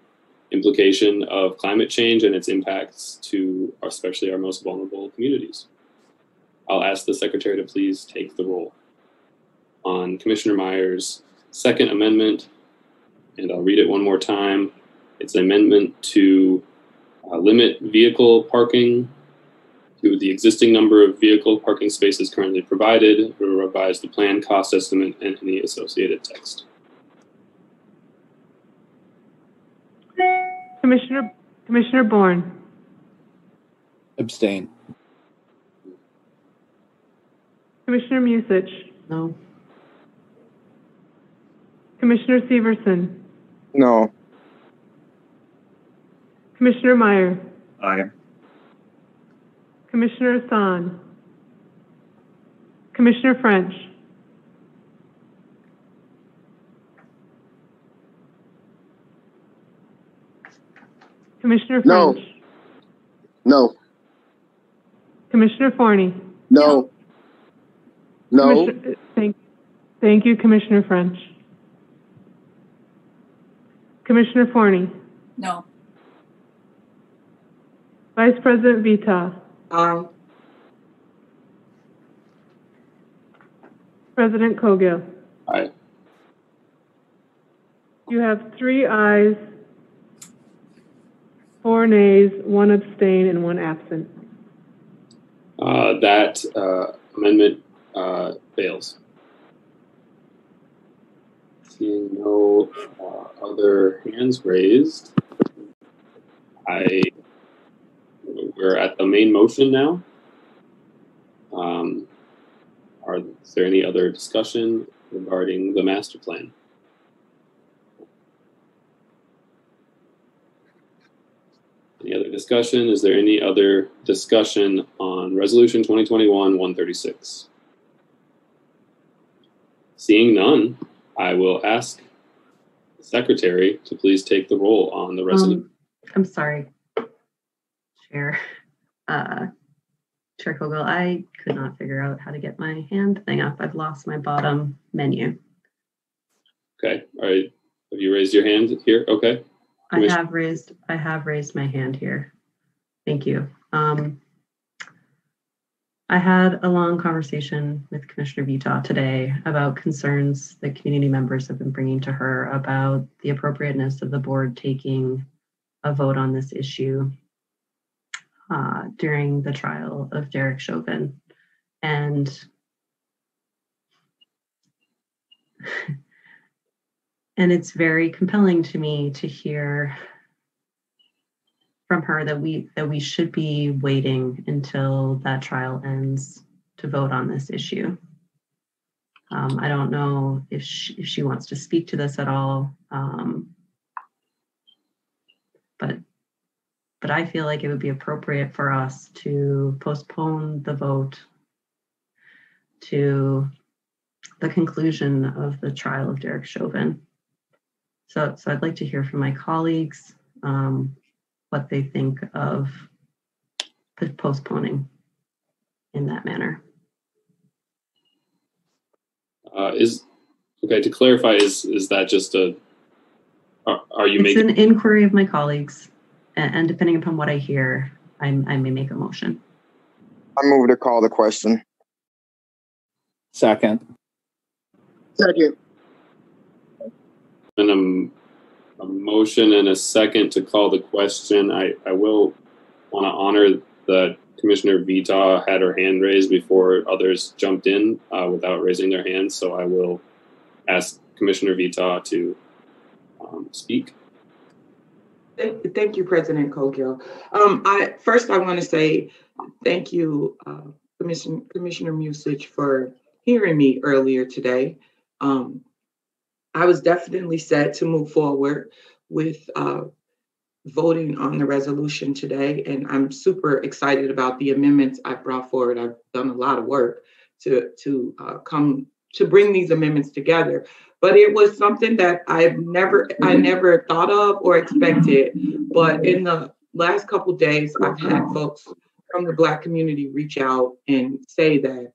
implication of climate change and its impacts to especially our most vulnerable communities. I'll ask the secretary to please take the roll on Commissioner Meyer's second amendment, and I'll read it one more time. It's an amendment to uh, limit vehicle parking to the existing number of vehicle parking spaces currently provided, or revise the plan cost estimate and any associated text. Commissioner Commissioner Bourn. Abstain. Commissioner Musich. No. Commissioner Severson. No. Commissioner Meyer. Aye. Commissioner Hassan. Commissioner French. Commissioner No. French. No. Commissioner Forney. No. No. Commissioner- Thank, thank you, Commissioner French. Commissioner Forney. No. Vice President Vetaw. Aye. President Cowgill. Aye. You have three ayes, four nays, one abstain, and one absent. Uh, that uh, amendment uh, fails. Seeing no uh, other hands raised, I we're at the main motion now. Um, are is there any other discussion regarding the master plan? Any other discussion? Is there any other discussion on Resolution 2021-136? Seeing none, I will ask the Secretary to please take the roll on the resolution. Um, I'm sorry, Chair. Uh, Chair Cowgill, I could not figure out how to get my hand thing up. I've lost my bottom menu. Okay, all right. Have you raised your hand here? Okay. I have raised, I have raised my hand here. Thank you. Um, I had a long conversation with Commissioner Vetaw today about concerns that community members have been bringing to her about the appropriateness of the board taking a vote on this issue. uh, during the trial of Derek Chauvin. And [laughs] and it's very compelling to me to hear from her that we that we should be waiting until that trial ends to vote on this issue. Um, I don't know if she, if she wants to speak to this at all, um, but but I feel like it would be appropriate for us to postpone the vote to the conclusion of the trial of Derek Chauvin. So, so I'd like to hear from my colleagues um, what they think of p- postponing in that manner. Uh, is okay to clarify. Is is that just a? Are, are you It's making? an inquiry of my colleagues, a- and, depending upon what I hear, I, I may make a motion. I move to call the question. Second. Second. And a, a motion and a second to call the question. I, I will want to honor that Commissioner Vetaw had her hand raised before others jumped in uh, without raising their hands. So I will ask Commissioner Vetaw to um, speak. Thank, you, President Cowgill. Um, I, first, I want to say thank you, uh, Commissioner, Commissioner Musich, for hearing me earlier today. Um, I was definitely set to move forward with uh, voting on the resolution today, and I'm super excited about the amendments I brought forward. I've done a lot of work to to uh, come to bring these amendments together, but it was something that I've never I never thought of or expected. But in the last couple days, I've had folks from the Black community reach out and say that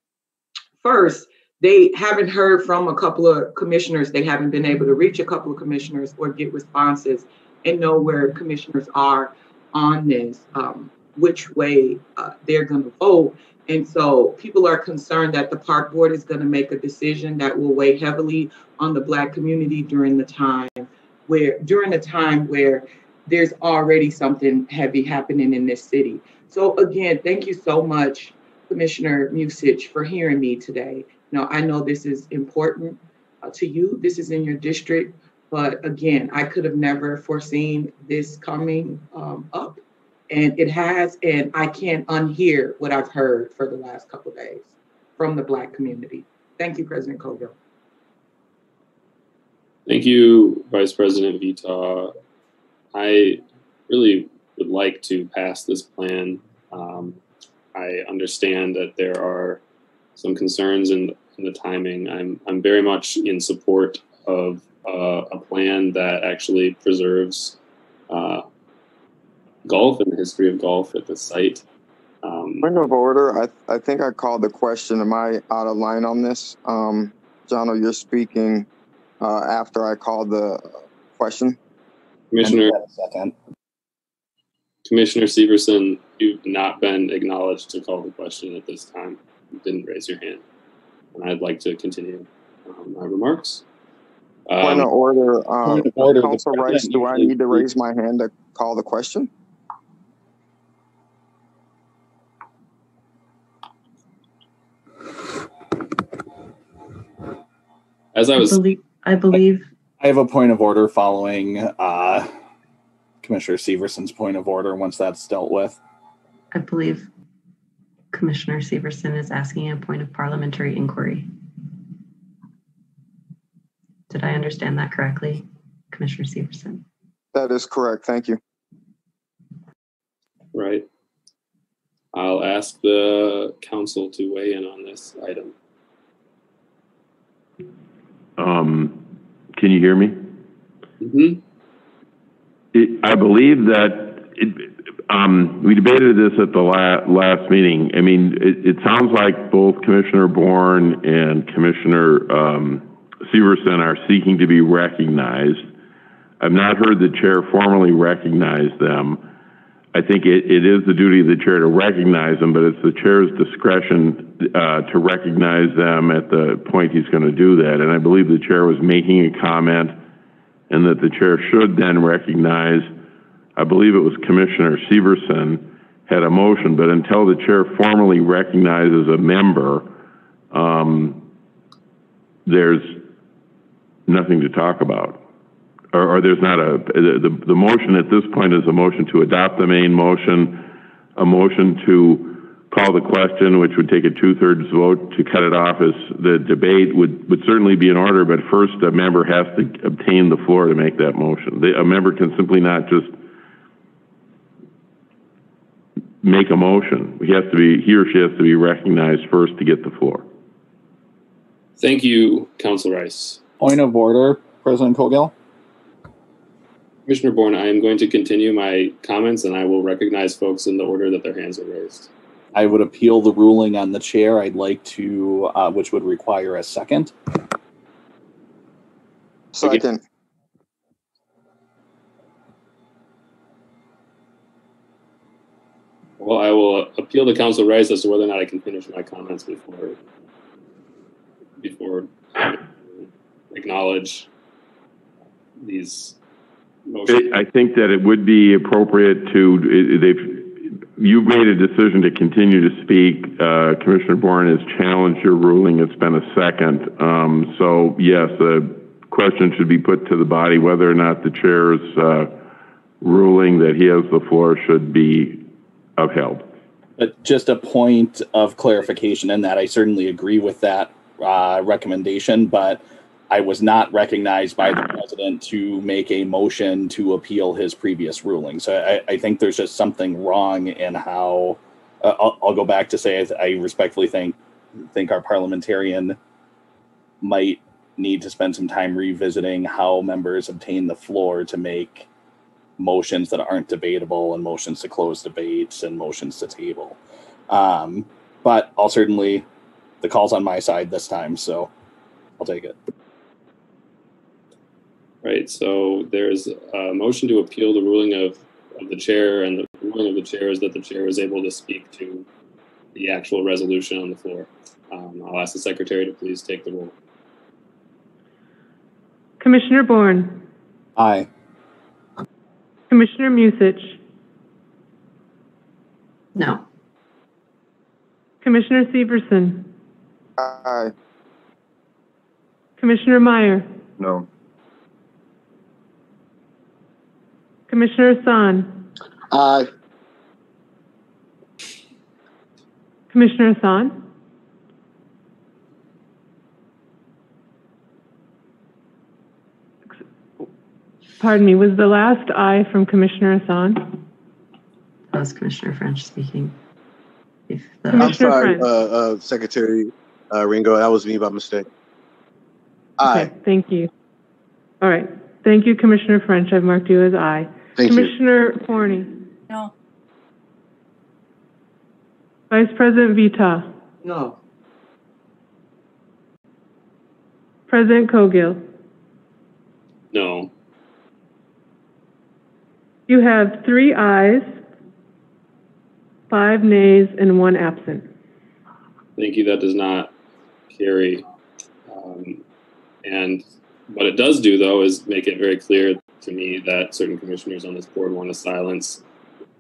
first they haven't heard from a couple of commissioners. They haven't been able to reach a couple of commissioners or get responses and know where commissioners are on this, um, which way uh, they're going to vote. And so people are concerned that the park board is going to make a decision that will weigh heavily on the black community during the time where during a time where there's already something heavy happening in this city. So again, thank you so much, Commissioner Musich, for hearing me today. Now I know this is important uh, to you. This is in your district, but again, I could have never foreseen this coming um, up, and it has. And I can't unhear what I've heard for the last couple of days from the Black community. Thank you, President Cowgill. Thank you, Vice President Vetaw. I really would like to pass this plan. Um, I understand that there are some concerns in, in the timing. I'm, I'm very much in support of uh, a plan that actually preserves uh, golf and the history of golf at the site. Um, Point of order, I, I think I called the question. Am I out of line on this? Um, Jono, you're speaking uh, after I called the question. Commissioner, Second. Commissioner Severson, you've not been acknowledged to call the question at this time. You didn't raise your hand. And I'd like to continue um, my remarks. Point of Um, order, uh, Point of order, Counsel Rice, do I need to raise my hand to call the question? as I I was believe, I believe I have a point of order following uh, Commissioner Severson's point of order once that's dealt with. I believe Commissioner Severson is asking a point of parliamentary inquiry. Did I understand that correctly, Commissioner Severson? That is correct. Thank you. right, I'll ask the council to weigh in on this item. Um, can you hear me? hmm It, I believe that it, um, we debated this at the la- last meeting. I mean, it, it sounds like both Commissioner Bourn and Commissioner um, Severson are seeking to be recognized. I've not heard the chair formally recognize them. I think it, it is the duty of the chair to recognize them, but it's the chair's discretion uh, to recognize them at the point he's going to do that. And I believe the chair was making a comment and that the chair should then recognize, I believe it was Commissioner Severson, had a motion, but until the chair formally recognizes a member, um, there's nothing to talk about. Or, or there's not a, the, the, motion at this point is a motion to adopt the main motion, a motion to call the question, which would take a two-thirds vote to cut it off as the debate would, would certainly be in order, but first a member has to obtain the floor to make that motion. A member can simply not just make a motion. He has to be, he or she has to be recognized first to get the floor. Thank you, Counsel Rice. Point of order, President Cowgill. Commissioner Bourn, I am going to continue my comments and I will recognize folks in the order that their hands are raised. I would appeal the ruling on the chair. I'd like to, uh, which would require a second. Second. Well, I will appeal to Counsel Rice as to whether or not I can finish my comments before before I acknowledge these motions. I think that it would be appropriate to, they've, you've made a decision to continue to speak. Uh, Commissioner Bourn has challenged your ruling. It's been a second. Um, so yes, the question should be put to the body whether or not the chair's, uh, ruling that he has the floor should be upheld. But just a point of clarification in that I certainly agree with that uh, recommendation, but I was not recognized by the president to make a motion to appeal his previous ruling. So I, I think there's just something wrong in how. Uh, I'll, I'll go back to say I, I respectfully think think our parliamentarian might need to spend some time revisiting how members obtain the floor to make motions that aren't debatable and motions to close debates and motions to table. Um, but I'll certainly, the call's on my side this time, so I'll take it. Right, so there's a motion to appeal the ruling of, of the chair, and the ruling of the chair is that the chair was able to speak to the actual resolution on the floor. Um, I'll ask the secretary to please take the roll. Commissioner Bourn, Aye. Commissioner Musich, No. Commissioner Severson, Aye. Commissioner Meyer, No. Commissioner Hassan, Aye. Commissioner Hassan, pardon me, was the last I from Commissioner Hassan? That was Commissioner French speaking. If the, I'm sorry, uh, uh, Secretary uh, Ringgold. That was me by mistake. Aye. Okay, thank you. All right, thank you, Commissioner French. I've marked you as aye. Thank you. Commissioner Forney, No. Vice President Vetaw, No. President Cowgill. No. You have three ayes, five nays, and one absent. Thank you. That does not carry. Um, and what it does do, though, is make it very clear to me that certain commissioners on this board want to silence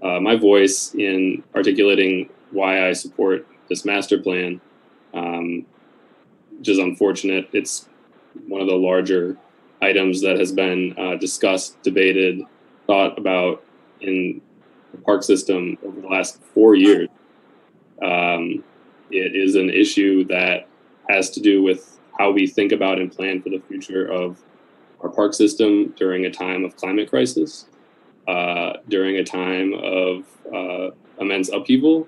uh, my voice in articulating why I support this master plan, um, which is unfortunate. It's one of the larger items that has been uh, discussed, debated, thought about in the park system over the last four years. Um, it is an issue that has to do with how we think about and plan for the future of our park system during a time of climate crisis, uh, during a time of uh, immense upheaval,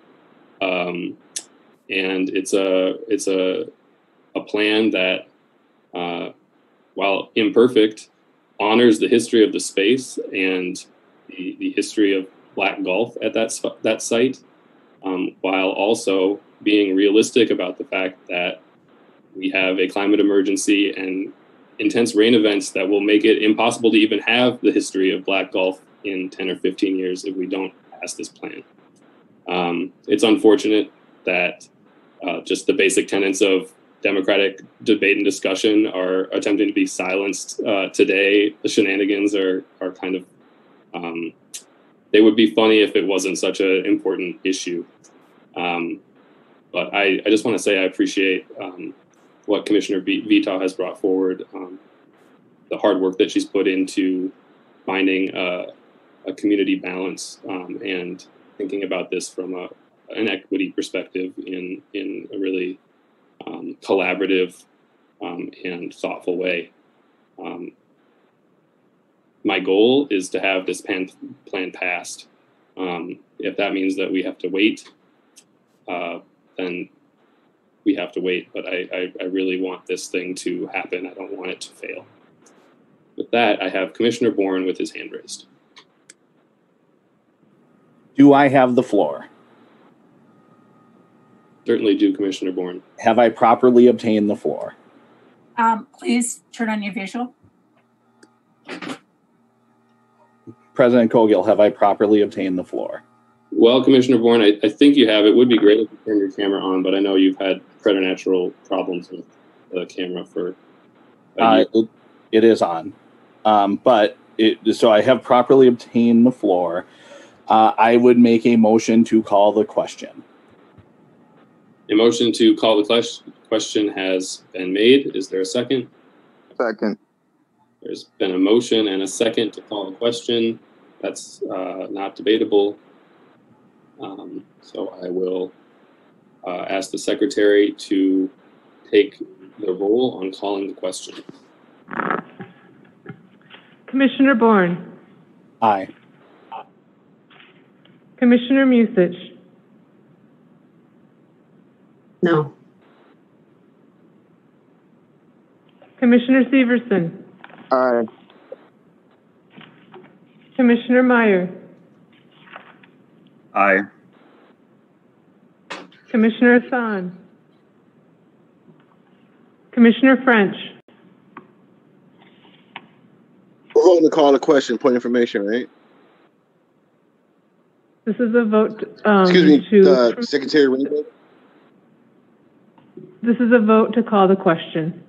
um, and it's a it's a a plan that, uh, while imperfect, honors the history of the space and the, the history of black golf at that that site, um, while also being realistic about the fact that we have a climate emergency and intense rain events that will make it impossible to even have the history of black golf in 10 or 15 years if we don't pass this plan. Um, it's unfortunate that uh, just the basic tenets of democratic debate and discussion are attempting to be silenced uh, today. The shenanigans are are kind of um, they would be funny if it wasn't such an important issue. Um, but I, I just want to say I appreciate um, what Commissioner Vetaw has brought forward, um, the hard work that she's put into finding a, a community balance um, and thinking about this from a, an equity perspective in in a really um, collaborative um, and thoughtful way. Um, my goal is to have this plan, plan passed. Um, if that means that we have to wait, uh, then we have to wait. But I, I, I really want this thing to happen. I don't want it to fail. With that, I have Commissioner Bourn with his hand raised. Do I have the floor? Certainly do, Commissioner Bourn. Have I properly obtained the floor? Um, please turn on your visual. President Cowgill, have I properly obtained the floor? Well, Commissioner Bourn, I, I think you have. It would be great if you turn your camera on, but I know you've had preternatural problems with the camera for Uh, it, it is on. Um, but it, so I have properly obtained the floor. Uh, I would make a motion to call the question. A motion to call the ques- question has been made. Is there a second? Second. There's been a motion and a second to call the question. That's uh, not debatable. Um, so I will uh, ask the secretary to take the roll on calling the question. Commissioner Bourn, Aye. Commissioner Musich, No. Commissioner Severson, Aye. Commissioner Meyer, Aye. Commissioner Hassan, Commissioner French, We're voting to call the question, point information, right? this is a vote um, Excuse me, to, uh, Secretary Rainbow? This is a vote to call the question.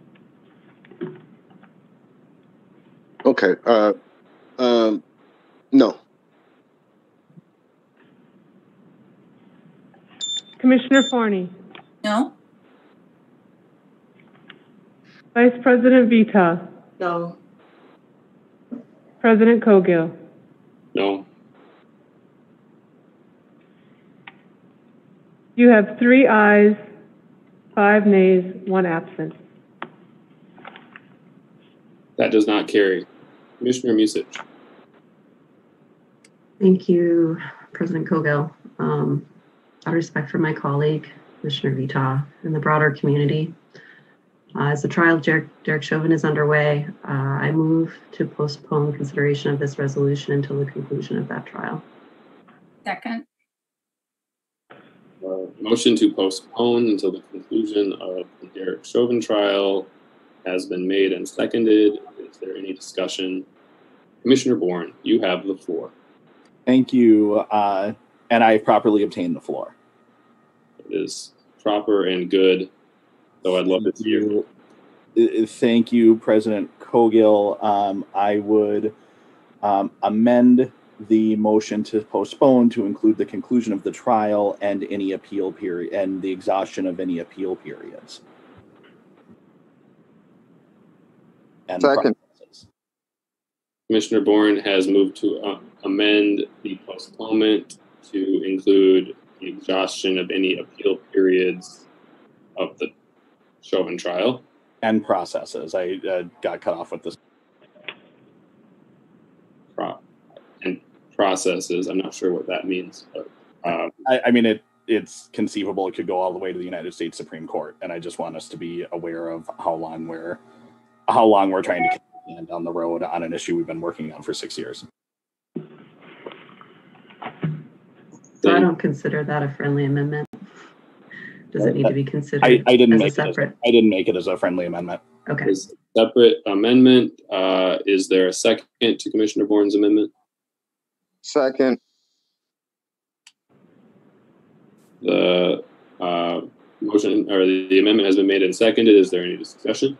Okay, uh, um, no. Commissioner Forney, No? Vice President Vetaw, No. President Cowgill. No. You have three ayes, five nays, one absent. That does not carry. Commissioner Musich. Thank you, President Cowgill. Um, out of respect for my colleague, Commissioner Vetaw, and the broader community, uh, as the trial of Derek, Derek Chauvin is underway, uh, I move to postpone consideration of this resolution until the conclusion of that trial. Second. Motion to postpone until the conclusion of the Derek Chauvin trial has been made and seconded. Is there any discussion? Commissioner Bourn, you have the floor. Thank you. Uh, and I properly obtained the floor. It is proper and good, though I'd love to hear. Uh, Thank you, President Cowgill. Um, I would um, amend the motion to postpone to include the conclusion of the trial and any appeal period and the exhaustion of any appeal periods. And Second. Commissioner Bourn has moved to uh, amend the postponement to include the exhaustion of any appeal periods of the Chauvin trial. and processes. I uh, got cut off with this. Pro- and processes. I'm not sure what that means, but um, I, I mean, it it's conceivable it could go all the way to the United States Supreme Court, and I just want us to be aware of how long we're how long we're trying to kick the can down the road on an issue we've been working on for six years. So I don't consider that a friendly amendment. Does it need to be considered I, I didn't as a make it. As. I didn't make it as a friendly amendment. Okay. is separate amendment. Uh, is there a second to Commissioner Bourn's amendment? Second. The uh, motion or the, the amendment has been made and seconded. Is there any discussion?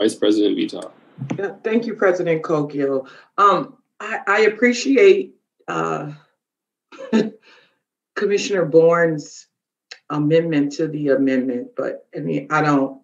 Vice President Vetaw. Yeah, thank you, President Cowgill. Um, I, I appreciate uh, [laughs] Commissioner Bourn's amendment to the amendment, but I mean, I don't,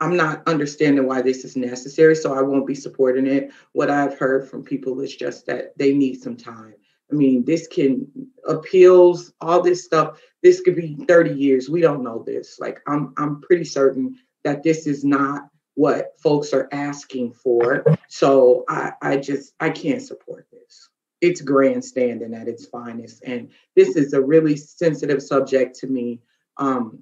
I'm not understanding why this is necessary, so I won't be supporting it. What I've heard from people is just that they need some time. I mean, this can appeals, all this stuff. This could be 30 years. We don't know this. Like, I'm I'm pretty certain that this is not what folks are asking for. So I I just I can't support this. It's grandstanding at its finest, and this is a really sensitive subject to me. Um,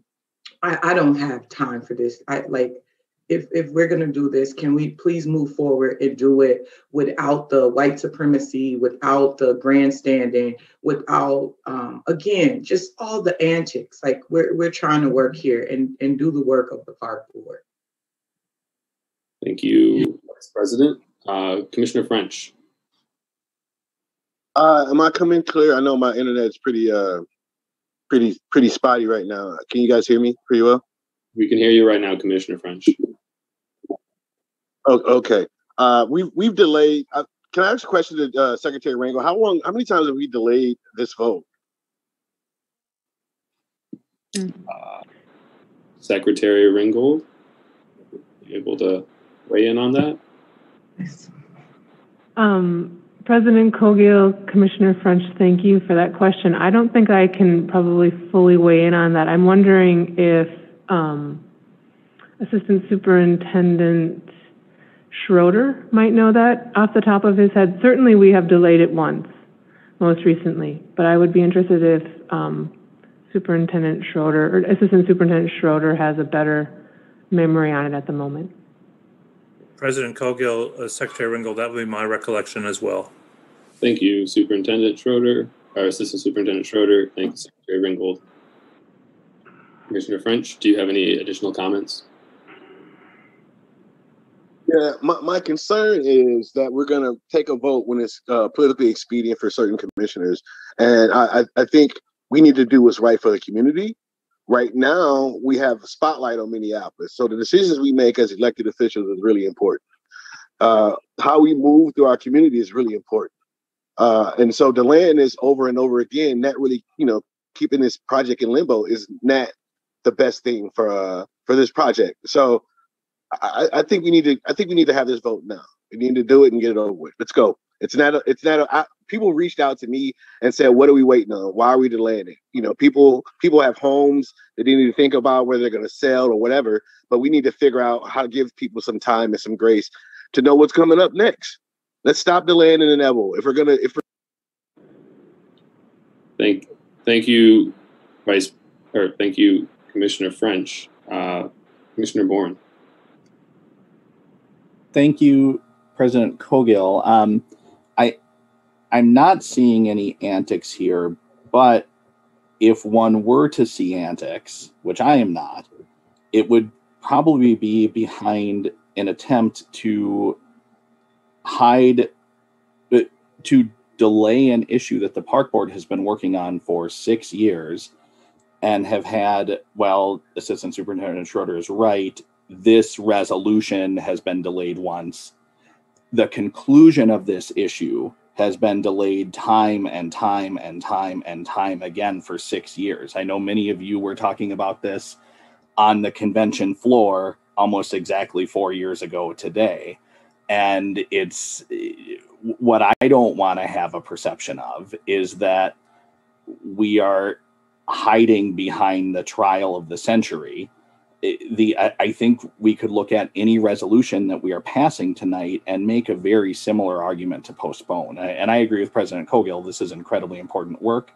I I don't have time for this. I like if if we're going to do this can we please move forward and do it without the white supremacy without the grandstanding without um, again just all the antics like we're, we're trying to work here and and do the work of the park board Thank you, Vice President. Uh, Commissioner French. Uh, am I coming clear? I know my internet's pretty, uh, pretty, pretty spotty right now. Can you guys hear me pretty well? We can hear you right now, Commissioner French. Oh, okay. Uh, we've we've delayed. Uh, can I ask a question to uh, Secretary Ringgold? How long? How many times have we delayed this vote? Uh, Secretary Ringgold, able to weigh in on that? Um, President Cowgill, Commissioner French, thank you for that question. I don't think I can probably fully weigh in on that. I'm wondering if um, Assistant Superintendent Schroeder might know that off the top of his head. Certainly, we have delayed it once, most recently, but I would be interested if um, Superintendent Schroeder, or Assistant Superintendent Schroeder has a better memory on it at the moment. President Cowgill, uh, Secretary Ringgold, that would be my recollection as well. Thank you, Superintendent Schroeder, or Assistant Superintendent Schroeder. Thank you, Secretary Ringgold. Commissioner French, do you have any additional comments? Yeah, my, my concern is that we're going to take a vote when it's uh, politically expedient for certain commissioners. And I, I, I think we need to do what's right for the community. Right now, we have a spotlight on Minneapolis. So the decisions we make as elected officials is really important. Uh, how we move through our community is really important. Uh, and so delaying this over and over again, not really, you know, keeping this project in limbo is not the best thing for uh, for this project. So I, I think we need to I think we need to have this vote now. We need to do it and get it over with. Let's go. It's not a, it's not a, I, people reached out to me and said, "What are we waiting on? Why are we delaying it?" You know, people people have homes that they need to think about whether they're going to sell or whatever. But we need to figure out how to give people some time and some grace to know what's coming up next. Let's stop delaying an inevitable. If we're gonna, if we're Thank, thank you, Vice, or thank you, Commissioner French. Uh, Commissioner Bourn. Thank you, President Cowgill. Um, I, I'm not seeing any antics here, but if one were to see antics, which I am not, it would probably be behind an attempt to hide, uh, to delay an issue that the park board has been working on for six years and have had, well, Assistant Superintendent Schroeder is right, this resolution has been delayed once. The conclusion of this issue has been delayed time and time and time and time again for six years. I know many of you were talking about this on the convention floor almost exactly four years ago today. And it's what I don't want to have a perception of is that we are hiding behind the trial of the century. The I, think we could look at any resolution that we are passing tonight and make a very similar argument to postpone. And I agree with President Cowgill. This is incredibly important work.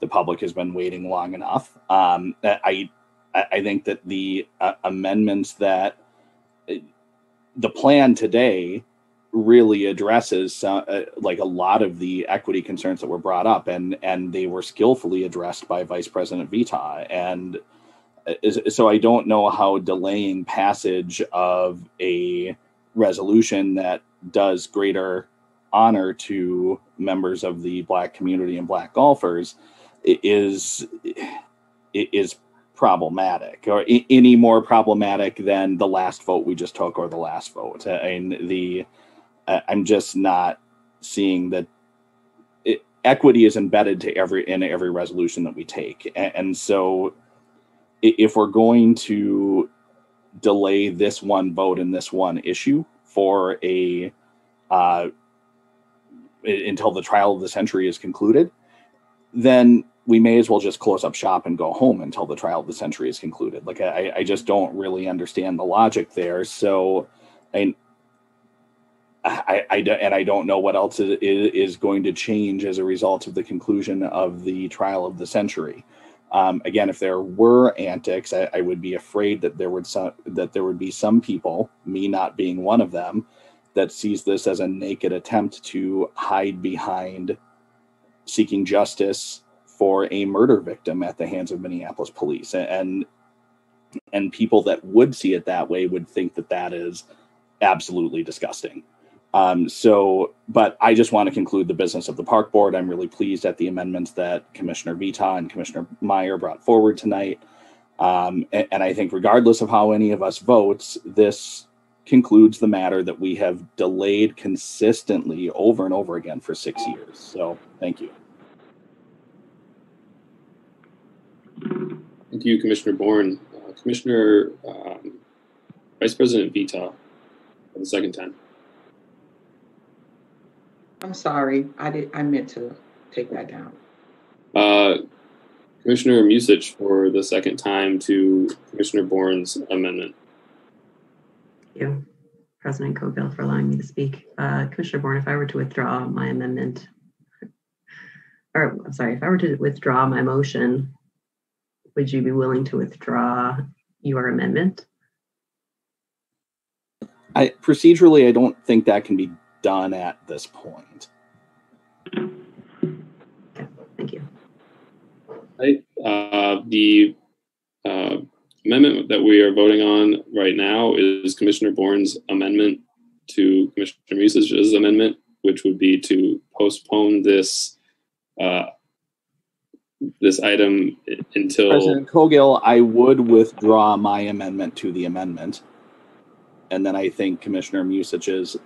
The public has been waiting long enough. Um, I I think that the uh, amendments that uh, the plan today really addresses uh, uh, like a lot of the equity concerns that were brought up and and they were skillfully addressed by vice president Vetaw. And so i don't know how delaying passage of a resolution that does greater honor to members of the black community and black golfers is is problematic or I- any more problematic than the last vote we just took or the last vote. And the I- I'm just not seeing that it, equity is embedded to every in every resolution that we take, and, and so if we're going to delay this one vote in this one issue for a uh, until the trial of the century is concluded, then we may as well just close up shop and go home until the trial of the century is concluded. Like I, I just don't really understand the logic there. So, I, I, I and I don't know what else is, going to change as a result of the conclusion of the trial of the century. Um, again, if there were antics, I, I would be afraid that there would some, that there would be some people, me not being one of them, that sees this as a naked attempt to hide behind seeking justice for a murder victim at the hands of Minneapolis police. And and people that would see it that way would think that that is absolutely disgusting. Um, so, but I just want to conclude the business of the park board. I'm really pleased at the amendments that Commissioner Vetaw and Commissioner Meyer brought forward tonight. Um, and, and I think regardless of how any of us votes, this concludes the matter that we have delayed consistently over and over again for six years. So thank you. Thank you, Commissioner Bourn. Uh, Commissioner um, Vice President Vetaw for the second time. I'm sorry, I did, I meant to take that down. Uh, Commissioner Musich for the second time to Commissioner Bourn's amendment. Thank you, President Cowgill, for allowing me to speak. Uh, Commissioner Bourn, if I were to withdraw my amendment, or I'm sorry, if I were to withdraw my motion, would you be willing to withdraw your amendment? I procedurally, I don't think that can be done at this point. Thank you. Right. Uh, the uh, amendment that we are voting on right now is Commissioner Bourn's amendment to Commissioner Musich's amendment, which would be to postpone this uh, this item until President Cowgill, I would withdraw my amendment to the amendment. And then I think Commissioner Musich's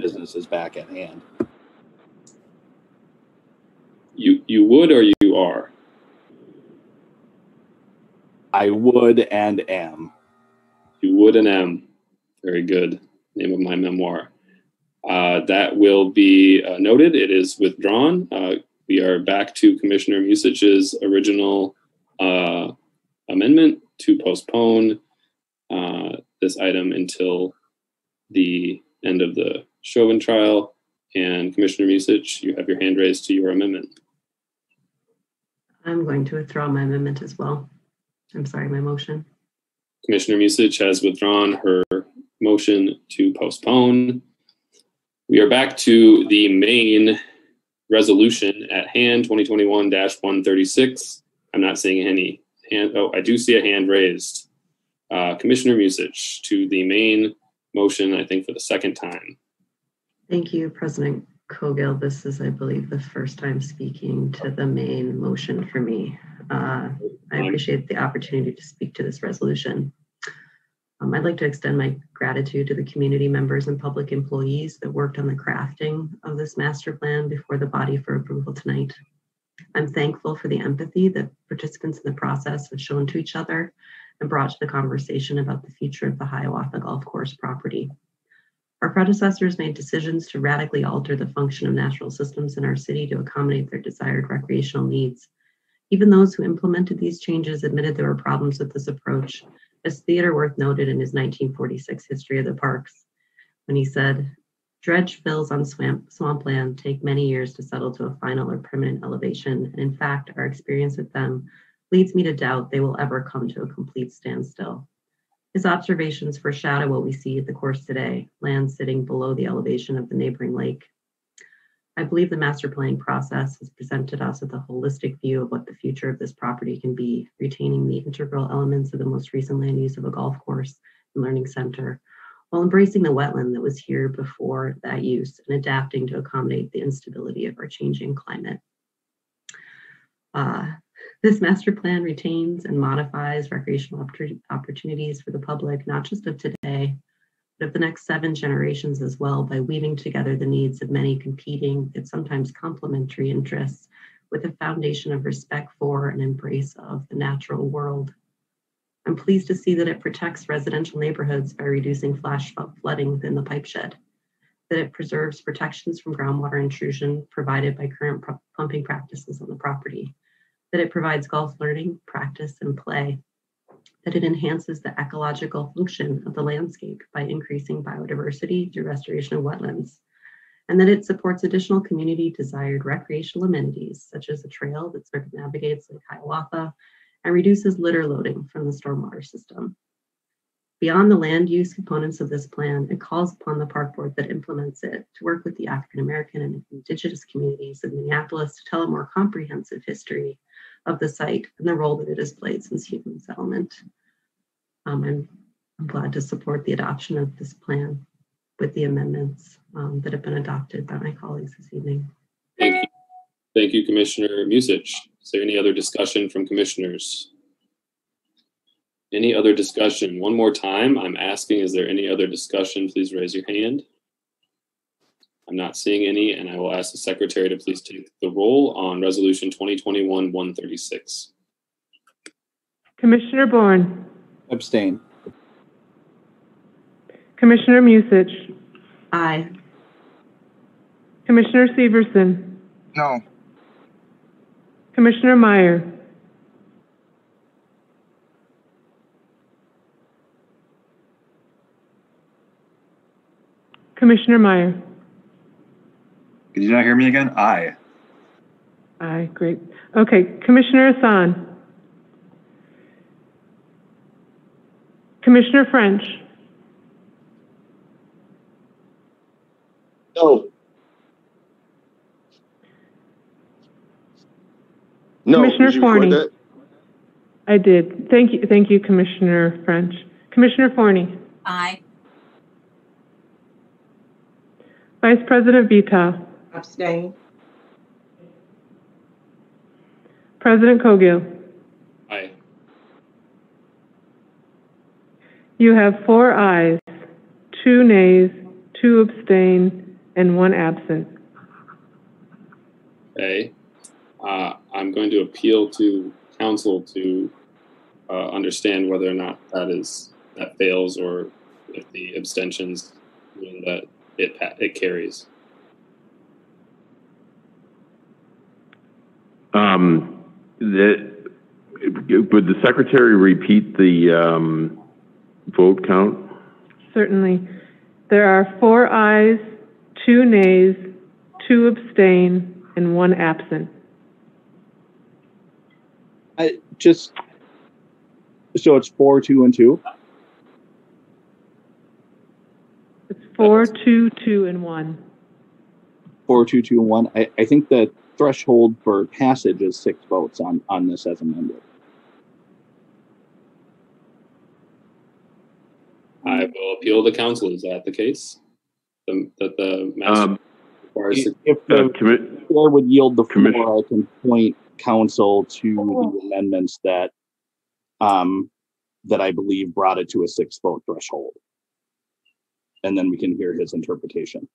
business is back at hand. you you would or you are. I would and am. You would and am. Very good. Name of my memoir. Uh, that will be uh, noted. It is withdrawn. Uh, we are back to Commissioner Musich's original uh, amendment to postpone uh, this item until the end of the Chauvin trial. And Commissioner Musich, you have your hand raised to your amendment. I'm going to withdraw my amendment as well. I'm sorry, my motion. Commissioner Musich has withdrawn her motion to postpone. We are back to the main resolution at hand, 2021-136. I'm not seeing any hand, oh, I do see a hand raised. Uh, Commissioner Musich to the main motion, I think for the second time. Thank you, President Cowgill. This is, I believe, the first time speaking to the main motion for me. Uh, I appreciate the opportunity to speak to this resolution. Um, I'd like to extend my gratitude to the community members and public employees that worked on the crafting of this master plan before the body for approval tonight. I'm thankful for the empathy that participants in the process have shown to each other and brought to the conversation about the future of the Hiawatha Golf Course property. Our predecessors made decisions to radically alter the function of natural systems in our city to accommodate their desired recreational needs. Even those who implemented these changes admitted there were problems with this approach, as Theodore Wirth noted in his 1946 History of the Parks, when he said, Dredge fills on swamp, swampland take many years to settle to a final or permanent elevation, and in fact, our experience with them leads me to doubt they will ever come to a complete standstill. His observations foreshadow what we see at the course today, land sitting below the elevation of the neighboring lake. I believe the master planning process has presented us with a holistic view of what the future of this property can be, retaining the integral elements of the most recent land use of a golf course and learning center, while embracing the wetland that was here before that use and adapting to accommodate the instability of our changing climate. Uh, This master plan retains and modifies recreational opportunities for the public, not just of today, of the next seven generations as well, by weaving together the needs of many competing and sometimes complementary interests with a foundation of respect for and embrace of the natural world. I'm pleased to see that it protects residential neighborhoods by reducing flash flooding within the pipe shed, that it preserves protections from groundwater intrusion provided by current pu- pumping practices on the property, that it provides golf learning, practice, and play, that it enhances the ecological function of the landscape by increasing biodiversity through restoration of wetlands, and that it supports additional community desired recreational amenities such as a trail that circumnavigates Lake Hiawatha and reduces litter loading from the stormwater system. Beyond the land use components of this plan, it calls upon the park board that implements it to work with the African American and Indigenous communities of Minneapolis to tell a more comprehensive history of the site and the role that it has played since human settlement. Um, I'm, I'm glad to support the adoption of this plan with the amendments um, that have been adopted by my colleagues this evening. Thank you. Thank you, Commissioner Musich. Is there any other discussion from commissioners? Any other discussion? One more time, I'm asking, is there any other discussion? Please raise your hand. I'm not seeing any, and I will ask the secretary to please take the roll on Resolution 2021-136. Commissioner Bourn, Abstain. Commissioner Musich, Aye. Commissioner Severson, No. Commissioner Meyer, Commissioner Meyer. Did you not hear me again? Aye. Aye, great. Okay, Commissioner Hassan. Commissioner French, No. No. Commissioner did you record Forney. I did. Thank you, thank you, Commissioner French. Commissioner Forney, Aye. Vice President Vetaw, Abstain. President Cowgill. Aye. You have four ayes, two nays, two abstain, and one absent. Okay. Uh, I'm going to appeal to council to uh, understand whether or not that is, that fails or if the abstentions mean that it, it carries. Um, the, would the secretary repeat the, um, vote count? Certainly. There are four ayes, two nays, two abstain, and one absent. I just, so it's four, two, and two? It's four, two, two, and one. Four, two, two, and one. I, I think the threshold for passage is six votes on, on this as amended. I will appeal to council. Is that the case? The, that the master Um, requires six- If Uh, the commi- chair would yield the Commis- floor, I can point council to the amendments that, um, that I believe brought it to a six vote threshold. And then we can hear his interpretation.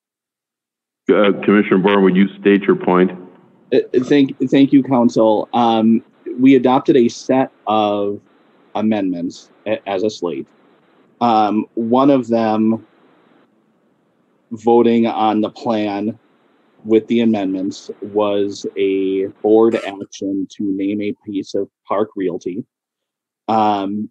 uh, Commissioner Bourn, would you state your point? Uh, Thank, thank you, council. Um, we adopted a set of amendments as a slate. Um, one of them voting on the plan with the amendments was a board action to name a piece of park realty. Um,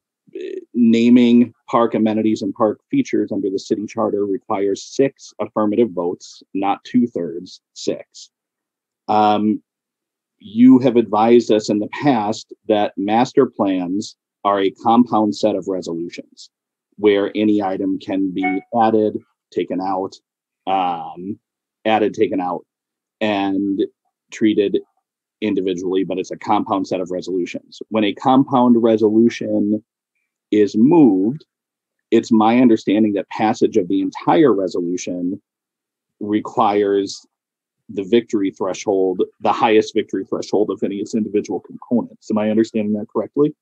naming park amenities and park features under the city charter requires six affirmative votes, not two thirds, six. Um, you have advised us in the past that master plans are a compound set of resolutions where any item can be added, taken out, um, added, taken out, and treated individually, but it's a compound set of resolutions. When a compound resolution is moved, it's my understanding that passage of the entire resolution requires the victory threshold, the highest victory threshold of any its individual components. Am I understanding that correctly?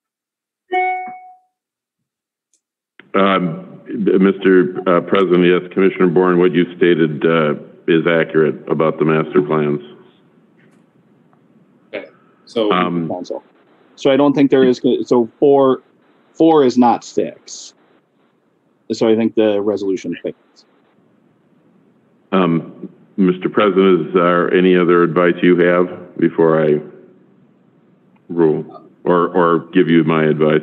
Um, Mr. uh, President, yes, Commissioner Bourn, what you stated uh, is accurate about the master plans. So, Um. So I don't think there is, so four, four is not six. So I think the resolution fails. Um, Mr. President, is there any other advice you have before I rule or, or give you my advice?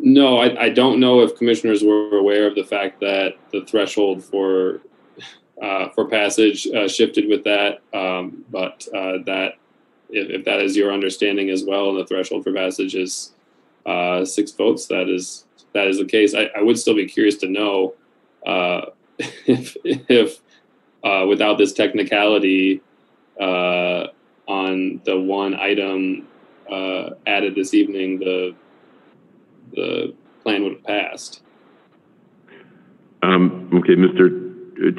No, I, I don't know if commissioners were aware of the fact that the threshold for uh, for passage uh, shifted with that, um, but uh, that if, if that is your understanding as well, and the threshold for passage is uh, six votes, that is that is the case. I, I would still be curious to know uh, [laughs] if if uh, without this technicality uh, on the one item uh, added this evening, the the plan would have passed. Um, okay, Mr.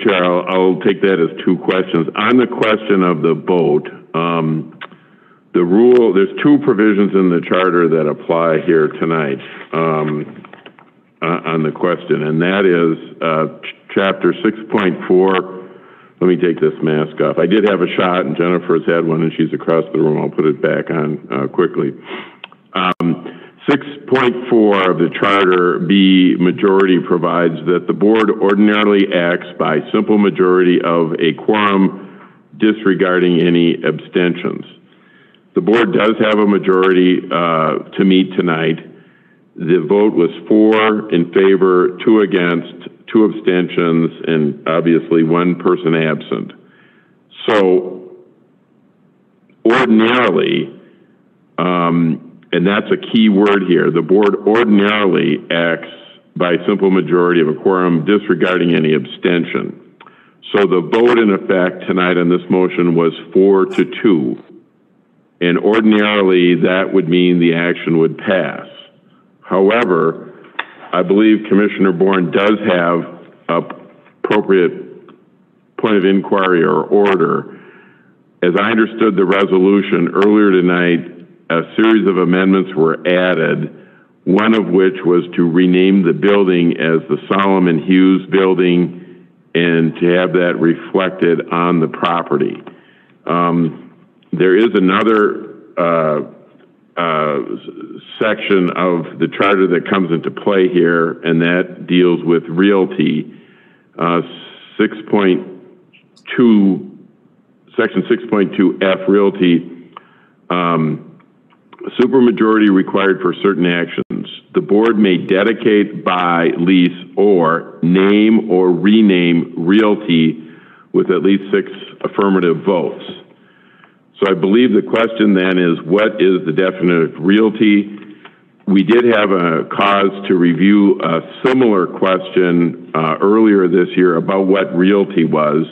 Chair, I'll, I'll take that as two questions. On the question of the vote, um, the rule, there's two provisions in the charter that apply here tonight um, uh, on the question, and that is uh, ch- chapter 6.4. Let me take this mask off. I did have a shot, and Jennifer's had one, and she's across the room. I'll put it back on uh, quickly. Um, 6.4 of the Charter B majority provides that the board ordinarily acts by simple majority of a quorum disregarding any abstentions. The board does have a majority uh, to meet tonight. The vote was four in favor, two against, two abstentions, and obviously one person absent. So ordinarily, um, and that's a key word here, the board ordinarily acts by simple majority of a quorum disregarding any abstention. So the vote in effect tonight on this motion was four to two. And ordinarily, that would mean the action would pass. However, I believe Commissioner Bourn does have a appropriate point of inquiry or order. As I understood the resolution earlier tonight, a series of amendments were added, one of which was to rename the building as the Solomon Hughes Building and to have that reflected on the property. Um, there is another uh, uh, section of the charter that comes into play here, and that deals with realty. Uh, 6.2, section 6.2F realty, um, supermajority required for certain actions. The board may dedicate, buy, lease, or name or rename realty with at least six affirmative votes. So I believe the question then is, what is the definition of realty? We did have a cause to review a similar question uh, earlier this year about what realty was.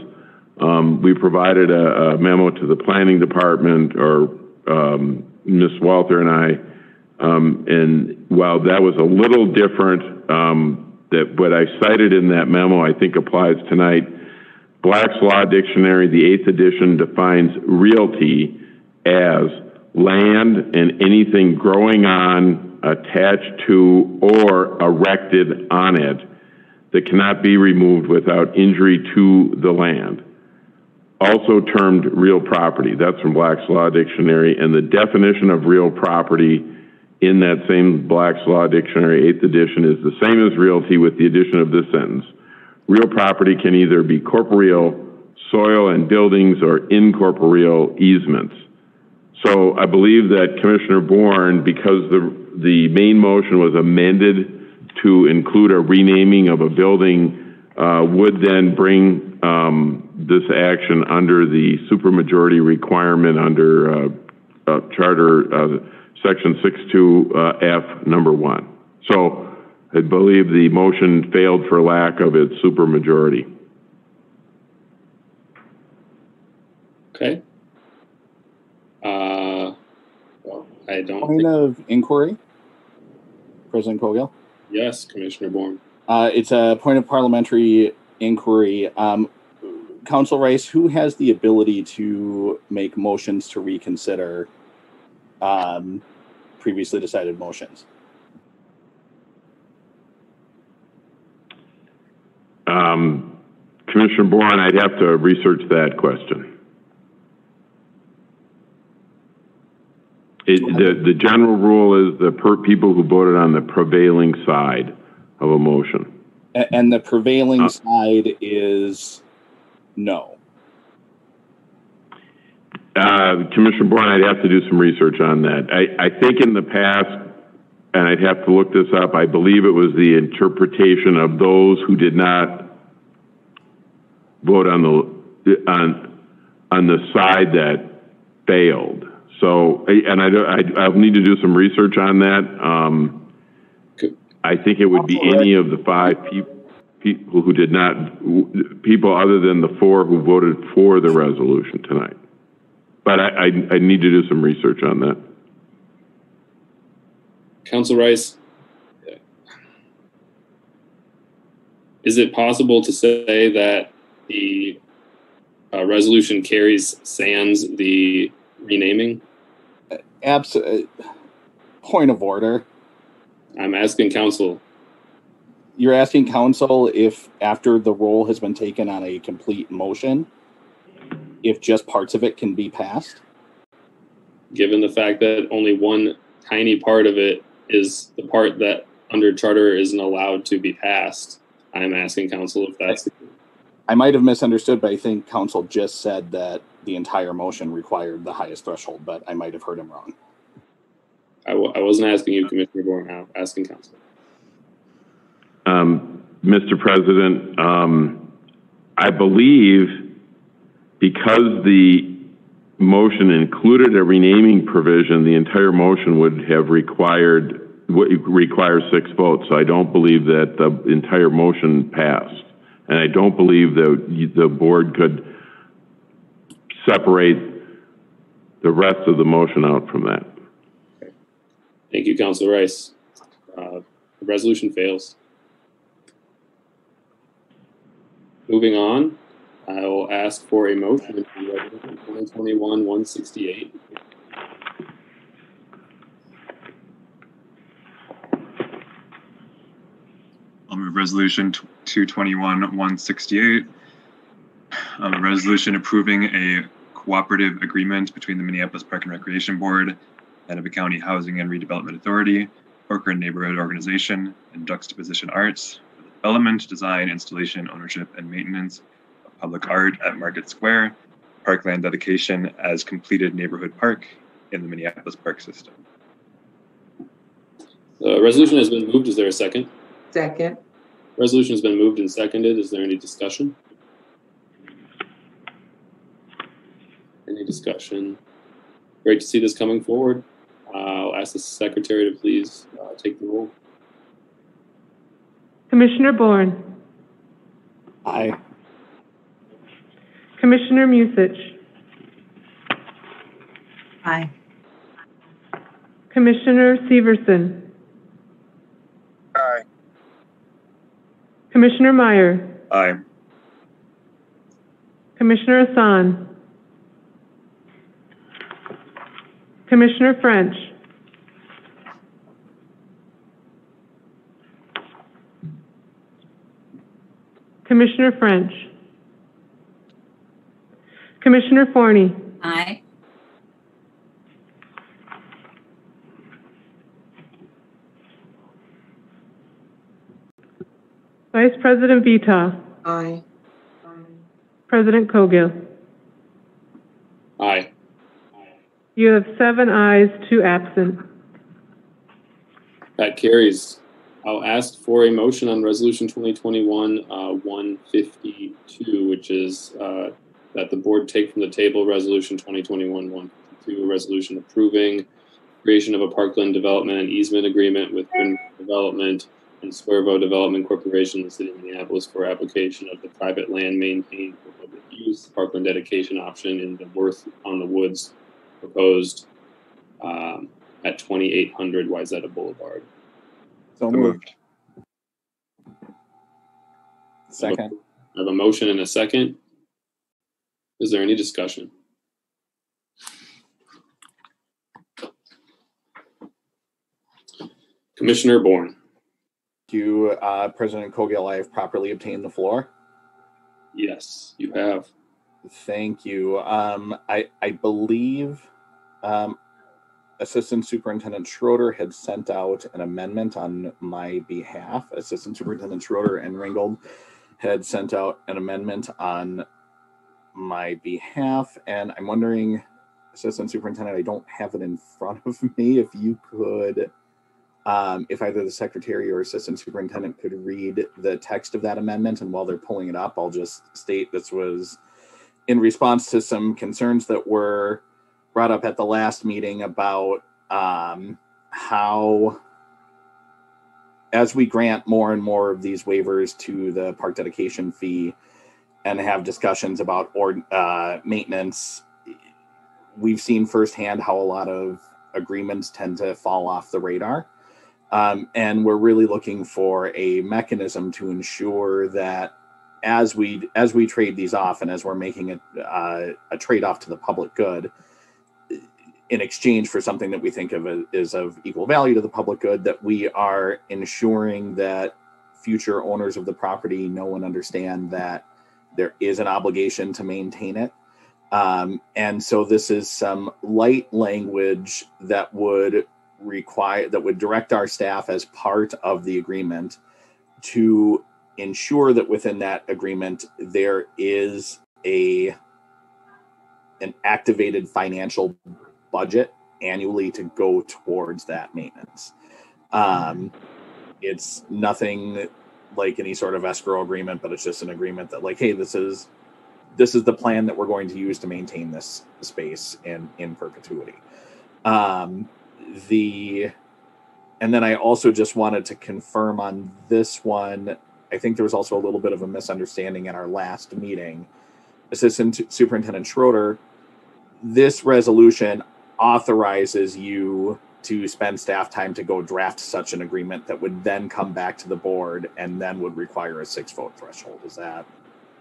Um, we provided a, a memo to the planning department, or um, Ms. Walter and I, um, and while that was a little different, um, that what I cited in that memo I think applies tonight. Black's Law Dictionary, the eighth edition, defines realty as land and anything growing on, attached to, or erected on it that cannot be removed without injury to the land. Also termed real property. That's from Black's Law Dictionary. And the definition of real property in that same Black's Law Dictionary, eighth edition, is the same as realty with the addition of this sentence. Real property can either be corporeal, soil and buildings, or incorporeal easements. So I believe that Commissioner Bourn, because the, the main motion was amended to include a renaming of a building, uh, would then bring um, this action under the supermajority requirement under uh, uh, Charter uh, Section 62F, number one. So I believe the motion failed for lack of its supermajority. Okay. Uh, well, I don't. Point Think, of inquiry, President Cowgill. yes, Commissioner Bourn. Uh, it's a point of parliamentary inquiry. Um, Counsel Rice, who has the ability to make motions to reconsider um, previously decided motions? Um, Commissioner Bourn, I'd have to research that question. It, the, the general rule is the per, people who voted on the prevailing side of a motion. And the prevailing side is no. Uh, Commissioner Bourn, I'd have to do some research on that. I, I think in the past, and I'd have to look this up, I believe it was the interpretation of those who did not vote on the, on, on the side that failed. So, and I, I, I'll need to do some research on that. Um, I think it would be any of the five people, people who did not, people other than the four who voted for the resolution tonight. But I, I, I need to do some research on that. Counsel Rice, is it possible to say that the uh, resolution carries sans the renaming? Absolutely. Point of order. I'm asking counsel. You're asking counsel if after the roll has been taken on a complete motion, if just parts of it can be passed? given the fact that only one tiny part of it is the part that under charter isn't allowed to be passed. I'm asking counsel if that's I might have misunderstood, but I think counsel just said that the entire motion required the highest threshold, but I might have heard him wrong. I w- I wasn't asking you, Commissioner Bourn, I'm asking counsel. Um, Mr. President, um, I believe because the motion included a renaming provision, the entire motion would have required, require six votes. So I don't believe that the entire motion passed. And I don't believe that the board could separate the rest of the motion out from that. Thank you, Counsel Rice. Uh, the resolution fails. Moving on, I will ask for a motion to resolution 2021 168. I'll move resolution two twenty-one, one sixty-eight. Um, a resolution approving a cooperative agreement between the Minneapolis Park and Recreation Board, Hennepin County Housing and Redevelopment Authority, Corker Neighborhood Organization, and Juxtaposition Arts for the development, design, installation, ownership, and maintenance public art at Market Square, parkland dedication as completed neighborhood park in the Minneapolis Park System. The resolution has been moved. Is there a second? Second. Resolution has been moved and seconded. Is there any discussion? Any discussion? Great to see this coming forward. Uh, I'll ask the secretary to please uh, take the roll. Commissioner Bourn, Aye. Commissioner Musich, Aye. Commissioner Severson, Aye. Commissioner Meyer, Aye. Commissioner Hassan, Commissioner French, Commissioner French, Commissioner Forney, Aye. Vice President Vetaw, Aye. President Cowgill. Aye. You have seven ayes, two absent. That carries. I'll ask for a motion on resolution 2021 uh, 152, which is uh, that the board take from the table resolution 2021 152, a resolution approving creation of a parkland development and easement agreement with Grin Development and Swervo Development Corporation, in the city of Minneapolis, for application of the private land maintained for public use parkland dedication option in the Wirth on the Woods proposed um, at 2800 Wayzata Boulevard. So moved. Second. I have a motion and a second. Is there any discussion? Commissioner Bourn, Do you, uh, President Cowgill, I have properly obtained the floor. yes, you have. Thank you. Um, I, I believe, um, Assistant Superintendent Schroeder had sent out an amendment on my behalf. Assistant Superintendent Schroeder and Ringgold had sent out an amendment on my behalf, and I'm wondering, Assistant Superintendent, I don't have it in front of me. If you could, um, if either the Secretary or Assistant Superintendent could read the text of that amendment, and while they're pulling it up, I'll just state this was in response to some concerns that were brought up at the last meeting about um, how as we grant more and more of these waivers to the park dedication fee and have discussions about or uh, maintenance we've seen firsthand how a lot of agreements tend to fall off the radar. Um, and we're really looking for a mechanism to ensure that as we as we trade these off and as we're making a, uh, a trade-off to the public good in exchange for something that we think of is of equal value to the public good that we are ensuring that future owners of the property know and understand that there is an obligation to maintain it um, and so this is some light language that would require that would direct our staff as part of the agreement to ensure that within that agreement there is a an activated financial budget annually to go towards that maintenance. Um, it's nothing like any sort of escrow agreement, but it's just an agreement that like, hey, this is this is the plan that we're going to use to maintain this space in in perpetuity. Um, the and then I also just wanted to confirm on this one. I think there was also a little bit of a misunderstanding in our last meeting. Assistant Superintendent Schroeder, this resolution authorizes you to spend staff time to go draft such an agreement that would then come back to the board and then would require a six vote threshold. Is that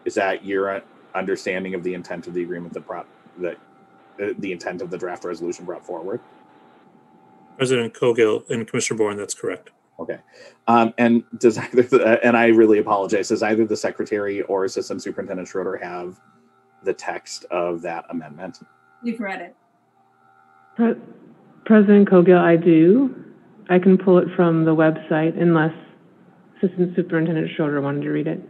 is that your understanding of the intent of the agreement that brought that uh, the intent of the draft resolution brought forward? President Cowgill and Commissioner Bourn, that's correct. Okay. Um, and does either, the, and I really apologize, does either the secretary or assistant superintendent Schroeder have the text of that amendment? We've read it. Pre- President Cowgill, I do. I can pull it from the website unless Assistant Superintendent Schroeder wanted to read it.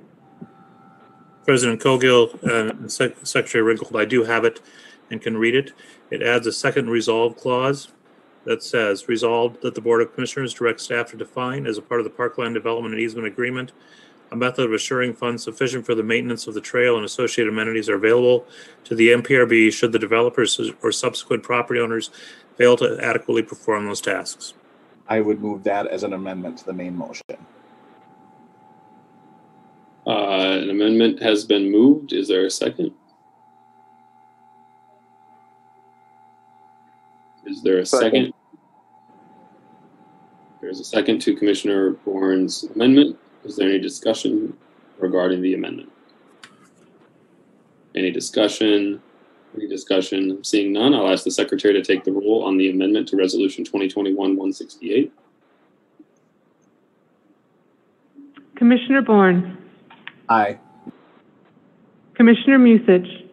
President Cowgill uh, and Sec- Secretary Ringgold, I do have it and can read it. It adds a second resolve clause that says, resolved that the Board of Commissioners direct staff to define as a part of the Parkland Development and Easement Agreement, a method of assuring funds sufficient for the maintenance of the trail and associated amenities are available to the MPRB should the developers or subsequent property owners fail to adequately perform those tasks. I would move that as an amendment to the main motion. Uh, an amendment has been moved. Is there a second? Is there a second? Second. There's a second to Commissioner Bourn's amendment. Is there any discussion regarding the amendment? Any discussion? Any discussion? Seeing none, I'll ask the secretary to take the roll on the amendment to Resolution 2021-168. Commissioner Bourn, Aye. Commissioner Musich,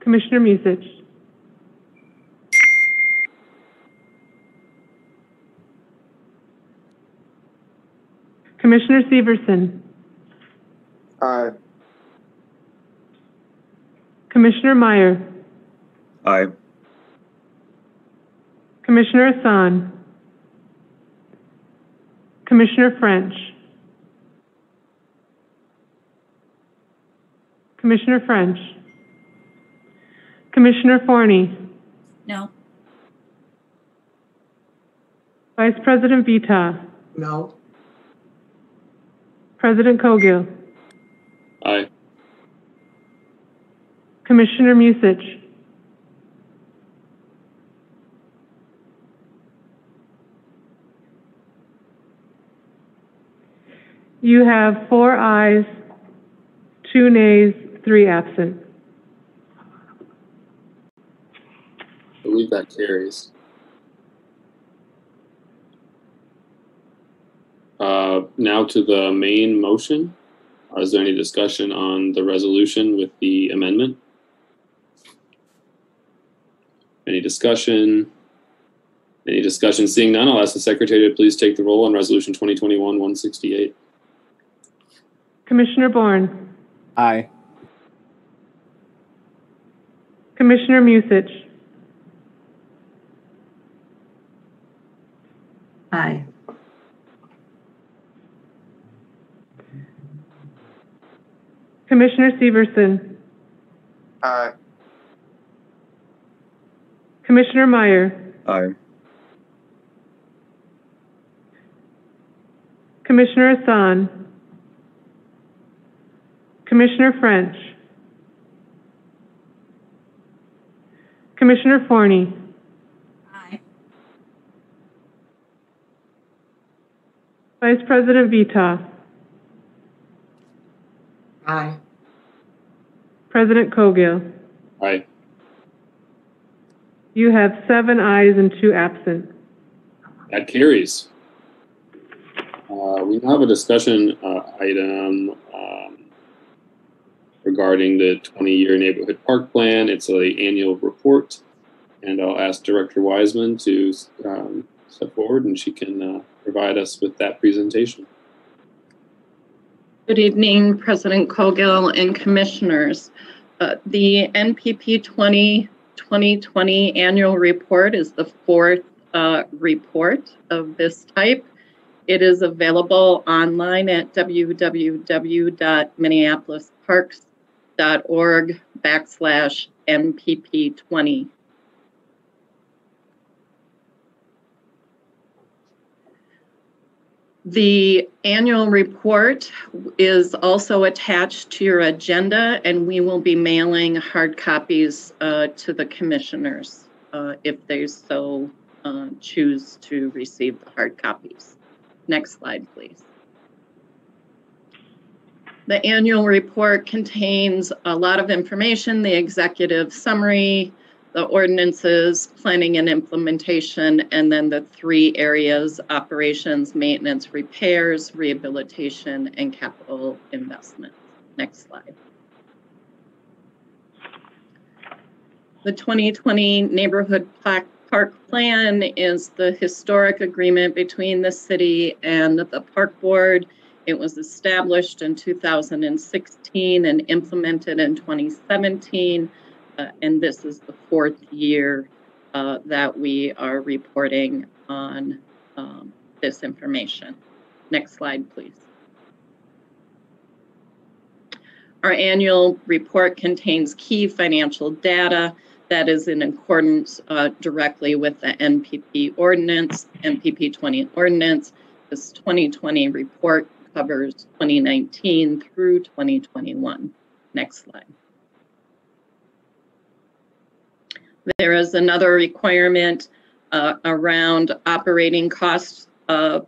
Commissioner Musich, Commissioner Severson, Aye. Commissioner Meyer, Aye. Commissioner Hassan, Commissioner French, Commissioner French, Commissioner Forney, No. Vice President Vetaw, No. President Cowgill, Aye. Commissioner Musich, You have four ayes, two nays, three absent. I believe that carries. Uh, now to the main motion. Is there any discussion on the resolution with the amendment? Any discussion? Any discussion? Seeing none, I'll ask the secretary to please take the roll on resolution 2021-168. Commissioner Bourn, Aye. Commissioner Musich, Aye. Commissioner Severson, Aye. Commissioner Meyer, Aye. Commissioner Hassan, Commissioner French, Commissioner Forney, Aye. Vice President Vetaw, Aye. President Cowgill. Aye. You have seven ayes and two absent. That carries. Uh, we now have a discussion uh, item um, regarding the 20-year neighborhood park plan. It's a annual report, and I'll ask Director Wiseman to um, step forward, and she can uh, provide us with that presentation. Good evening, President Cowgill and Commissioners. Uh, The NPP 20 2020 Annual Report is the fourth uh, report of this type. It is available online at www.minneapolisparks.org backslash NPP 20. The annual report is also attached to your agenda, and we will be mailing hard copies uh, to the commissioners uh, if they so uh, choose to receive the hard copies. Next slide, please. The annual report contains a lot of information, the executive summary, the ordinances, planning and implementation, and then the three areas, operations, maintenance, repairs, rehabilitation, and capital investment. Next slide. The 2020 Neighborhood Park Plan is the historic agreement between the city and the Park Board. It was established in 2016 and implemented in 2017. Uh, and this is the fourth year uh, that we are reporting on um, this information. Next slide, please. Our annual report contains key financial data that is in accordance uh, directly with the NPP ordinance, NPP 20 ordinance. This 2020 report covers 2019 through 2021. Next slide. There is another requirement uh, around operating costs uh,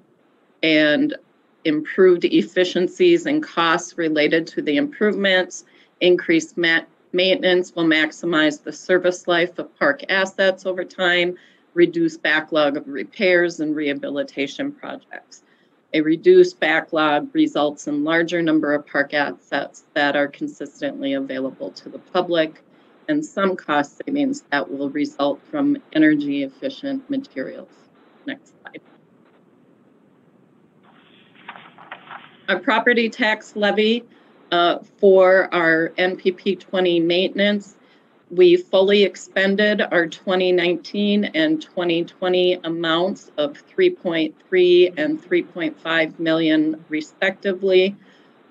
and improved efficiencies and costs related to the improvements. Increased ma- maintenance will maximize the service life of park assets over time, reduce backlog of repairs and rehabilitation projects. A reduced backlog results in larger number of park assets that are consistently available to the public and some cost savings that will result from energy efficient materials. Next slide. Our property tax levy uh, for our NPP 20 maintenance, we fully expended our 2019 and 2020 amounts of 3.3 and 3.5 million respectively.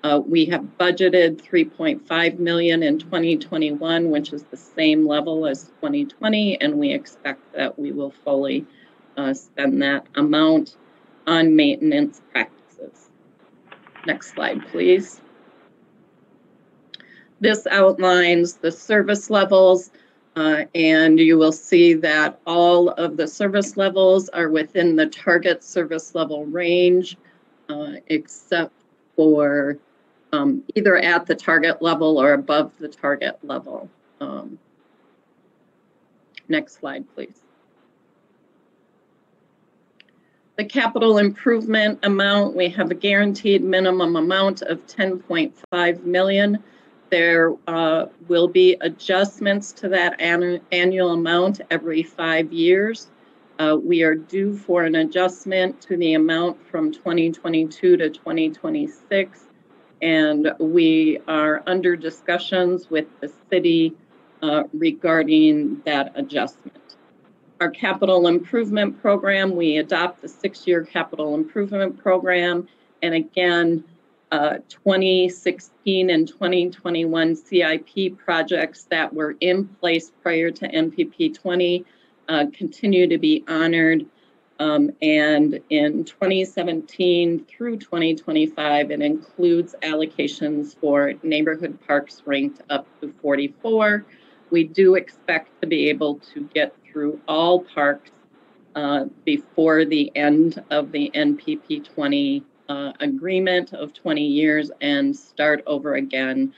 Uh, we have budgeted 3.5 million in 2021, which is the same level as 2020, and we expect that we will fully uh, spend that amount on maintenance practices. Next slide, please. This outlines the service levels, uh, and you will see that all of the service levels are within the target service level range, uh, except for um, either at the target level or above the target level. Um, next slide, please. The capital improvement amount, we have a guaranteed minimum amount of 10.5 million. There uh, will be adjustments to that annu- annual amount every five years. Uh, we are due for an adjustment to the amount from 2022 to 2026, and we are under discussions with the city uh, regarding that adjustment. Our capital improvement program, we adopt the six-year capital improvement program, and again, uh, 2016 and 2021 CIP projects that were in place prior to NPP 20 uh, continue to be honored. Um, and in 2017 through 2025, it includes allocations for neighborhood parks ranked up to 44. We do expect to be able to get through all parks uh, before the end of the NPP 20 uh, agreement of 20 years and start over again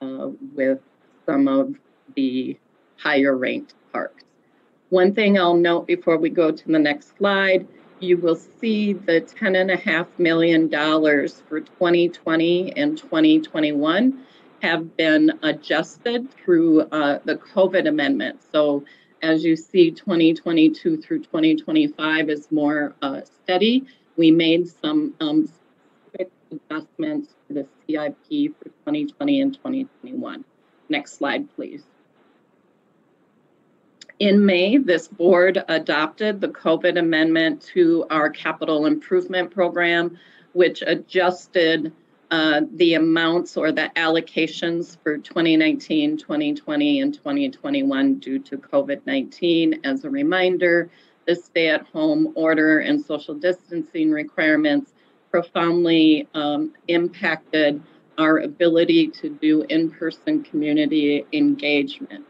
uh, with some of the higher ranked parks. One thing I'll note before we go to the next slide, you will see the $10.5 million for 2020 and 2021 have been adjusted through uh, the COVID amendment. So as you see, 2022 through 2025 is more uh, steady. We made some um, specific adjustments to the CIP for 2020 and 2021. Next slide, please. In May, this board adopted the COVID amendment to our capital improvement program, which adjusted uh, the amounts or the allocations for 2019, 2020, and 2021 due to COVID 19. As a reminder, the stay at home order and social distancing requirements profoundly um, impacted our ability to do in person community engagement.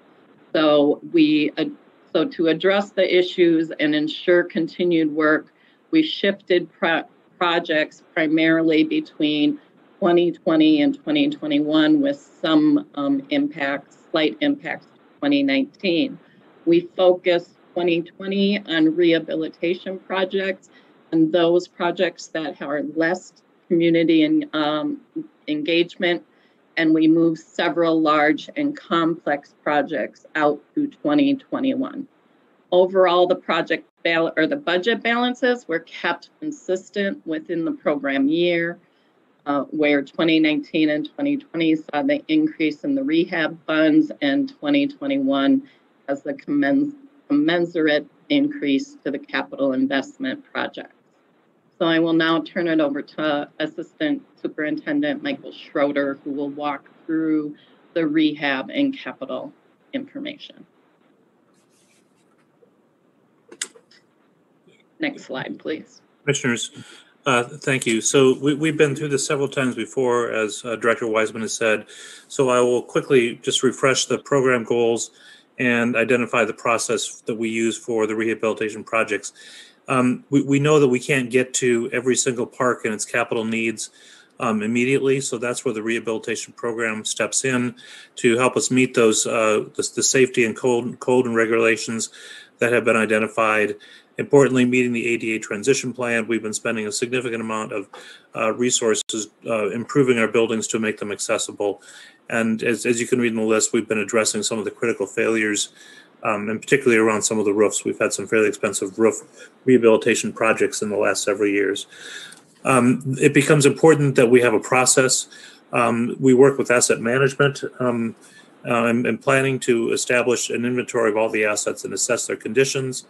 So we uh, so to address the issues and ensure continued work, we shifted pro- projects primarily between 2020 and 2021 with some um, impacts, slight impacts to 2019. We focused 2020 on rehabilitation projects and those projects that are less community and um, engagement and we moved several large and complex projects out to 2021. Overall, the project bal- or the budget balances were kept consistent within the program year, uh, where 2019 and 2020 saw the increase in the rehab funds, and 2021 has the commens- commensurate increase to the capital investment project. So I will now turn it over to Assistant Superintendent Michael Schroeder, who will walk through the rehab and capital information. Next slide, please. Commissioners, uh, thank you. So we, we've been through this several times before, as uh, Director Wiseman has said. So I will quickly just refresh the program goals and identify the process that we use for the rehabilitation projects. Um, we, we know that we can't get to every single park and its capital needs um, immediately. So that's where the rehabilitation program steps in to help us meet those uh, the, the safety and code, code and regulations that have been identified. Importantly, meeting the ADA transition plan, we've been spending a significant amount of uh, resources uh, improving our buildings to make them accessible. And as, as you can read in the list, we've been addressing some of the critical failures um, and particularly around some of the roofs. We've had some fairly expensive roof rehabilitation projects in the last several years. Um, it becomes important that we have a process. Um, we work with asset management um, uh, and, and, planning to establish an inventory of all the assets and assess their conditions.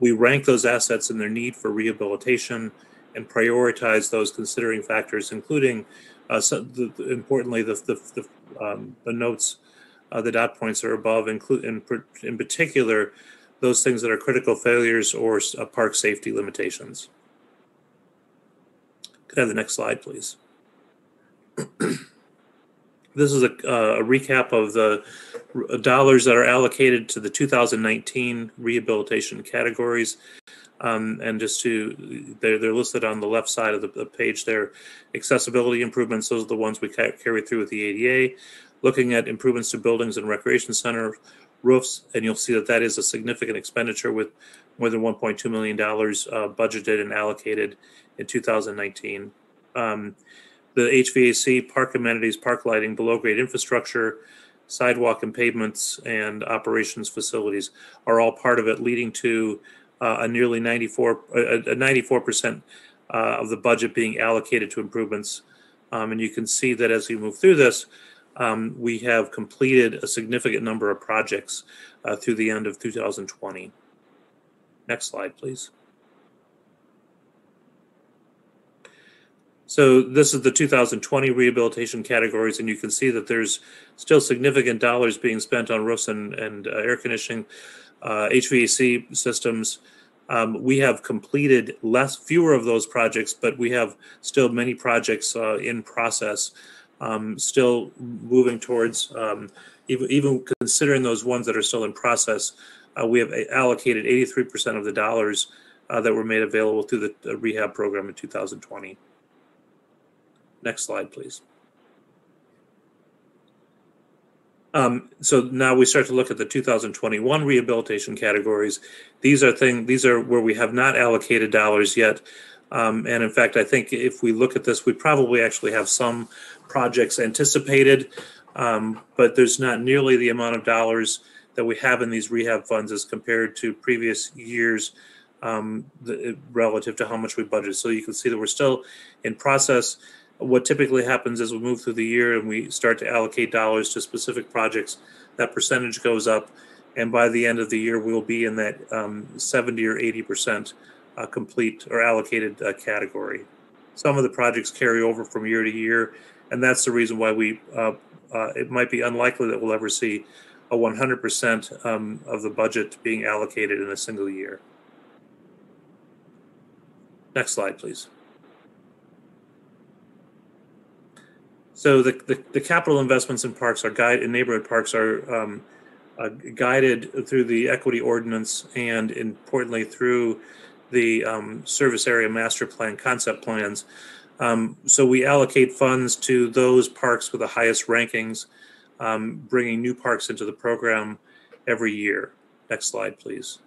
We rank those assets and their need for rehabilitation and prioritize those considering factors, including, uh, so the, importantly, the, the, the, um, the notes uh, the dot points are above, include in, in particular those things that are critical failures or uh, park safety limitations. Could I have the next slide, please? [clears throat] this is a, uh, a, recap of the dollars that are allocated to the 2019 rehabilitation categories. Um, and just to, they're, they're listed on the left side of the, the page there. Accessibility improvements, those are the ones we ca- carry through with the ADA. Looking at improvements to buildings and recreation center roofs, and you'll see that that is a significant expenditure with more than $1.2 million uh, budgeted and allocated in 2019. Um, the HVAC, park amenities, park lighting, below grade infrastructure, sidewalk and pavements, and operations facilities are all part of it, leading to uh, a nearly 94 a, a 94% uh, of the budget being allocated to improvements. Um, and you can see that as we move through this, um, we have completed a significant number of projects uh, through the end of 2020. Next slide, please. So this is the 2020 rehabilitation categories, and you can see that there's still significant dollars being spent on roofs and, and uh, air conditioning, uh, HVAC systems. Um, we have completed less, fewer of those projects, but we have still many projects uh, in process, um, still moving towards, um, even, even considering those ones that are still in process, uh, we have allocated 83% of the dollars uh, that were made available through the, rehab program in 2020. Next slide, please. Um, so now we start to look at the 2021 rehabilitation categories. These are things, these are where we have not allocated dollars yet. Um, and in fact, I think if we look at this, we probably actually have some projects anticipated, um, but there's not nearly the amount of dollars that we have in these rehab funds as compared to previous years um, the, relative to how much we budget. So you can see that we're still in process what typically happens as we move through the year and we start to allocate dollars to specific projects, that percentage goes up. And by the end of the year, we'll be in that um, 70 or 80% uh, complete or allocated uh, category. Some of the projects carry over from year to year, and that's the reason why we, uh, uh it might be unlikely that we'll ever see a 100% um, of the budget being allocated in a single year. Next slide, please. So the, the, the, capital investments in parks are guide in neighborhood parks are um, uh, guided through the equity ordinance and importantly through the um, service area master plan concept plans. Um, so we allocate funds to those parks with the highest rankings, um, bringing new parks into the program every year. Next slide, please.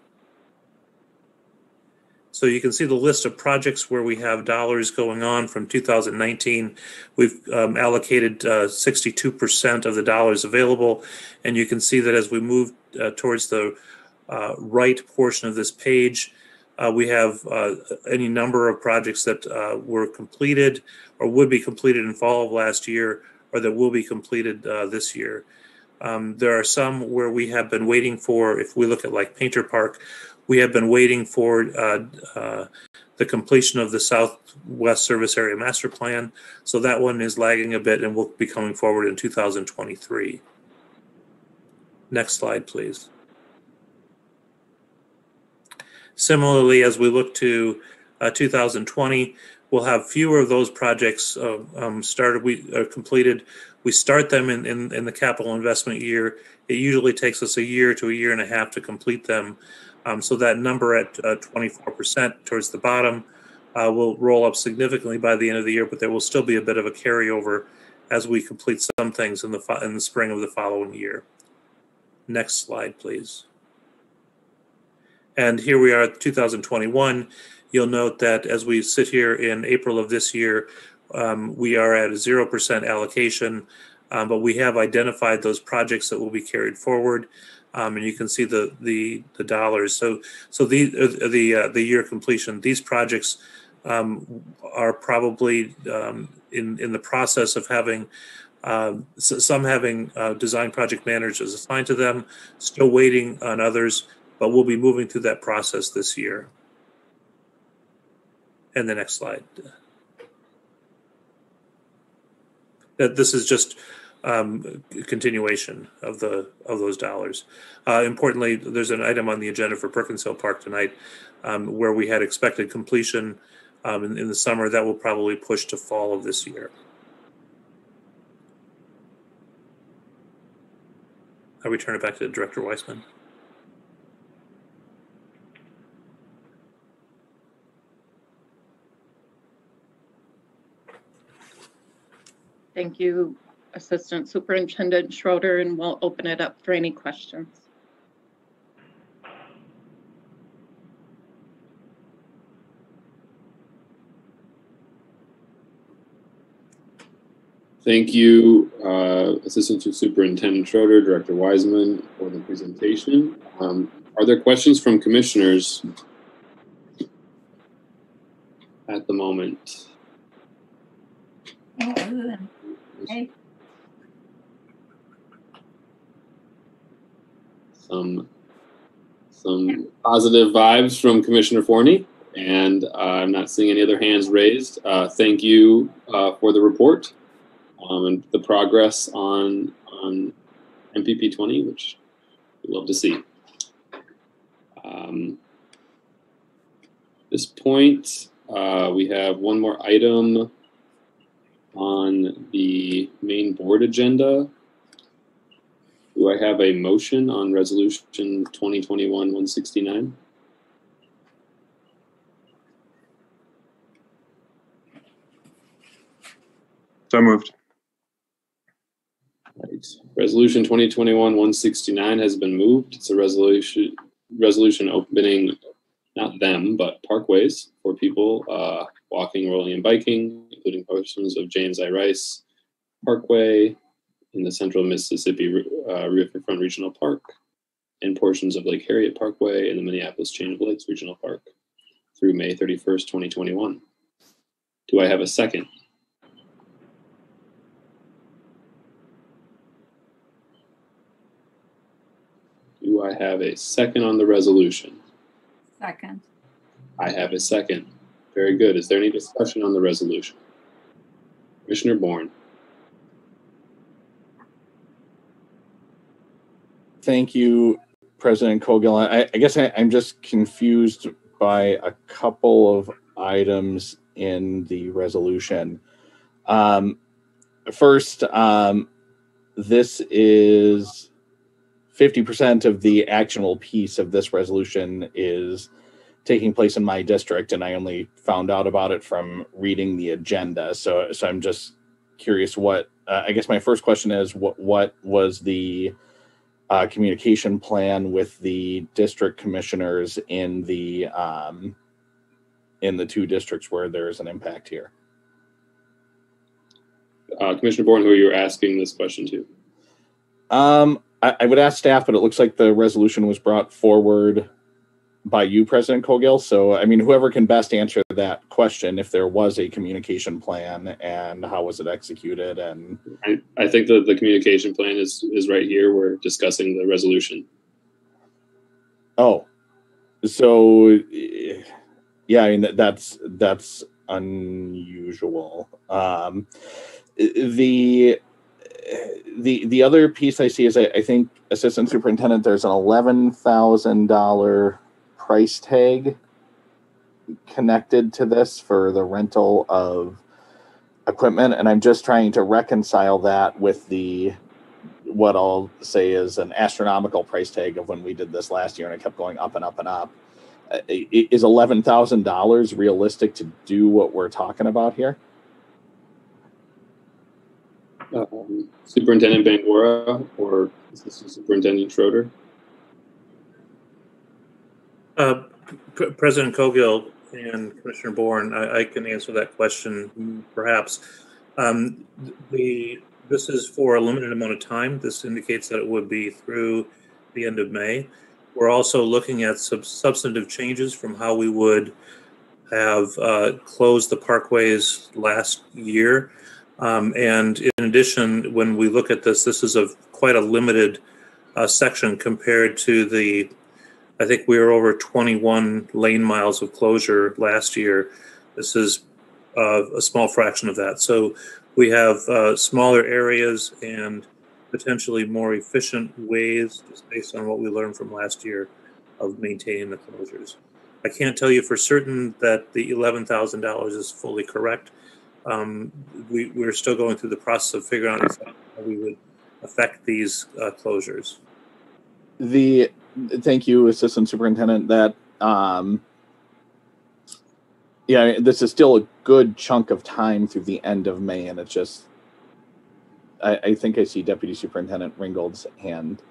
So you can see the list of projects where we have dollars going on from 2019. We've um, allocated uh, 62% of the dollars available. And you can see that as we move uh, towards the uh, right portion of this page, uh, we have uh, any number of projects that uh, were completed or would be completed in fall of last year or that will be completed this year. Um, there are some where we have been waiting for, if we look at like Painter Park, we have been waiting for uh, uh, the completion of the Southwest Service Area Master Plan. So that one is lagging a bit and will be coming forward in 2023. Next slide, please. Similarly, as we look to uh, 2020, we'll have fewer of those projects uh, um, started, we are completed. We start them in, in, in the capital investment year. It usually takes us a year to a year and a half to complete them. Um, so that number at uh, 24% towards the bottom uh, will roll up significantly by the end of the year, but there will still be a bit of a carryover as we complete some things in the fo- in the spring of the following year. Next slide, please. And here we are, 2021. You'll note that as we sit here in April of this year, um, we are at a 0% allocation, um, but we have identified those projects that will be carried forward um, and you can see the the the dollars. So so the uh, the uh, the year completion. These projects um, are probably um, in in the process of having. Um, some having uh, design project managers assigned to them, still waiting on others, but we'll be moving through that process this year. And the next slide. This is just um, continuation of the of those dollars. Uh, importantly, there's an item on the agenda for Perkins Hill Park tonight um, where we had expected completion um, in, in, the summer. That will probably push to fall of this year. I return it back to Director Weissman. Thank you, Assistant Superintendent Schroeder, and we'll open it up for any questions. Thank you, uh, Assistant Superintendent Schroeder, Director Wiseman, for the presentation. Um, Are there questions from commissioners at the moment? Oh, Okay, Some, some positive vibes from Commissioner Forney, and uh, I'm not seeing any other hands raised. Uh, Thank you uh, for the report um, and the progress on, on NPP 20, which we love to see. Um, At this point, uh, we have one more item on the main board agenda. Do I have a motion on resolution 2021-169? So moved. Right. Resolution 2021-169 has been moved. It's a resolution, resolution opening, not them, but parkways for people uh, walking, rolling, and biking, including portions of James I. Rice Parkway in the central Mississippi uh, Riverfront Regional Park and portions of Lake Harriet Parkway in the Minneapolis Chain of Lakes Regional Park through May 31st, 2021. Do I have a second? Do I have a second on the resolution? second. I have a second. Very good. Is there any discussion on the resolution? Commissioner Bourn, Thank you, President Cowgill. I, I guess I, I'm just confused by a couple of items in the resolution. Um, first, um, this is 50% of the actionable piece of this resolution is taking place in my district, and I only found out about it from reading the agenda. So, so I'm just curious what, uh, I guess my first question is what, what was the uh, communication plan with the district commissioners in the um, in the two districts where there is an impact here. uh, Commissioner Bourn, who are you're asking this question to? Um, I, I would ask staff, but it looks like the resolution was brought forward by you, President Cowgill. So, I mean, whoever can best answer that question, if there was a communication plan and how was it executed, and I, I think that the communication plan is, is right here. We're discussing the resolution. Oh, so yeah, I mean that's that's unusual. Um, the the the other piece I see is I, I think Assistant Superintendent, there's an eleven thousand dollar price tag connected to this for the rental of equipment, and I'm just trying to reconcile that with the what I'll say is an astronomical price tag of when we did this last year, and it kept going up and up and up. Uh, Is eleven thousand dollars realistic to do what we're talking about here? Um, Superintendent Bangoura or Assistant Superintendent Schroeder? Uh, P- President Cowgill and Commissioner Bourn, I, I can answer that question perhaps. Um, the, this is for a limited amount of time. This indicates that it would be through the end of May. We're also looking at some substantive changes from how we would have uh, closed the parkways last year. Um, and in addition, when we look at this, this is a quite a limited uh, section compared to the I think we were over 21 lane miles of closure last year. This is uh, a small fraction of that. So we have uh, smaller areas and potentially more efficient ways, just based on what we learned from last year, of maintaining the closures. I can't tell you for certain that the $11,000 is fully correct. Um, we, we're still going through the process of figuring out how we would affect these uh, closures. the thank you assistant superintendent that um yeah this is still a good chunk of time through the end of may and it's just I, I think I see Deputy Superintendent Ringgold's hand.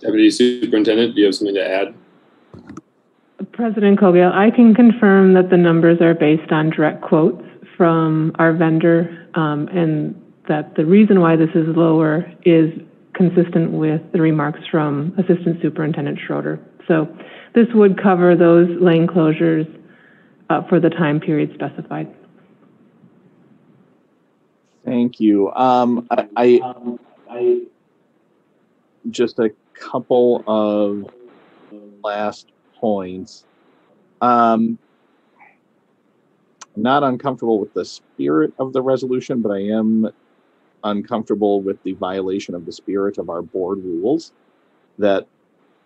Deputy Superintendent, do you have something to add? President Cowgill, I can confirm that the numbers are based on direct quotes from our vendor, um, and that the reason why this is lower is consistent with the remarks from Assistant Superintendent Schroeder. So this would cover those lane closures uh, for the time period specified. Thank you. Um, I, I, just a couple of last points. Um, not uncomfortable with the spirit of the resolution, but I am uncomfortable with the violation of the spirit of our board rules that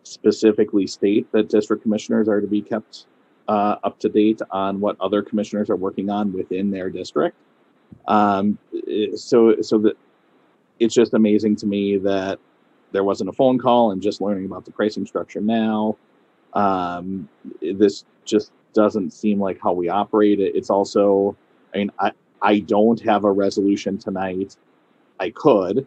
specifically state that district commissioners are to be kept uh, up to date on what other commissioners are working on within their district. Um, so, so that it's just amazing to me that there wasn't a phone call and just learning about the pricing structure now. Um, this just doesn't seem like how we operate. It's also, I mean, I, I don't have a resolution tonight. I could,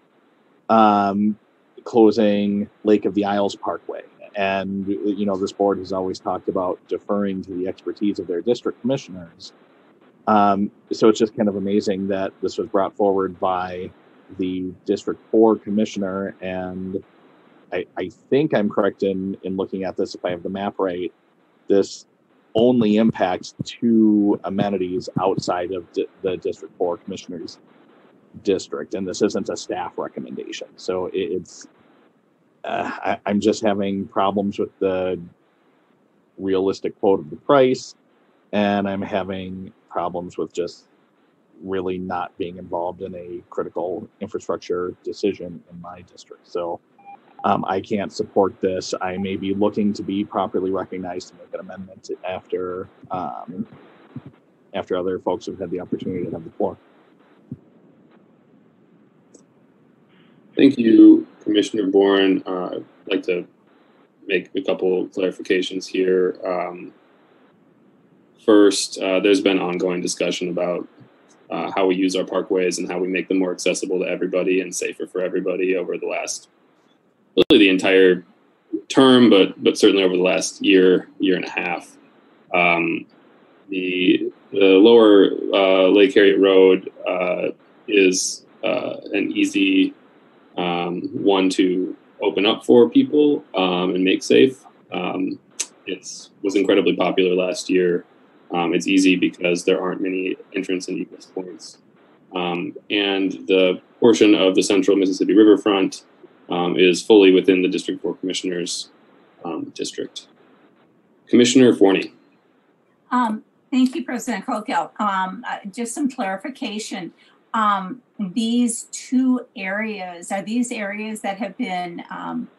um, closing Lake of the Isles Parkway. And, you know, this board has always talked about deferring to the expertise of their district commissioners. Um, so it's just kind of amazing that this was brought forward by the District 4 commissioner. And I, I think I'm correct in, in looking at this, if I have the map right, this only impacts two amenities outside of the District 4 commissioners district. And this isn't a staff recommendation. So it, it's, uh, I, I'm just having problems with the realistic quote of the price, and I'm having problems with just really not being involved in a critical infrastructure decision in my district. So um, I can't support this. I may be looking to be properly recognized to make an amendment after um, after other folks have had the opportunity to have the floor. Thank you, Commissioner Bourn. Uh, I'd like to make a couple clarifications here. Um, first, uh, there's been ongoing discussion about uh, how we use our parkways and how we make them more accessible to everybody and safer for everybody over the last, really the entire term, but but certainly over the last year, year and a half. Um, the the lower uh, Lake Harriet Road uh, is uh, an easy um, one to open up for people um, and make safe. Um, it's was incredibly popular last year. Um, it's easy because there aren't many entrance and egress points. Um, and the portion of the central Mississippi riverfront um, is fully within the District 4 Commissioners district. Commissioner Forney. Thank you, President. Um, uh, just some clarification. Um, these two areas, are these areas that have been, um,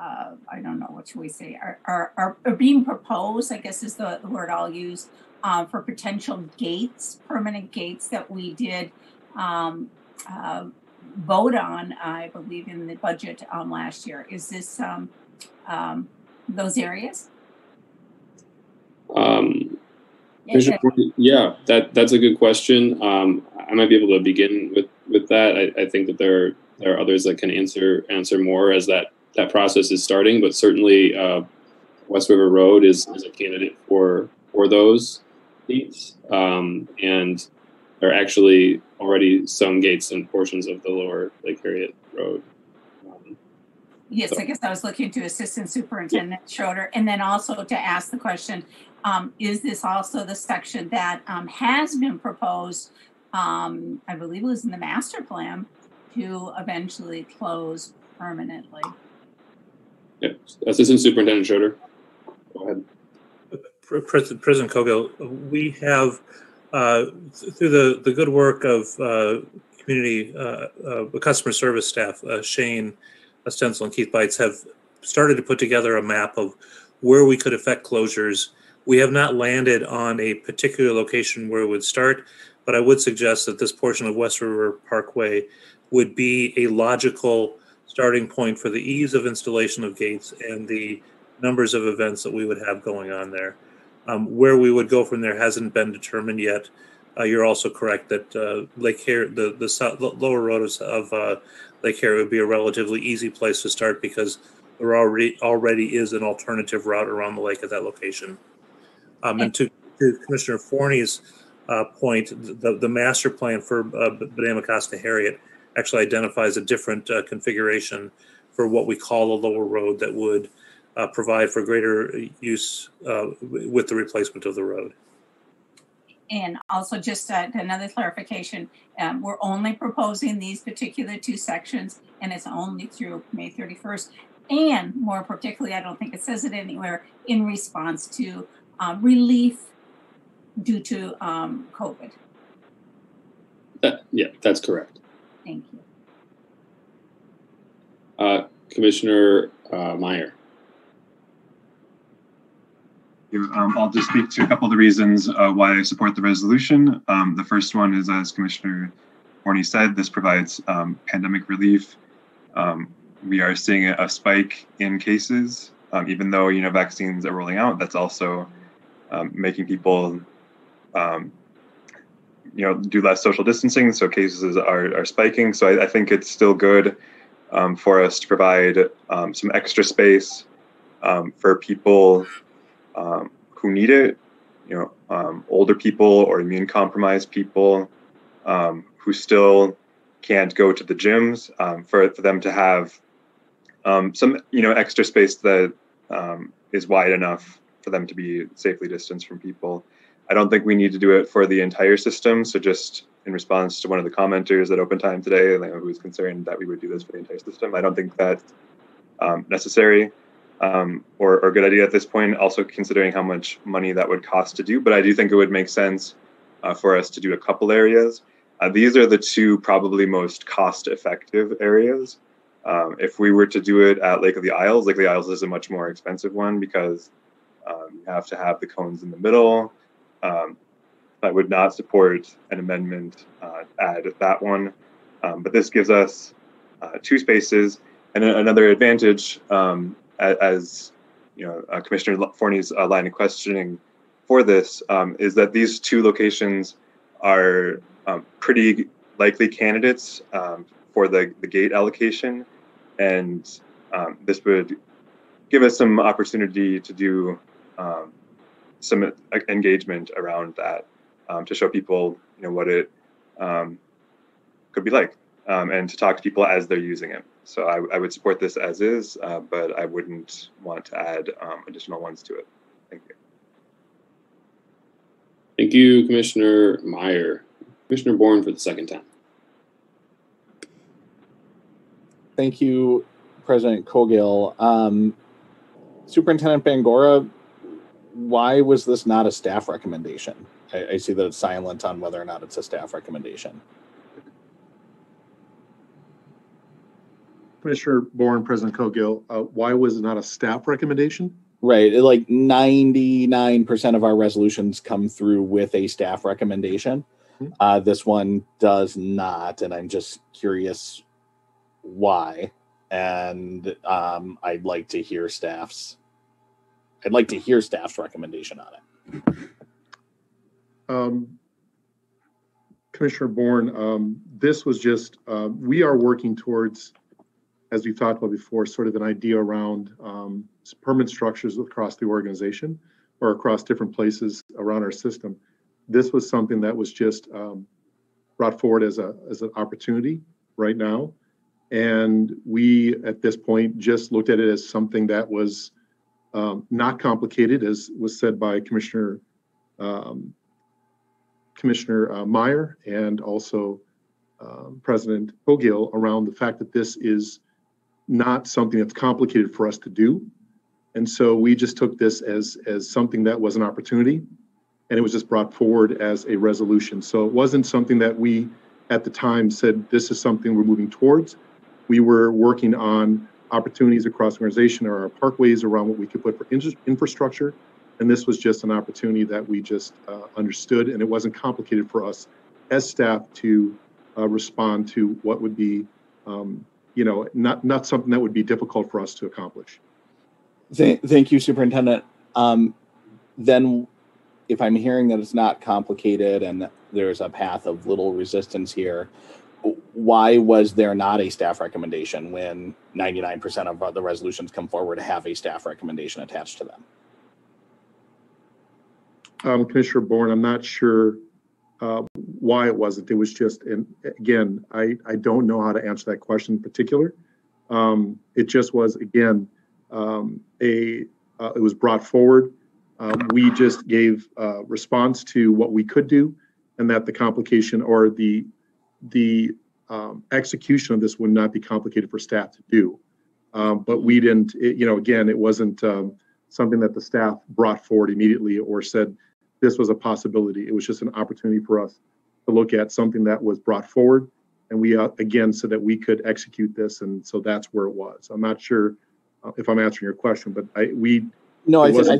uh, I don't know, what should we say, are, are, are, being proposed, I guess is the word I'll use, uh, for potential gates, permanent gates that we did um, uh, vote on, I believe, in the budget um, last year. Is this um, those areas? Um, Yeah, that that's a good question. Um, I might be able to begin with with that. I, I think that there are, there are others that can answer answer more as that that process is starting. But certainly, uh, West River Road is, is a candidate for for those gates, um, and there are actually already some gates in portions of the lower Lake Harriet Road. Um, Yes, I guess I was looking to Assistant Superintendent Schroeder, and then also to ask the question, um, is this also the section that, um, has been proposed? Um, I believe it was in the master plan to eventually close permanently. yeah, Assistant Superintendent Schroeder. Go ahead. Pre- President, President Cowgill, we have, uh, through the, the good work of uh, community, uh, uh, customer service staff, uh, Shane Stencil and Keith Bites have started to put together a map of where we could affect closures. We have not landed on a particular location where it would start, but I would suggest that this portion of West River Parkway would be a logical starting point for the ease of installation of gates and the numbers of events that we would have going on there. Um, where we would go from there hasn't been determined yet. Uh, you're also correct that uh, Lake Harriet, the the, south, lower roads of uh, Lake Harriet would be a relatively easy place to start because there already already is an alternative route around the lake at that location. Um, and to, to Commissioner Forney's uh, point, the, the master plan for uh, Benama Harriet actually identifies a different uh, configuration for what we call a lower road that would uh, provide for greater use uh, with the replacement of the road. And also just uh, another clarification, um, we're only proposing these particular two sections and it's only through May 31st. And more particularly, I don't think it says it anywhere, in response to uh, relief due to um, COVID. That, yeah, that's correct. Thank you. Uh, Commissioner uh, Meyer. Um, I'll just speak to a couple of the reasons uh, why I support the resolution. Um, the first one is, as Commissioner Forney said, this provides um, pandemic relief. Um, we are seeing a, spike in cases, um, even though you know vaccines are rolling out. That's also um, making people, you know, do less social distancing. So cases are, are spiking. So I, I think it's still good for us to provide some extra space for people um, who need it, you know, um, older people or immune compromised people um, who still can't go to the gyms, um, for, for them to have um, some, you know, extra space that um, is wide enough for them to be safely distanced from people. I don't think we need to do it for the entire system. So just in response to one of the commenters at Open Time today, who was concerned that we would do this for the entire system, I don't think that's necessary um, or, or a good idea at this point, also considering how much money that would cost to do. But I do think it would make sense uh, for us to do a couple areas. Uh, these are the two probably most cost effective areas. Um, if we were to do it at Lake of the Isles, Lake of the Isles is a much more expensive one because um, you have to have the cones in the middle. Um, I would not support an amendment uh, add that one. Um, but this gives us uh, two spaces. And another advantage um, as you know, uh, Commissioner Forney's uh, line of questioning for this um, is that these two locations are um, pretty likely candidates um, for the, the gate allocation. And this would give us some opportunity to do um, some engagement around that um, to show people, you know, what it could be like and to talk to people as they're using it. So I, I would support this as is, uh, but I wouldn't want to add um, additional ones to it. Thank you. Thank you, Commissioner Meyer. Commissioner Bourn for the second time. Thank you, President Cowgill. Um, Superintendent Bangoura, why was this not a staff recommendation? I, I see that it's silent on whether or not it's a staff recommendation. Commissioner Bourn, President Cowgill, uh, why was it not a staff recommendation? Right. Like 99% of our resolutions come through with a staff recommendation. Mm-hmm. Uh, this one does not. And I'm just curious why. And um, I'd like to hear staff's. I'd like to hear staff's recommendation on it. Um, Commissioner Bourn, um, this was just, uh, we are working towards as we've talked about before, sort of an idea around um, permanent structures across the organization or across different places around our system. This was something that was just um, brought forward as a as an opportunity right now, and we at this point just looked at it as something that was um, not complicated, as was said by Commissioner um, Commissioner uh, Meyer and also um, President Cowgill around the fact that this is not something that's complicated for us to do. And so we just took this as, as something that was an opportunity and it was just brought forward as a resolution. So it wasn't something that we at the time said, this is something we're moving towards. We were working on opportunities across the organization or our parkways around what we could put for infrastructure. And this was just an opportunity that we just uh, understood and it wasn't complicated for us as staff to uh, respond to what would be um, you know, not not something that would be difficult for us to accomplish. Thank, thank you, Superintendent. Um, then if I'm hearing that it's not complicated and there's a path of little resistance here, why was there not a staff recommendation when 99% of the resolutions come forward have a staff recommendation attached to them? Um, Commissioner Bourn, I'm not sure uh, why it wasn't. It was just, and again, I, I don't know how to answer that question in particular. Um, it just was, again, um, a, uh, it was brought forward. Um, we just gave uh, response to what we could do and that the complication or the, the um, execution of this would not be complicated for staff to do. Um, but we didn't, it, you know, again, it wasn't um, something that the staff brought forward immediately or said this was a possibility. It was just an opportunity for us to look at something that was brought forward. And we, uh, again, said that we could execute this. And so that's where it was. I'm not sure uh, if I'm answering your question, but I, we, no, I, th- I.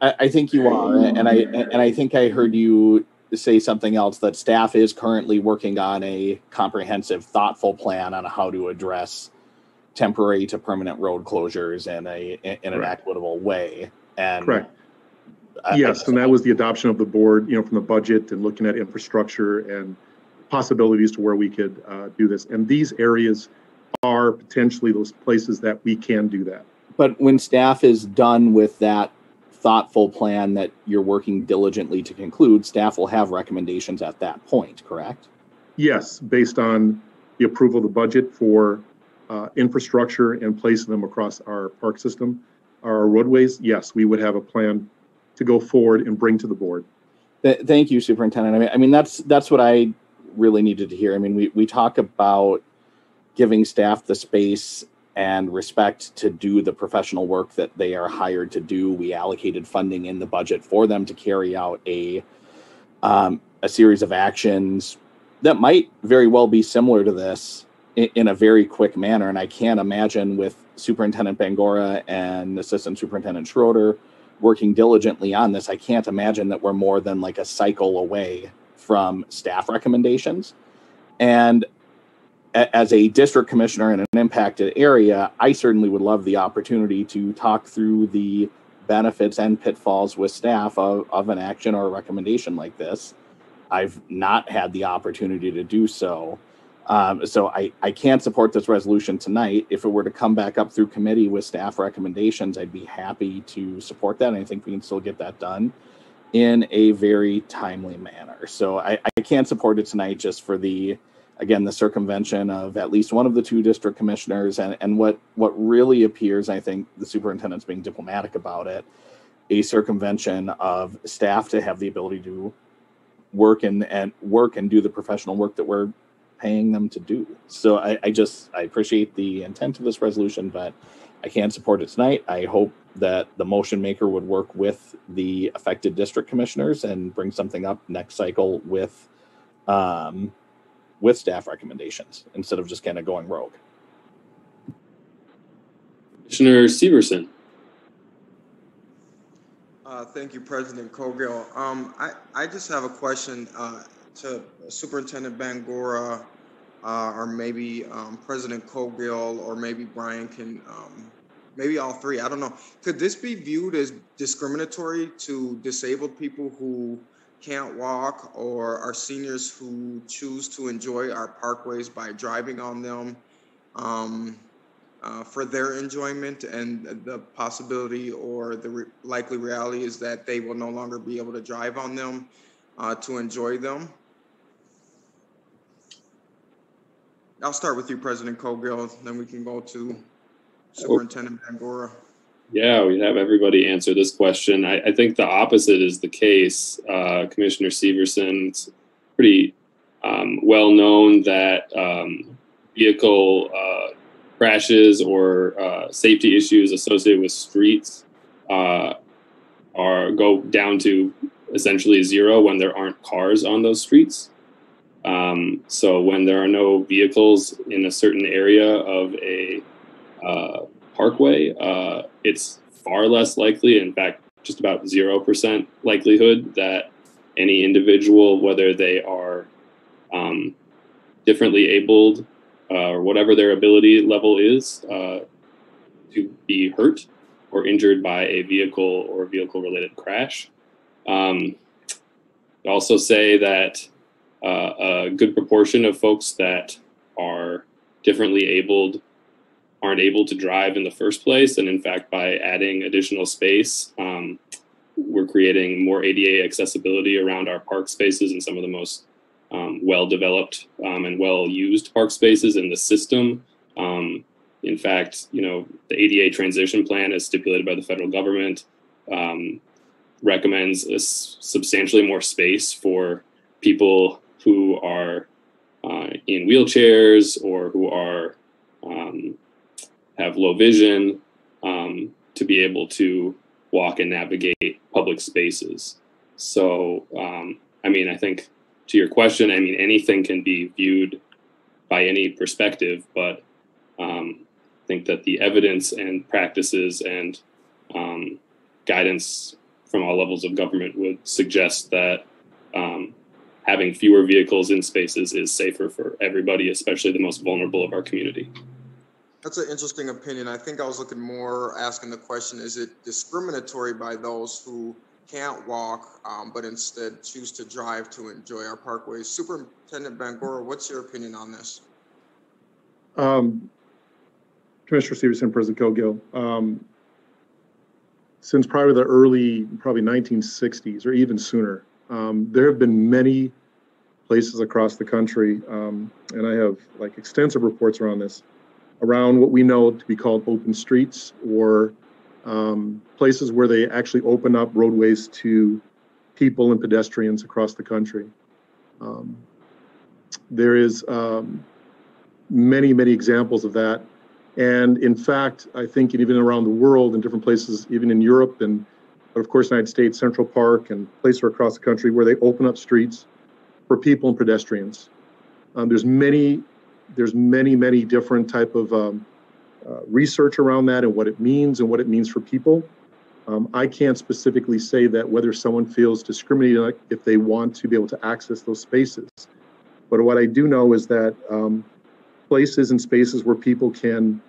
I, I think you are. And I, and I think I heard you say something else that staff is currently working on a comprehensive, thoughtful plan on how to address temporary to permanent road closures in a in an equitable way. And Correct. I- Yes, and that was the adoption of the board, you know, from the budget and looking at infrastructure and possibilities to where we could uh, do this. And these areas are potentially those places that we can do that. But when staff is done with that thoughtful plan that you're working diligently to conclude, staff will have recommendations at that point, correct? Yes, based on the approval of the budget for uh, infrastructure and placing them across our park system, our roadways, yes, we would have a plan to go forward and bring to the board. Th- thank you, Superintendent. I mean, I mean that's that's what I really needed to hear. I mean, we we talk about giving staff the space and respect to do the professional work that they are hired to do. We allocated funding in the budget for them to carry out a um, a series of actions that might very well be similar to this in, in a very quick manner. And I can't imagine with Superintendent Bangoura and Assistant Superintendent Schroeder working diligently on this, I can't imagine that we're more than like a cycle away from staff recommendations. And as a district commissioner in an impacted area, I certainly would love the opportunity to talk through the benefits and pitfalls with staff of, of an action or a recommendation like this. I've not had the opportunity to do so. Um, so I, I can't support this resolution tonight. If it were to come back up through committee with staff recommendations, I'd be happy to support that. And I think we can still get that done in a very timely manner. So I, I can't support it tonight just for the, again, the circumvention of at least one of the two district commissioners and, and what, what really appears, I think the superintendent's being diplomatic about it, a circumvention of staff to have the ability to work and, and work and do the professional work that we're paying them to do. So I, I just, I appreciate the intent of this resolution, but I can't support it tonight. I hope that the motion maker would work with the affected district commissioners and bring something up next cycle with, um, with staff recommendations instead of just kind of going rogue. Commissioner Severson. Uh, thank you, President Cowgill. Um, I, I just have a question, uh, to Superintendent Bangoura, uh, or maybe, um, President Cowgill, or maybe Brian can, um, maybe all three, I don't know. Could this be viewed as discriminatory to disabled people who can't walk or our seniors who choose to enjoy our parkways by driving on them? Um, uh, for their enjoyment and the possibility or the re- likely reality is that they will no longer be able to drive on them uh, to enjoy them. I'll start with you, President Cowgill, then we can go to Superintendent Bangoura. Yeah, we have everybody answer this question. I, I think the opposite is the case. Uh, Commissioner Severson, it's pretty um, well known that um, vehicle uh, crashes or uh, safety issues associated with streets uh, are go down to essentially zero when there aren't cars on those streets. Um, so when there are no vehicles in a certain area of a uh, parkway, uh, it's far less likely, in fact, just about 0% likelihood that any individual, whether they are um, differently abled uh, or whatever their ability level is, uh, to be hurt or injured by a vehicle or vehicle related crash. Um, also say that uh, a good proportion of folks that are differently abled aren't able to drive in the first place. And in fact, by adding additional space, um, we're creating more ADA accessibility around our park spaces and some of the most um, well developed um, and well used park spaces in the system. Um, in fact, you know, the ADA transition plan as stipulated by the federal government um, recommends substantially more space for people who are uh, in wheelchairs or who are um, have low vision um, to be able to walk and navigate public spaces. So, um, I mean, I think to your question, I mean, anything can be viewed by any perspective, but um, I think that the evidence and practices and um, guidance from all levels of government would suggest that um, having fewer vehicles in spaces is safer for everybody, especially the most vulnerable of our community. That's an interesting opinion. I think I was looking more asking the question, is it discriminatory by those who can't walk, um, but instead choose to drive to enjoy our parkways? Superintendent Bangoura, what's your opinion on this? Um, Commissioner Severson, President Cowgill, um, since probably the early, probably 1960s or even sooner, um, there have been many places across the country, um, and I have like extensive reports around this, around what we know to be called open streets or um, places where they actually open up roadways to people and pedestrians across the country. Um, there is um, many, many examples of that. And in fact, I think even around the world in different places, even in Europe and of course, United States, Central Park and places across the country where they open up streets for people and pedestrians. Um, there's many, there's many, many different type of um, uh, research around that and what it means and what it means for people. Um, I can't specifically say that whether someone feels discriminated if they want to be able to access those spaces. But what I do know is that um, places and spaces where people can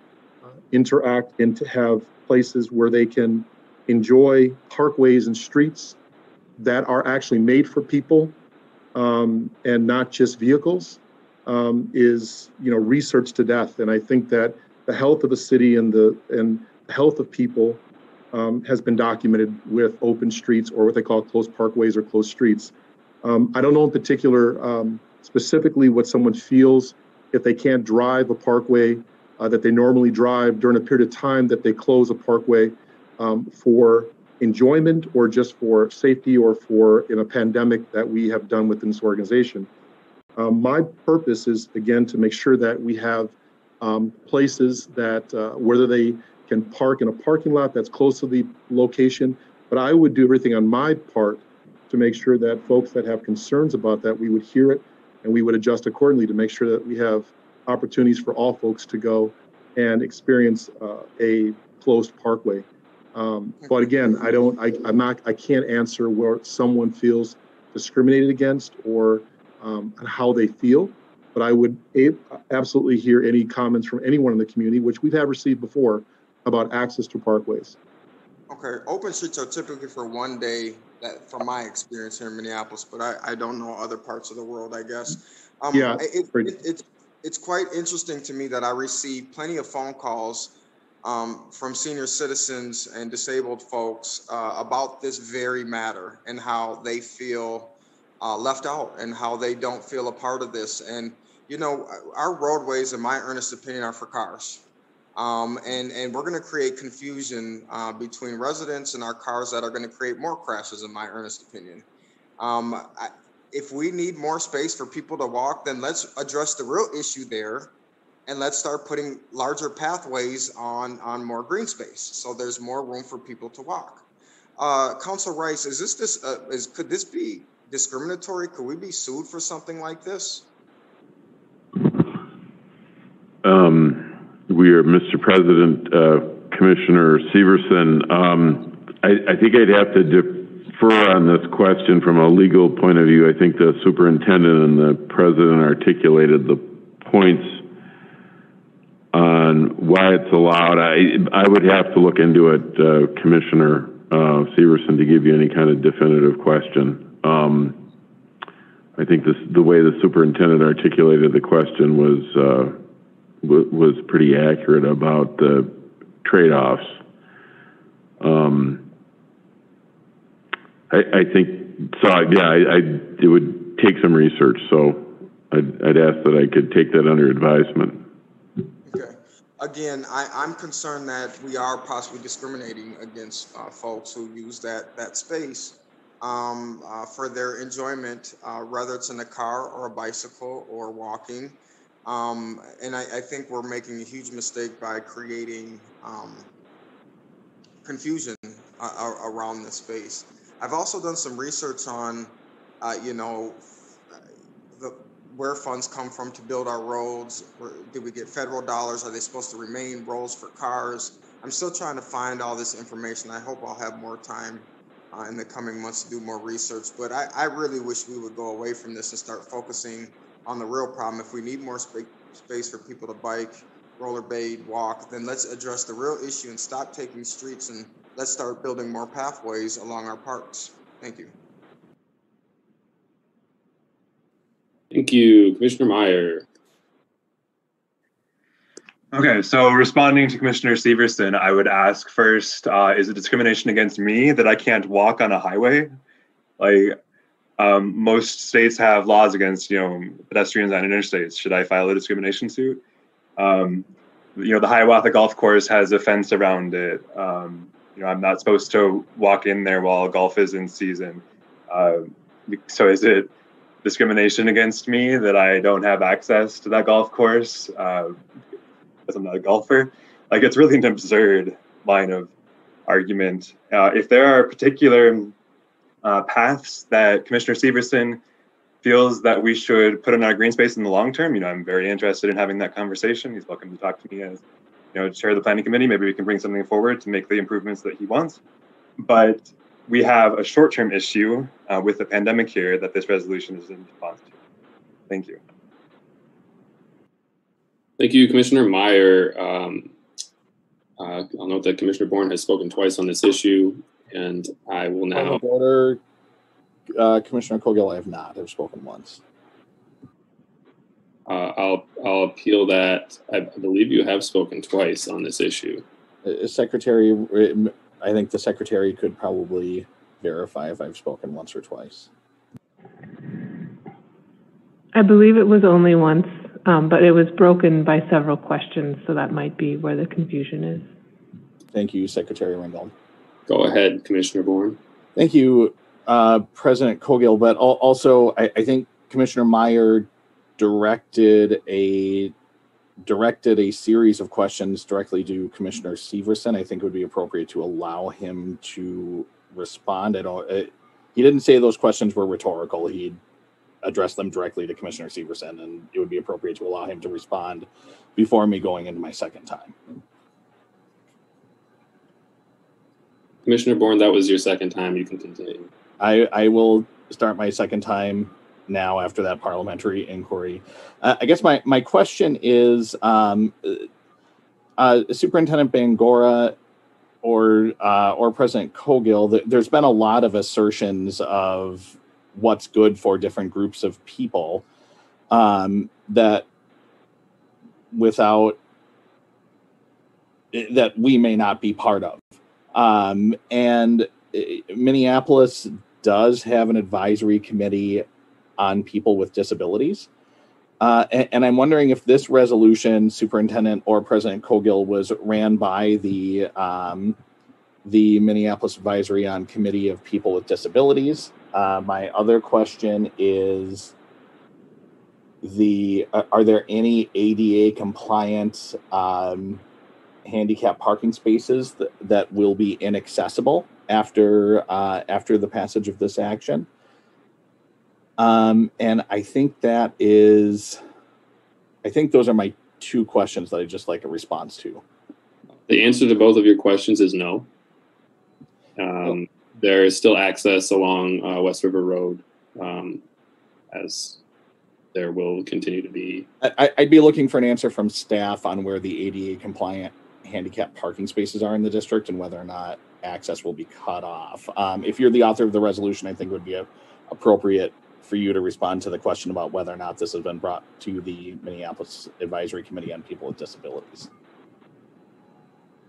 uh, interact and to have places where they can enjoy parkways and streets that are actually made for people um, and not just vehicles um, is you know researched to death and i think that the health of a city and the and health of people um, has been documented with open streets or what they call closed parkways or closed streets um, i don't know in particular um, specifically what someone feels if they can't drive a parkway uh, that they normally drive during a period of time that they close a parkway um, for enjoyment or just for safety or for in a pandemic that we have done within this organization. Um, my purpose is again to make sure that we have um, places that uh, whether they can park in a parking lot that's close to the location, but I would do everything on my part to make sure that folks that have concerns about that we would hear it and we would adjust accordingly to make sure that we have opportunities for all folks to go and experience uh, a closed parkway. Um, but again, I don't, I, I'm not, I can't answer where someone feels discriminated against or um, and how they feel. But I would absolutely hear any comments from anyone in the community, which we've had received before, about access to parkways. Okay, open streets are typically for one day, that, from my experience here in Minneapolis, but I, I don't know other parts of the world, I guess. Um, Yeah, It, it, it's, it's quite interesting to me that I receive plenty of phone calls um, from senior citizens and disabled folks uh, about this very matter and how they feel uh, left out and how they don't feel a part of this. And, you know, our roadways, in my earnest opinion, are for cars. Um, and, and we're going to create confusion uh, between residents and our cars that are going to create more crashes, in my earnest opinion. Um, I, if we need more space for people to walk, then let's address the real issue there and let's start putting larger pathways on on more green space so there's more room for people to walk uh counsel Rice is this this uh, is could this be discriminatory could we be sued for something like this Um, we are, Mr. President, uh, Commissioner Severson. Um, I, I think I'd have to defer on this question from a legal point of view. I think the superintendent and the president articulated the points on why it's allowed. I, I would have to look into it, uh, Commissioner uh, Severson to give you any kind of definitive question. Um, I think this, the way the superintendent articulated the question was, uh, wa- was pretty accurate about the trade-offs. Um, I, I think, so, yeah, I, I, it would take some research, so I'd, I'd ask that I could take that under advisement. Okay. Again, I, I'm concerned that we are possibly discriminating against uh, folks who use that, that space um, uh, for their enjoyment, uh, whether it's in a car or a bicycle or walking. Um, and I, I think we're making a huge mistake by creating um, confusion uh, around this space. I've also done some research on, uh, you know, the, where funds come from to build our roads. Did we get federal dollars? Are they supposed to remain roads for cars? I'm still trying to find all this information. I hope I'll have more time uh, in the coming months to do more research. But I, I really wish we would go away from this and start focusing on the real problem. If we need more spa- space for people to bike, rollerblade, walk, then let's address the real issue and stop taking streets and let's start building more pathways along our parks. Thank you. Thank you, Commissioner Meyer. Okay, so responding to Commissioner Severson, I would ask first, uh, is it discrimination against me that I can't walk on a highway? Like, um, most states have laws against, you know, pedestrians on interstates. Should I file a discrimination suit? Um, you know, the Hiawatha Golf Course has a fence around it. Um, you know, I'm not supposed to walk in there while golf is in season. Uh, so is it discrimination against me that I don't have access to that golf course? Uh, because I'm not a golfer. Like it's really an absurd line of argument. Uh, if there are particular uh, paths that Commissioner Severson feels that we should put in our green space in the long term, you know, I'm very interested in having that conversation. He's welcome to talk to me as, you know, chair of the planning committee. Maybe we can bring something forward to make the improvements that he wants. But we have a short-term issue uh, with the pandemic here that this resolution is in response to. Thank you. Thank you, Commissioner Meyer. Um, uh, I'll note that Commissioner Bourn has spoken twice on this issue, and I will now. order, uh, Commissioner Cowgill, I have not. I've spoken once. Uh, I'll I'll appeal that. I believe you have spoken twice on this issue. Uh, Secretary, uh, I think the secretary could probably verify if I've spoken once or twice. I believe it was only once, um, but it was broken by several questions, so that might be where the confusion is. Thank you, Secretary Ringgold. Go ahead, Commissioner Bourn. Thank you, uh, President Cowgill. But al- also, I, I think Commissioner Meyer directed a directed a series of questions directly to Commissioner Severson. I think it would be appropriate to allow him to respond. I don't. Uh, he didn't say those questions were rhetorical. He addressed them directly to Commissioner Severson, and it would be appropriate to allow him to respond before me going into my second time. Commissioner Bourn, that was your second time. You can continue. I, I will start my second time now after that parliamentary inquiry. Uh, I guess my, my question is um, uh, Superintendent Bangoura or uh, or President Cowgill, th- there's been a lot of assertions of what's good for different groups of people um, that without that we may not be part of. Um, and uh, Minneapolis does have an advisory committee on people with disabilities. Uh, and, and I'm wondering if this resolution, Superintendent or President Cowgill, was ran by the um, the Minneapolis Advisory on Committee of People with Disabilities. Uh, my other question is the are are there any ADA compliant um, handicap parking spaces that, that will be inaccessible after uh, after the passage of this action? Um, and I think that is, I think those are my two questions that I just like a response to. The answer to both of your questions is no. Um, there is still access along uh, West River Road, um, as there will continue to be. I, I'd be looking for an answer from staff on where the ADA compliant handicap parking spaces are in the district and whether or not access will be cut off. Um, if you're the author of the resolution, I think it would be a, appropriate for you to respond to the question about whether or not this has been brought to the Minneapolis Advisory Committee on People with Disabilities.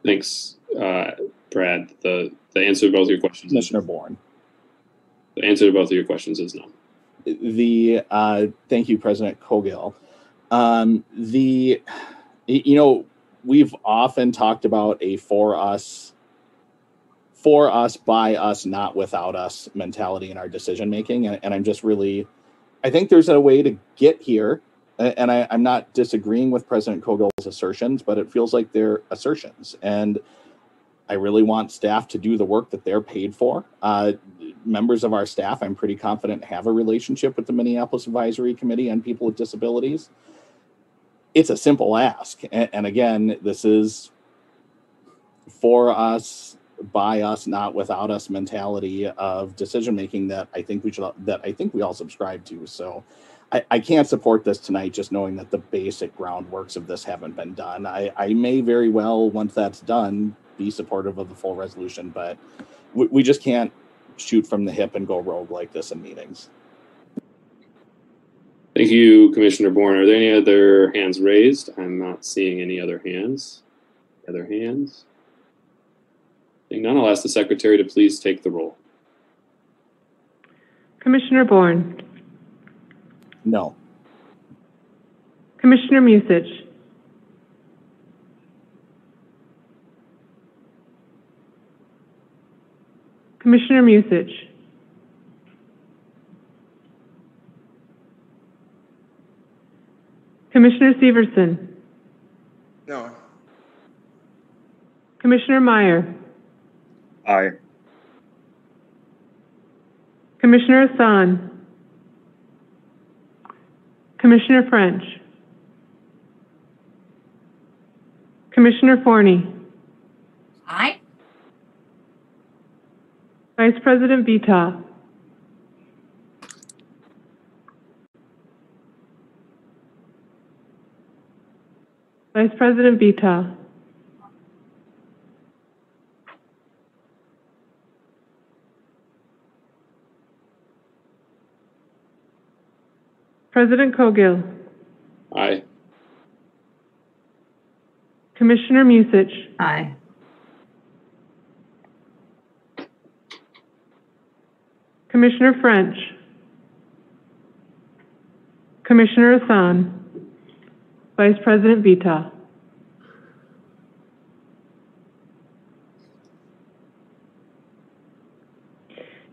Thanks, uh, Brad. The the answer to both of your questions. Commissioner Bourn. The answer to both of your questions is no. the uh, thank you president Cowgill um, the you know we've often talked about a for us for us by us not without us mentality in our decision making and, and i'm just really i think there's a way to get here and I, i'm not disagreeing with president Cowgill's assertions but it feels like they're assertions and I really want staff to do the work that they're paid for. Uh, members of our staff, I'm pretty confident, have a relationship with the Minneapolis Advisory Committee on People with Disabilities. It's a simple ask. And, and again, this is for us, by us, not without us mentality of decision making that I think we should that I think we all subscribe to. So I, I can't support this tonight just knowing that the basic groundworks of this haven't been done. I, I may very well, once that's done, be supportive of the full resolution, but we, we just can't shoot from the hip and go rogue like this in meetings. Thank you, Commissioner Bourn. Are there any other hands raised? I'm not seeing any other hands. Other hands? Seeing none, I'll ask the secretary to please take the roll. Commissioner Bourn, No. Commissioner Musich, Commissioner Musich, Commissioner Severson, No. Commissioner Meyer, Aye. Commissioner Hassan, Commissioner French, Commissioner Forney, Aye. Vice President Vetaw, Vice President Vetaw, President Cowgill, Aye. Commissioner Musich, Aye. Commissioner French, Commissioner Hassan, Vice President Vetaw.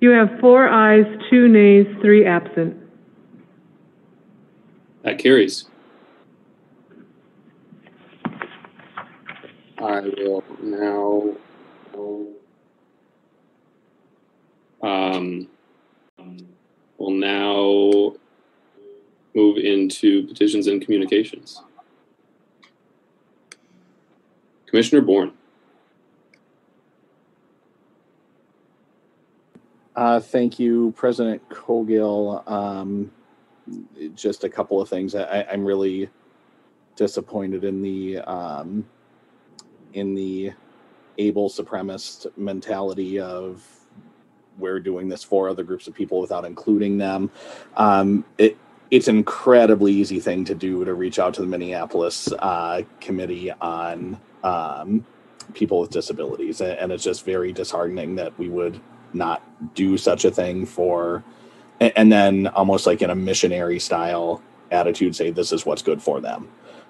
You have four ayes, two nays, three absent. That carries. I will now um, we'll now move into petitions and communications. Commissioner Bourn. Uh, thank you, President Cowgill. Um, just a couple of things. I, I'm really disappointed in the um, in the able supremacist mentality of we're doing this for other groups of people without including them. Um, it, it's an incredibly easy thing to do to reach out to the Minneapolis uh, Committee on um, People with Disabilities, and, it's just very disheartening that we would not do such a thing for, and then almost like in a missionary style attitude, say this is what's good for them.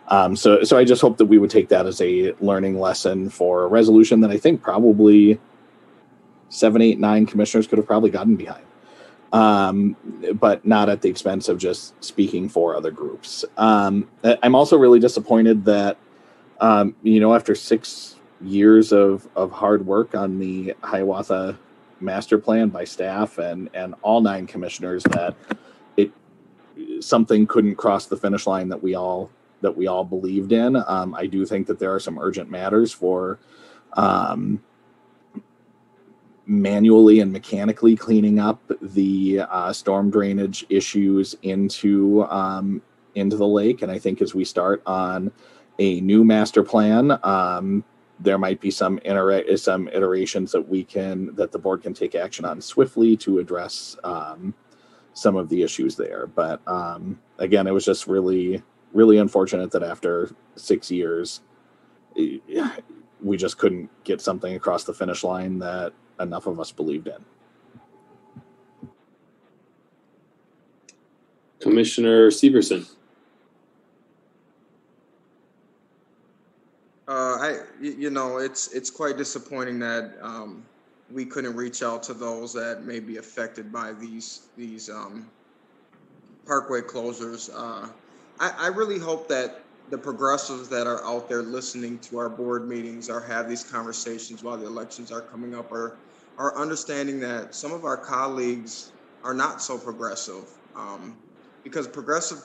Um, so, so I just hope that we would take that as a learning lesson for a resolution that I think probably seven, eight, nine commissioners could have probably gotten behind, um, but not at the expense of just speaking for other groups. Um, I'm also really disappointed that, um, you know, after six years of, of hard work on the Hiawatha master plan by staff and, and all nine commissioners, that it something couldn't cross the finish line that we all that we all believed in. Um, I do think that there are some urgent matters for um, manually and mechanically cleaning up the uh, storm drainage issues into um, into the lake. And I think as we start on a new master plan, um, there might be some some iterations that we can that the board can take action on swiftly to address um, some of the issues there. But um, again, it was just really really unfortunate that after six years, we just couldn't get something across the finish line that enough of us believed in. Commissioner Severson. Uh, I, you know, it's, it's quite disappointing that, um, we couldn't reach out to those that may be affected by these, these, um, parkway closures. Uh, I, I really hope that the progressives that are out there listening to our board meetings or have these conversations while the elections are coming up are, are understanding that some of our colleagues are not so progressive. Um, because progressive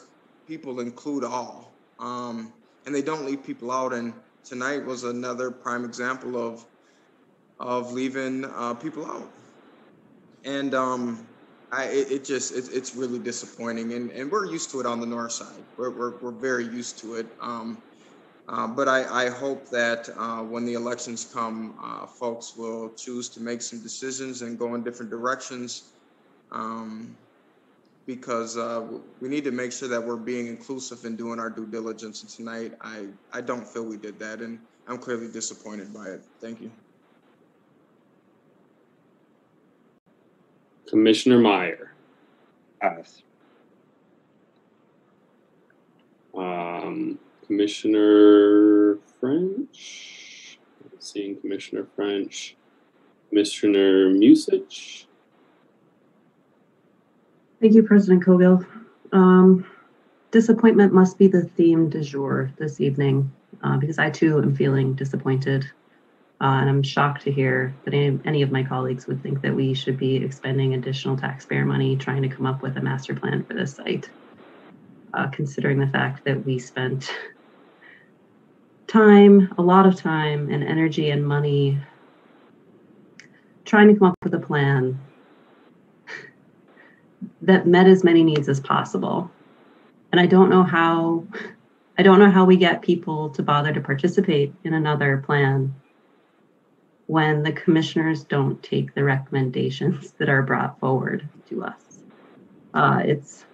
people include all, um, and they don't leave people out. And tonight was another prime example of of leaving uh, people out. And um, I, it, it just it, it's really disappointing, and, and we're used to it on the north side. We're we're, we're very used to it. Um, uh, but I, I hope that uh, when the elections come, uh, folks will choose to make some decisions and go in different directions. Um, because uh, we need to make sure that we're being inclusive and doing our due diligence. And tonight, I, I don't feel we did that, and I'm clearly disappointed by it. Thank you. Commissioner Meyer. Pass. Um, Commissioner French. Not Seeing Commissioner French. Commissioner Musich. Thank you, President Cowgill. Um, disappointment must be the theme du jour this evening uh, because I too am feeling disappointed. Uh, and I'm shocked to hear that any, any of my colleagues would think that we should be expending additional taxpayer money trying to come up with a master plan for this site, uh, considering the fact that we spent time, a lot of time, and energy and money trying to come up with a plan that met as many needs as possible. And I don't know how I don't know how we get people to bother to participate in another plan when the commissioners don't take the recommendations that are brought forward to us. Uh, it's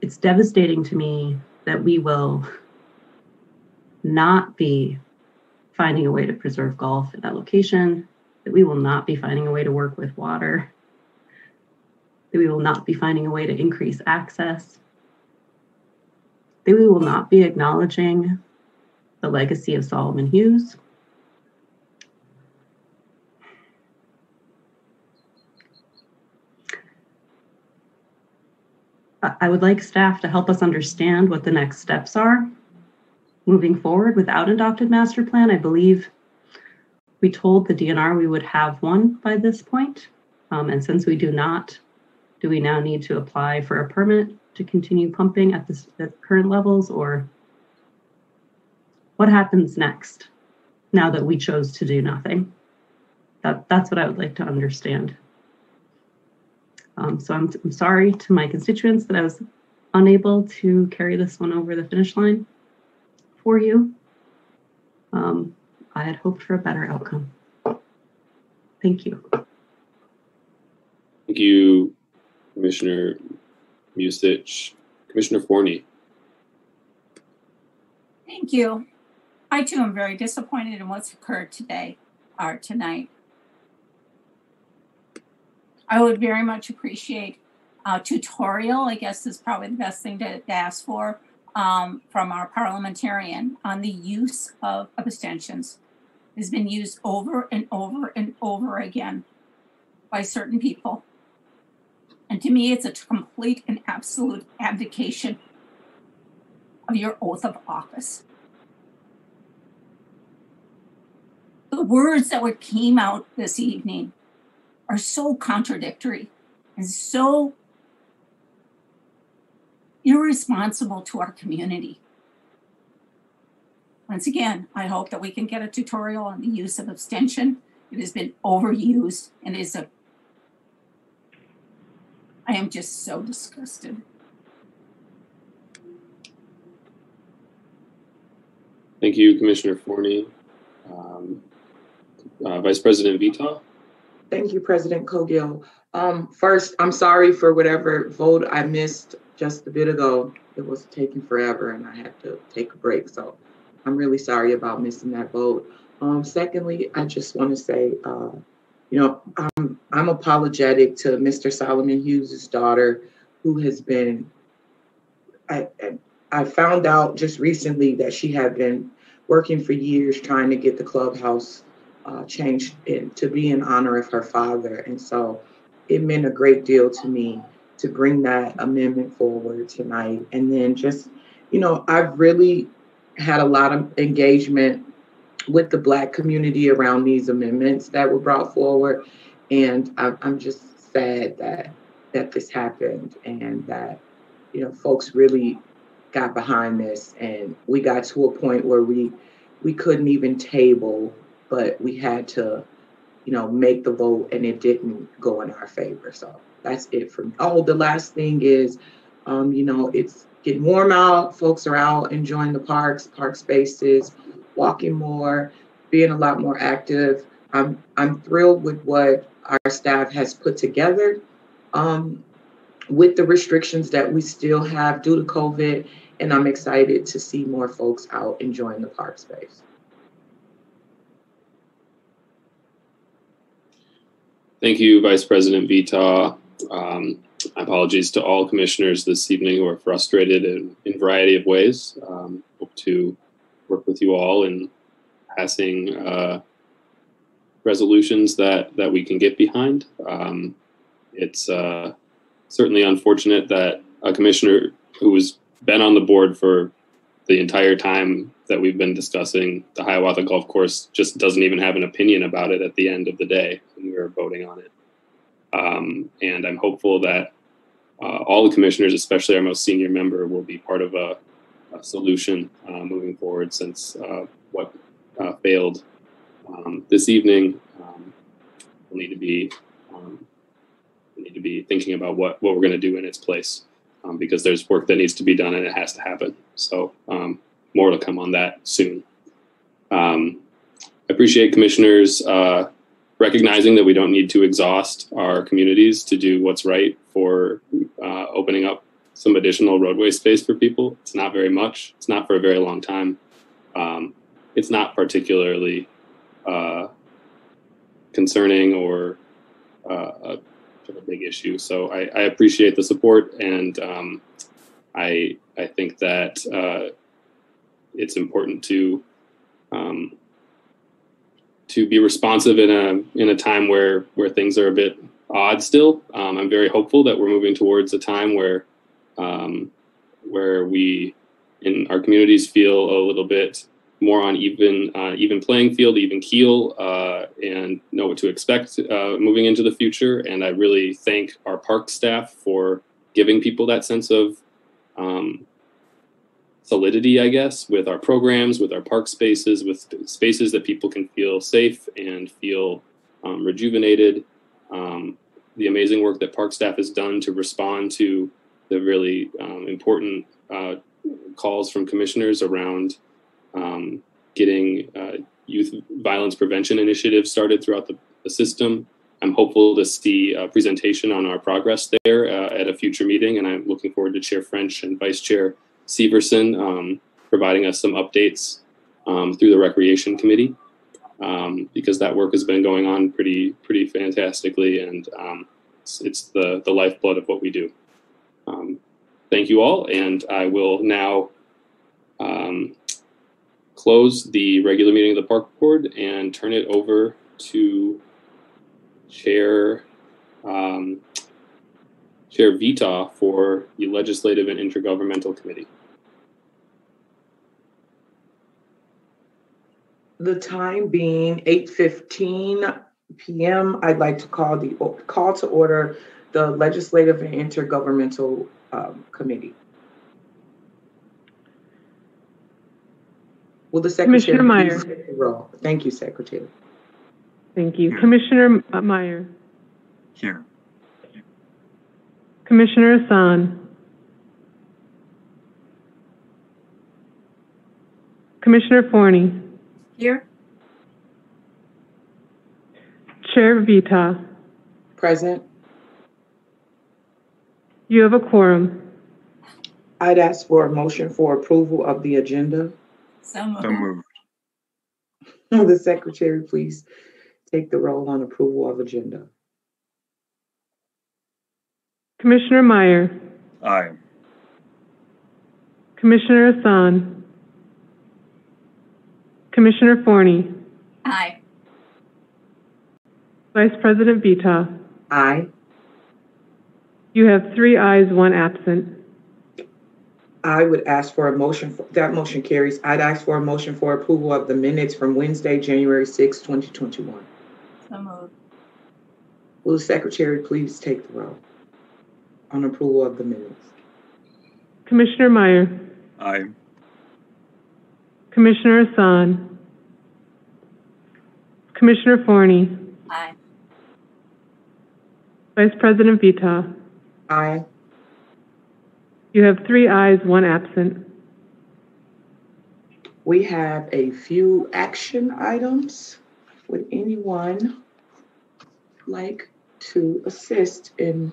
it's devastating to me that we will not be finding a way to preserve golf at that location, that we will not be finding a way to work with water, that we will not be finding a way to increase access, that we will not be acknowledging the legacy of Solomon Hughes. I would like staff to help us understand what the next steps are moving forward without an adopted master plan. I believe we told the DNR we would have one by this point. Um, and since we do not, do we now need to apply for a permit to continue pumping at this at current levels or what happens next now that we chose to do nothing? That, that's what I would like to understand. Um, so I'm, I'm sorry to my constituents that I was unable to carry this one over the finish line for you. Um, I had hoped for a better outcome. Thank you. Thank you, Commissioner Musich. Commissioner Forney. Thank you. I too am very disappointed in what's occurred today or tonight. I would very much appreciate a tutorial, I guess is probably the best thing to, to ask for, um, from our parliamentarian on the use of abstentions. Has been used over and over and over again by certain people. And to me, it's a complete and absolute abdication of your oath of office. The words that were came out this evening are so contradictory and so irresponsible to our community. Once again, I hope that we can get a tutorial on the use of abstention. It has been overused and is a I am just so disgusted. Thank you, Commissioner Forney. Um, uh, Vice President Vetaw? Thank you, President Cowgill. Um, first, I'm sorry for whatever vote I missed just a bit ago. It was taking forever and I had to take a break. So I'm really sorry about missing that vote. Um, secondly, I just want to say, uh, you know, I'm, I'm apologetic to Mr. Solomon Hughes' daughter, who has been, I, I, found out just recently that she had been working for years trying to get the clubhouse uh, changed in, to be in honor of her father. And so it meant a great deal to me to bring that amendment forward tonight. And then just, you know, I've really had a lot of engagement with the Black community around these amendments that were brought forward. And I'm, I'm just sad that that this happened and that, you know, folks really got behind this and we got to a point where we we couldn't even table, but we had to, you know, make the vote and it didn't go in our favor. So that's it for me. Oh, the last thing is, um, you know, it's getting warm out. Folks are out enjoying the parks, park spaces, walking more, being a lot more active. I'm I'm thrilled with what our staff has put together. Um, with the restrictions that we still have due to COVID, and I'm excited to see more folks out enjoying the park space. Thank you, Vice President Vetaw. Um, apologies to all commissioners this evening who are frustrated in, in a variety of ways. Um, hope to work with you all in passing uh, resolutions that, that we can get behind. Um, it's uh, certainly unfortunate that a commissioner who has been on the board for the entire time that we've been discussing the Hiawatha Golf Course just doesn't even have an opinion about it at the end of the day when we were voting on it. Um, and I'm hopeful that uh, all the commissioners, especially our most senior member, will be part of a, a solution uh, moving forward since uh, what uh, failed um, this evening um, will need to be um, need to be thinking about what, what we're going to do in its place um, because there's work that needs to be done and it has to happen. So um, more to come on that soon. Um, I appreciate commissioners uh, recognizing that we don't need to exhaust our communities to do what's right for uh, opening up some additional roadway space for people. It's not very much. It's not for a very long time. Um, it's not particularly uh, concerning or uh, a, big issue. So I, I, appreciate the support, and um, I I think that uh, it's important to um, to be responsive in a in a time where where things are a bit odd still. Um, I'm very hopeful that we're moving towards a time where um, where we in our communities feel a little bit more on even uh, even playing field, even keel, uh, and know what to expect uh, moving into the future. And I really thank our park staff for giving people that sense of um, solidity, I guess, with our programs, with our park spaces, with spaces that people can feel safe and feel um, rejuvenated. Um, the amazing work that park staff has done to respond to the really um, important uh, calls from commissioners around um, getting uh, youth violence prevention initiatives started throughout the, the, system. I'm hopeful to see a presentation on our progress there uh, at a future meeting, and I'm looking forward to Chair French and Vice Chair Severson um, providing us some updates um, through the Recreation Committee um, because that work has been going on pretty pretty fantastically, and um, it's, it's, the the lifeblood of what we do. Um, thank you all, and I will now close the regular meeting of the park board and turn it over to Chair Chair Vetaw for the Legislative and Intergovernmental Committee. The time being 8:15 p.m., I'd like to call the call to order the Legislative and Intergovernmental um, Committee. Will the secretary Commissioner Meyer. take the roll? Thank you, Secretary. Thank you. Commissioner Meyer. Here. Commissioner Hassan. Commissioner Forney, Here? Chair Vetaw, Present. you have a quorum. I'd ask for a motion for approval of the agenda. So So moved. moved. [laughs] Will the secretary please take the roll on approval of agenda? Commissioner Meyer, Aye. Commissioner Hassan, Commissioner Forney, Aye. Vice President Vetaw, Aye. you have three ayes, one absent. I would ask for a motion, for- that motion carries. I'd ask for a motion for approval of the minutes from Wednesday, January 6, twenty twenty-one. So moved. Will the secretary please take the roll on approval of the minutes? Commissioner Meyer, Aye. Commissioner Hassan, Commissioner Forney, Aye. Vice President Vetaw, Aye. you have three ayes, one absent. We have a few action items. Would anyone like to assist in,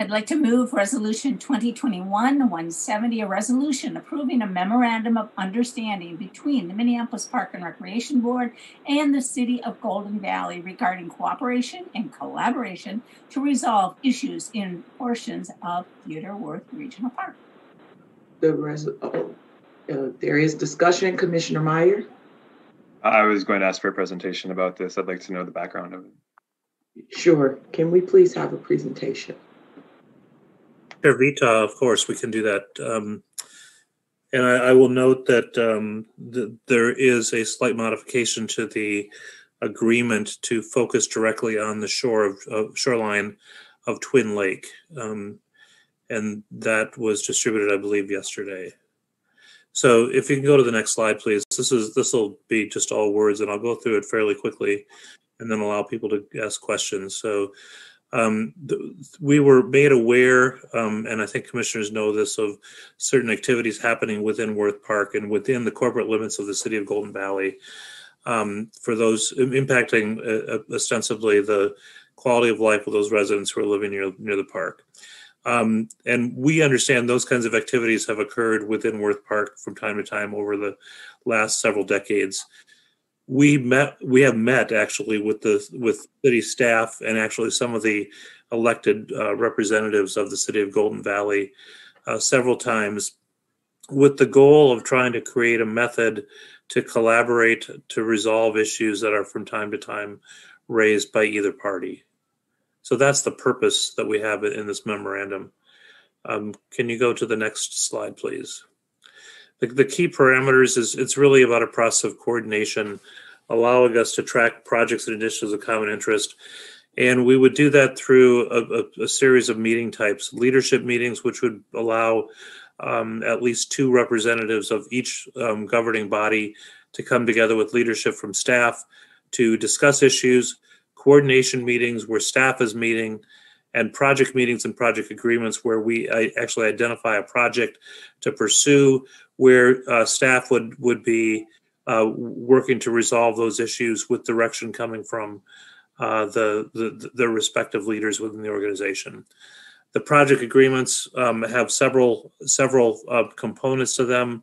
I'd like to move Resolution 2021-170, a resolution approving a memorandum of understanding between the Minneapolis Park and Recreation Board and the City of Golden Valley regarding cooperation and collaboration to resolve issues in portions of Theodore Wirth Regional Park. the res, oh, uh, there is discussion, Commissioner Meyer? I was going to ask for a presentation about this. I'd like to know the background of it. Sure. Can we please have a presentation? Chair Vetaw, of course, we can do that. Um, And I, I will note that um, th- there is a slight modification to the agreement to focus directly on the shore of, of shoreline of Twin Lake. Um, And that was distributed, I believe, yesterday. So if you can go to the next slide, please. This is, this will be just all words and I'll go through it fairly quickly and then allow people to ask questions. So um, th- we were made aware, um, and I think commissioners know this, of certain activities happening within Wirth Park and within the corporate limits of the city of Golden Valley um, for those impacting uh, ostensibly the quality of life of those residents who are living near near the park. Um, and we understand those kinds of activities have occurred within Wirth Park from time to time over the last several decades we met we have met actually with the with city staff and actually some of the elected uh, representatives of the city of golden valley uh, several times with the goal of trying to create a method to collaborate to resolve issues that are from time to time raised by either party. So that's the purpose that we have in this memorandum. Um, can you go to the next slide please the, the key parameters is it's really about a process of coordination allowing us to track projects and initiatives of common interest. And we would do that through a, a, a series of meeting types leadership meetings which would allow um, at least two representatives of each um, governing body to come together with leadership from staff to discuss issues. Coordination meetings where staff is meeting and project meetings and project agreements where we actually identify a project to pursue where uh, staff would would be uh, working to resolve those issues with direction coming from uh, the, the the respective leaders within the organization. The project agreements um, have several several uh, components to them,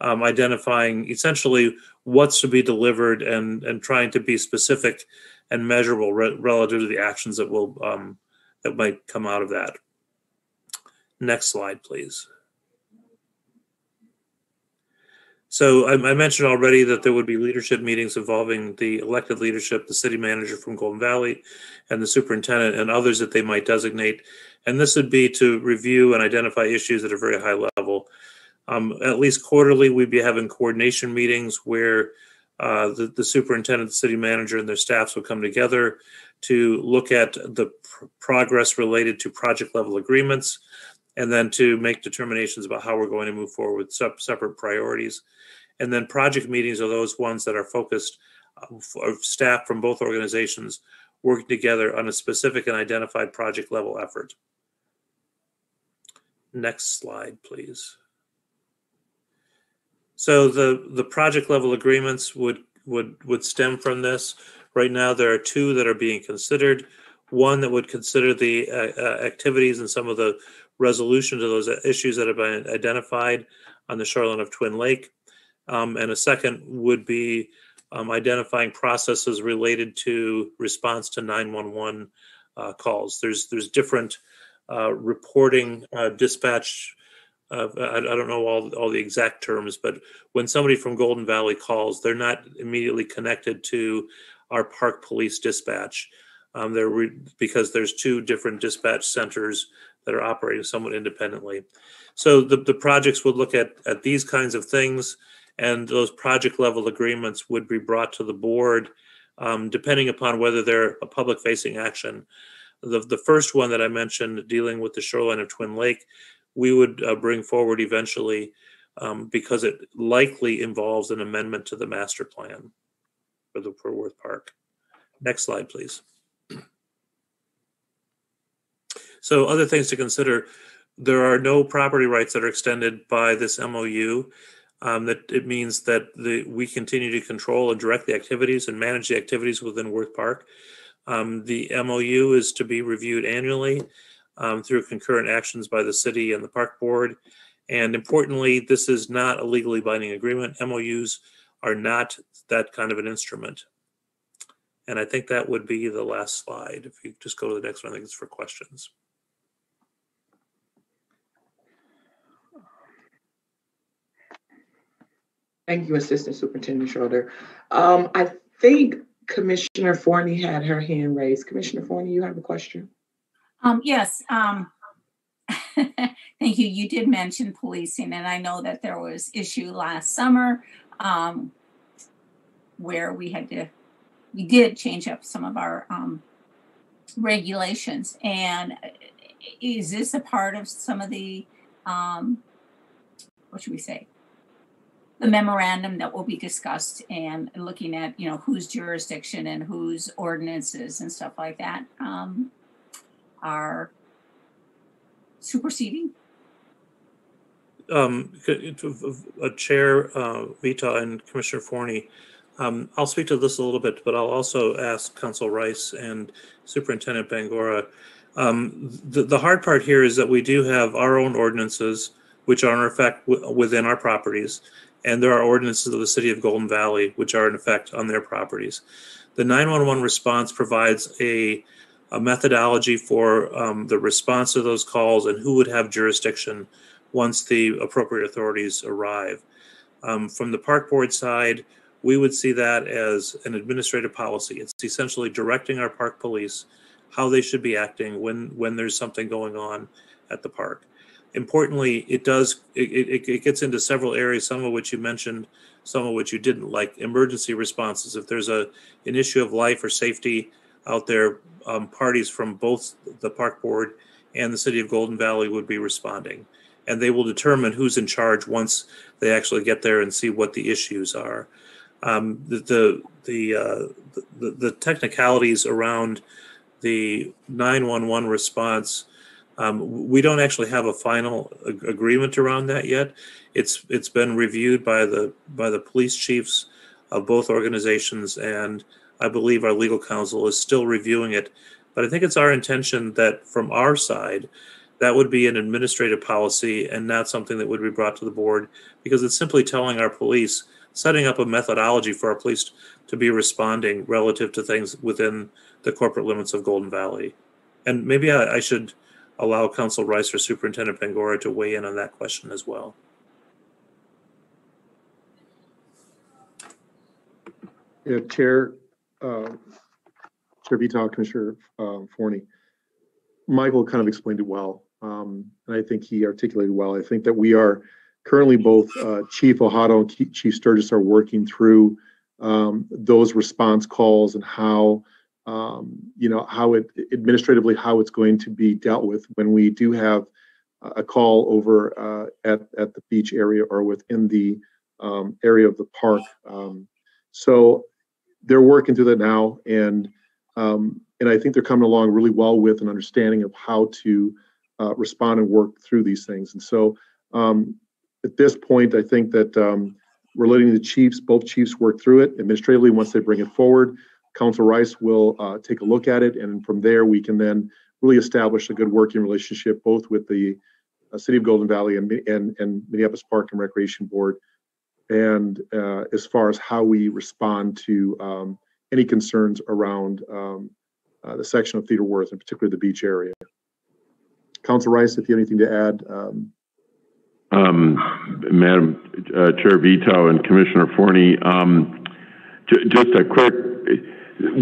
um, identifying essentially what's to be delivered and and trying to be specific and measurable re- relative to the actions that will um, that might come out of that. Next slide, please. So I, I mentioned already that there would be leadership meetings involving the elected leadership, the city manager from Golden Valley, and the superintendent, and others that they might designate. And this would be to review and identify issues at a very high level. Um, at least quarterly, we'd be having coordination meetings where uh, the, the superintendent, the city manager, and their staffs would come together to look at the pr- progress related to project level agreements and then to make determinations about how we're going to move forward with sep- separate priorities. And then project meetings are those ones that are focused uh, of staff from both organizations working together on a specific and identified project level effort. Next slide, please. So the, the project level agreements would, would, would stem from this. Right now, there are two that are being considered. One that would consider the uh, uh, activities and some of the resolution to those issues that have been identified on the shoreline of Twin Lake. Um, and a second would be um, identifying processes related to response to 911 uh, calls. There's there's different uh, reporting uh, dispatch. Uh, I, I don't know all all the exact terms, but when somebody from Golden Valley calls, they're not immediately connected to our park police dispatch. Um, they're re- because there's two different dispatch centers that are operating somewhat independently. So the, the projects would look at at these kinds of things, and those project level agreements would be brought to the board, um, depending upon whether they're a public facing action. The the first one that I mentioned, dealing with the shoreline of Twin Lake, we would uh, bring forward eventually um, because it likely involves an amendment to the master plan for the for Wirth Park. Next slide, please. [clears throat] So other things to consider, there are no property rights that are extended by this MOU. Um, that it means that the, we continue to control and direct the activities and manage the activities within Wirth Park. Um, the MOU is to be reviewed annually um, through concurrent actions by the city and the park board. And importantly, this is not a legally binding agreement. MOUs are not that kind of an instrument. And I think that would be the last slide. If you just go to the next one, I think it's for questions. Thank you, Assistant Superintendent Schroeder. Um, I think Commissioner Forney had her hand raised. Commissioner Forney, you have a question? Um, yes, um, [laughs] thank you. You did mention policing, and I know that there was issue last summer, um, where we had to, we did change up some of our, um, regulations. And is this a part of some of the, um, what should we say? The memorandum that will be discussed and looking at, you know, whose jurisdiction and whose ordinances and stuff like that, um, are superseding? Um, Chair uh, Vetaw and Commissioner Forney, um, I'll speak to this a little bit, but I'll also ask Counsel Rice and Superintendent Bangoura. Um, the, the hard part here is that we do have our own ordinances, which are in effect w- within our properties, and there are ordinances of the City of Golden Valley, which are in effect on their properties. The 911 response provides a, a methodology for um, the response to those calls and who would have jurisdiction once the appropriate authorities arrive. Um, from the park board side, we would see that as an administrative policy. It's essentially directing our park police how they should be acting when when there's something going on at the park. Importantly, it does it, it, it gets into several areas, some of which you mentioned, some of which you didn't, like emergency responses. If there's a an issue of life or safety out there, um, parties from both the park board and the city of Golden Valley would be responding and they will determine who's in charge once they actually get there and see what the issues are. Um, the the the, uh, the the technicalities around the 911 response, um, we don't actually have a final ag- agreement around that yet. It's it's been reviewed by the by the police chiefs of both organizations, and I believe our legal counsel is still reviewing it. But I think it's our intention that from our side, that would be an administrative policy and not something that would be brought to the board because it's simply telling our police, setting up a methodology for our police to be responding relative to things within the corporate limits of Golden Valley. And maybe I, I should allow Counsel Rice or Superintendent Bangoura to weigh in on that question as well. Yeah, Chair, uh, Chair Vetaw, Commissioner um, Forney. Michael kind of explained it well, um, and I think he articulated well. I think that we are currently both uh, Chief Ohotto and Chief Sturgis are working through um, those response calls and how, um, you know, how it administratively how it's going to be dealt with when we do have a call over uh, at at the beach area or within the um, area of the park. Um, so they're working through that now, and um, and I think they're coming along really well with an understanding of how to uh, respond and work through these things. And so um, at this point, I think that um, we're letting the chiefs, both chiefs work through it administratively. Once they bring it forward, Counsel Rice will uh, take a look at it, and from there, we can then really establish a good working relationship, both with the uh, City of Golden Valley and, and, and Minneapolis Park and Recreation Board, and uh, as far as how we respond to um, any concerns around um, uh, the section of Theodore Wirth, in particular the beach area. Counsel Rice, if you have anything to add, um, Um, Madam uh, Chair Vetaw and Commissioner Forney, um, ju- just a quick,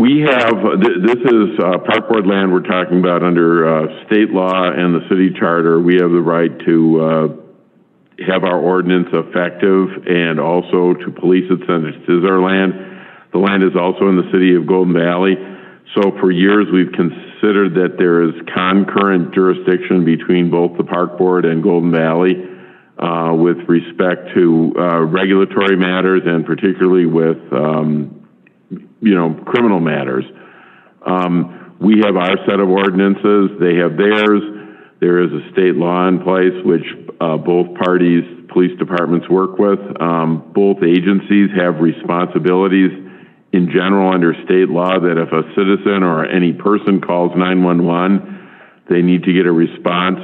we have, th- this is uh, Park Board land we're talking about under uh, state law and the city charter. We have the right to uh, have our ordinance effective and also to police it since it is our land. The land is also in the city of Golden Valley. So for years, we've considered that there is concurrent jurisdiction between both the Park Board and Golden Valley uh, with respect to uh, regulatory matters and particularly with, um, you know, criminal matters. Um, we have our set of ordinances, they have theirs. There is a state law in place which uh, both parties, police departments work with. Um, both agencies have responsibilities in general under state law that if a citizen or any person calls 911, they need to get a response.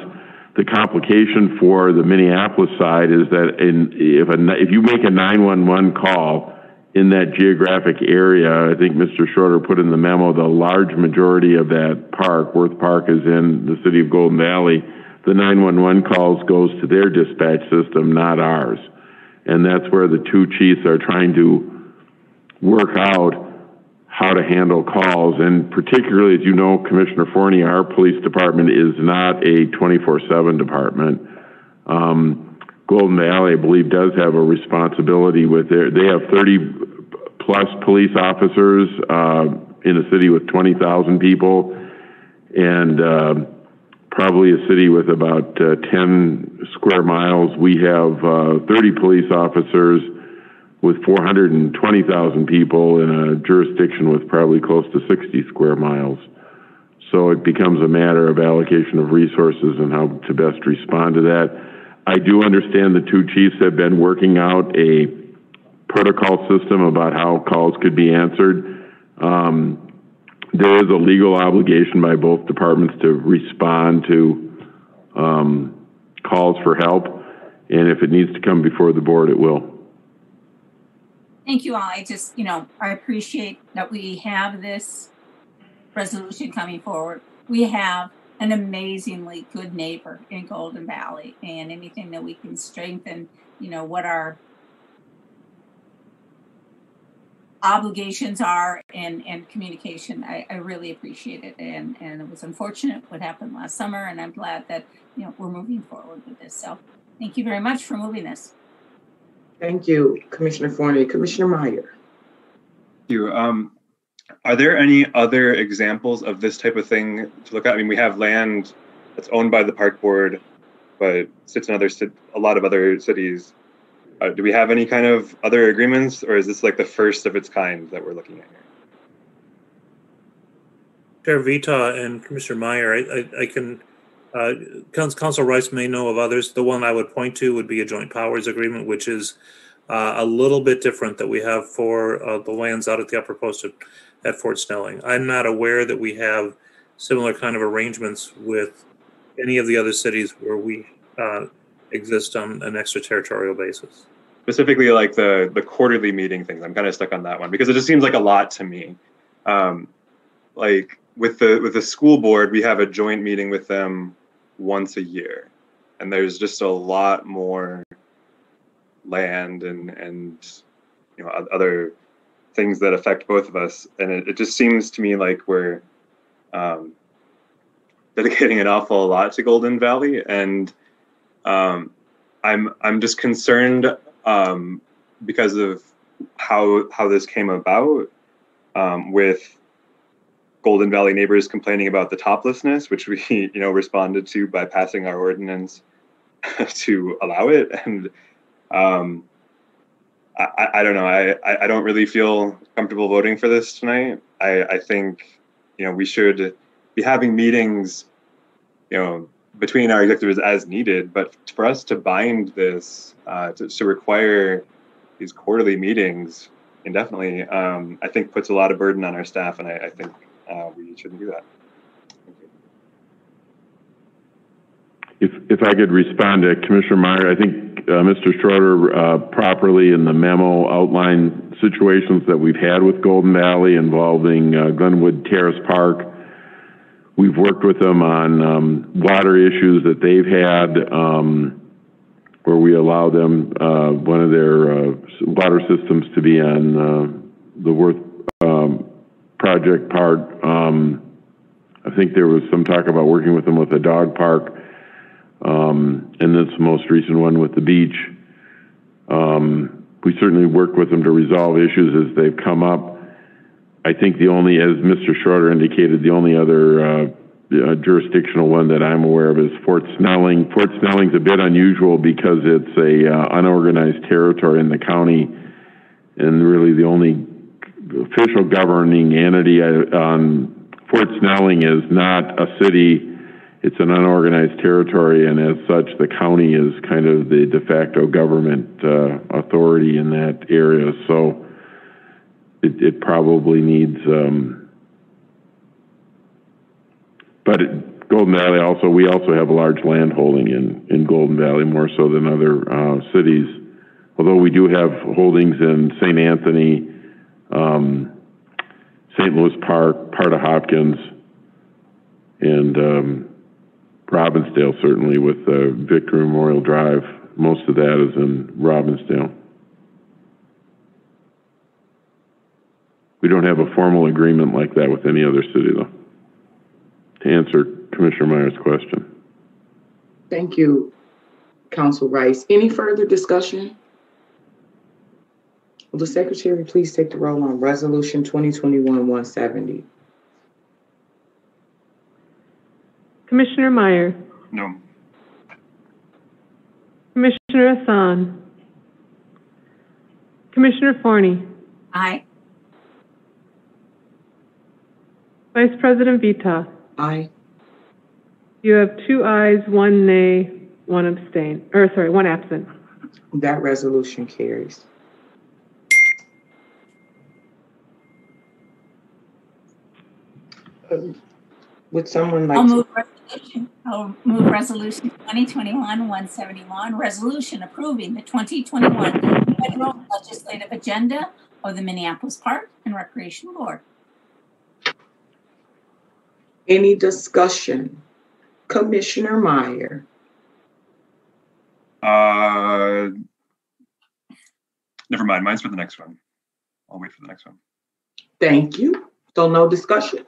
The complication for the Minneapolis side is that in, if, a, if you make a 911 call in that geographic area, I think Mr. Schroeder put in the memo, the large majority of that park, Wirth Park, is in the city of Golden Valley. The 911 calls goes to their dispatch system, not ours. And that's where the two chiefs are trying to work out how to handle calls. And particularly, as you know, Commissioner Forney, our police department is not a 24/7 department. Um, Golden Valley, I believe, does have a responsibility with their. They have 30 plus police officers uh, in a city with 20,000 people, and uh, probably a city with about uh, 10 square miles. We have uh, 30 police officers with 420,000 people in a jurisdiction with probably close to 60 square miles. So it becomes a matter of allocation of resources and how to best respond to that. I do understand the two chiefs have been working out a protocol system about how calls could be answered. Um, there is a legal obligation by both departments to respond to um, calls for help, and if it needs to come before the board, it will. Thank you all. I just, you know, I appreciate that we have this resolution coming forward. We have an amazingly good neighbor in Golden Valley and anything that we can strengthen, you know, what our obligations are and, and communication. I, I really appreciate it. And, and it was unfortunate what happened last summer. And I'm glad that, you know, we're moving forward with this. So thank you very much for moving this. Thank you, Commissioner Forney. Commissioner Meyer. Thank you. Um, are there any other examples of this type of thing to look at? I mean, we have land that's owned by the park board, but sits in other a lot of other cities. Uh, do we have any kind of other agreements, or is this like the first of its kind that we're looking at here? Chair Vetaw and Commissioner Meyer, I, I, I can, uh, Counsel, Rice may know of others. The one I would point to would be a joint powers agreement, which is uh, a little bit different that we have for uh, the lands out at the upper post at, at Fort Snelling. I'm not aware that we have similar kind of arrangements with any of the other cities where we uh, exist on an extraterritorial basis. Specifically, like the the quarterly meeting things. I'm kind of stuck on that one because it just seems like a lot to me. Um, like with the with the school board, we have a joint meeting with them once a year, and there's just a lot more land and and you know other things that affect both of us, and it, it just seems to me like we're um, dedicating an awful lot to Golden Valley, and um, I'm I'm just concerned um, because of how how this came about um, with Golden Valley neighbors complaining about the toplessness, which we [laughs] you know responded to by passing our ordinance [laughs] to allow it, and um, I, I- don't know. I, I I don't really feel comfortable voting for this tonight. I I think you know we should be having meetings you know between our executives as needed, but for us to bind this uh, to, to require these quarterly meetings indefinitely, um, I think puts a lot of burden on our staff, and I, I think uh, we shouldn't do that. If, if I could respond to Commissioner Meyer, I think uh, Mr. Schroeder uh, properly in the memo outlined situations that we've had with Golden Valley involving uh, Glenwood Terrace Park. We've worked with them on um, water issues that they've had, um, where we allow them uh, one of their uh, water systems to be on uh, the Wirth project part. Um, I think there was some talk about working with them with a dog park. Um, and this most recent one with the beach. Um, we certainly work with them to resolve issues as they've come up. I think the only, as Mr. Schroeder indicated, the only other uh, uh, jurisdictional one that I'm aware of is Fort Snelling. Fort Snelling's a bit unusual because it's a uh, unorganized territory in the county, and really the only official governing entity on Fort Snelling is not a city it's an unorganized territory, and as such, the county is kind of the de facto government uh, authority in that area. So it, it probably needs, um, but it, Golden Valley also, we also have a large land holding in, in Golden Valley, more so than other uh, cities. Although we do have holdings in St. Anthony, um, St. Louis Park, part of Hopkins, and um, Robbinsdale, certainly with uh, Victory Memorial Drive. Most of that is in Robbinsdale. We don't have a formal agreement like that with any other city, though. To answer Commissioner Meyer's question. Thank you, Counsel Rice. Any further discussion? Will the secretary please take the roll on Resolution 2021-170? Commissioner Meyer, No. Commissioner Hassan, Commissioner Forney, Aye. Vice President Vetaw. Aye. You have two ayes, one nay, one abstain, or sorry, one absent. That resolution carries. Would someone like I'll to? move resolution, I'll move resolution twenty twenty-one one seventy-one, resolution approving the twenty twenty-one federal legislative agenda of the Minneapolis Park and Recreation Board. Any discussion? Commissioner Meyer, Uh, never mind. Mine's for the next one. I'll wait for the next one. thank you. So no discussion?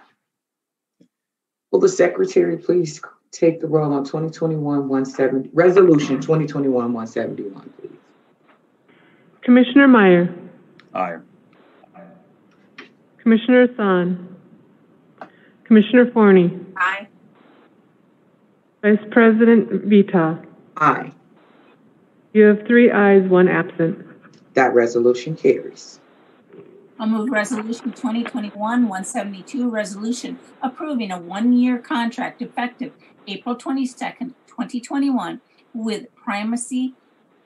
Will the secretary please take the roll on 2021-170, Resolution 2021-171, please? Commissioner Meyer, Aye. Commissioner Hassan, Commissioner Forney, Aye. Vice President Vetaw. Aye. You have three ayes, one absent. That resolution carries. I'll move resolution twenty twenty-one one seventy-two, resolution approving a one-year contract effective April twenty-second, twenty twenty-one with Primacy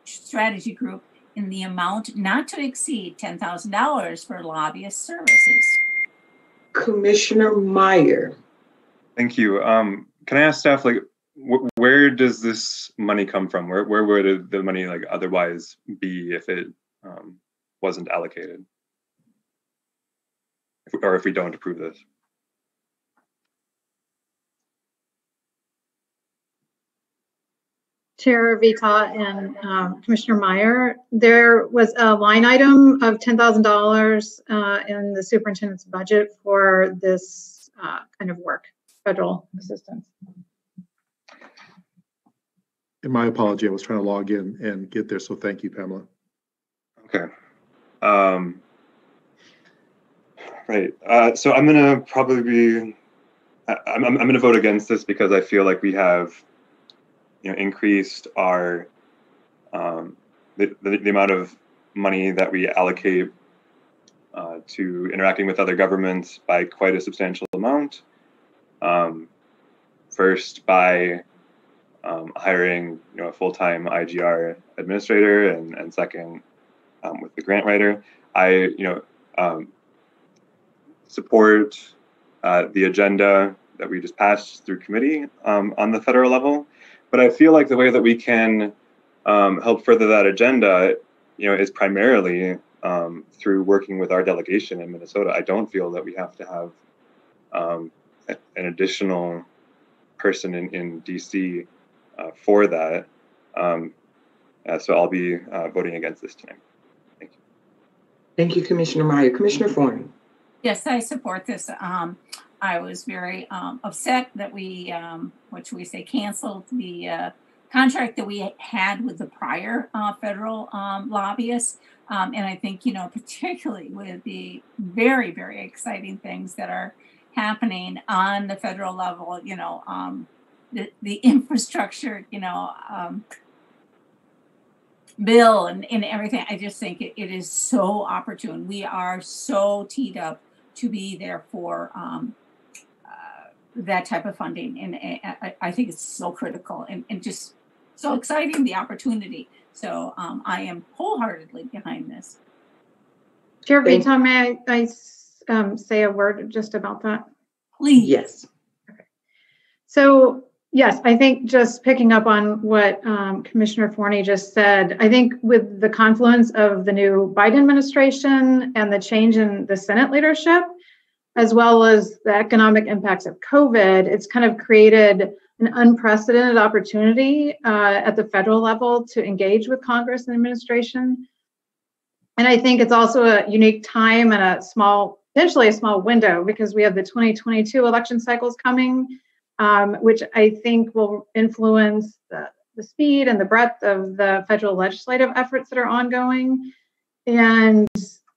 Strategy Group in the amount not to exceed ten thousand dollars for lobbyist services. Commissioner Meyer, Thank you. Um, can I ask staff, like, wh- where does this money come from? Where, where would the money like otherwise be if it um, wasn't allocated? If, or if we don't approve this? Chair Vetaw and um, Commissioner Meyer, there was a line item of $10,000 uh, in the superintendent's budget for this uh, kind of work, federal assistance. And my apology, I was trying to log in and get there, so thank you, Pamela. Okay. Um, right. Uh, so I'm gonna probably be. I'm I'm gonna vote against this because I feel like we have, you know, increased our, um, the the, the amount of money that we allocate uh, to interacting with other governments by quite a substantial amount. Um, first by um, hiring you know a full-time IGR administrator, and and second um, with the grant writer. I, you know, um, support uh, the agenda that we just passed through committee um, on the federal level, but I feel like the way that we can um, help further that agenda, you know, is primarily um, through working with our delegation in Minnesota. I don't feel that we have to have um, an additional person in, in DC uh, for that. Um, uh, so I'll be uh, voting against this tonight. Thank you, Thank you, Commissioner Meyer. Commissioner Forney. Yes, I support this. Um, I was very, um, upset that we, um, what should we say, canceled the, uh, contract that we had with the prior, uh, federal, um, lobbyists. Um, and I think, you know, particularly with the very, very exciting things that are happening on the federal level, you know, um, the, the [laughs] infrastructure, you know, um, bill and, and everything. I just think it, it is so opportune. We are so teed up to be there for um, uh, that type of funding. And, and I, I think it's so critical and, and just so exciting, the opportunity. So um, I am wholeheartedly behind this. Chair Vetaw, may I, I s- um, say a word just about that? Please. Yes. So, yes, I think just picking up on what um, Commissioner Forney just said, I think with the confluence of the new Biden administration and the change in the Senate leadership, as well as the economic impacts of COVID, it's kind of created an unprecedented opportunity uh, at the federal level to engage with Congress and administration. And I think it's also a unique time and a small, potentially a small window because we have the 2022 election cycles coming, um, which I think will influence the, the speed and the breadth of the federal legislative efforts that are ongoing. And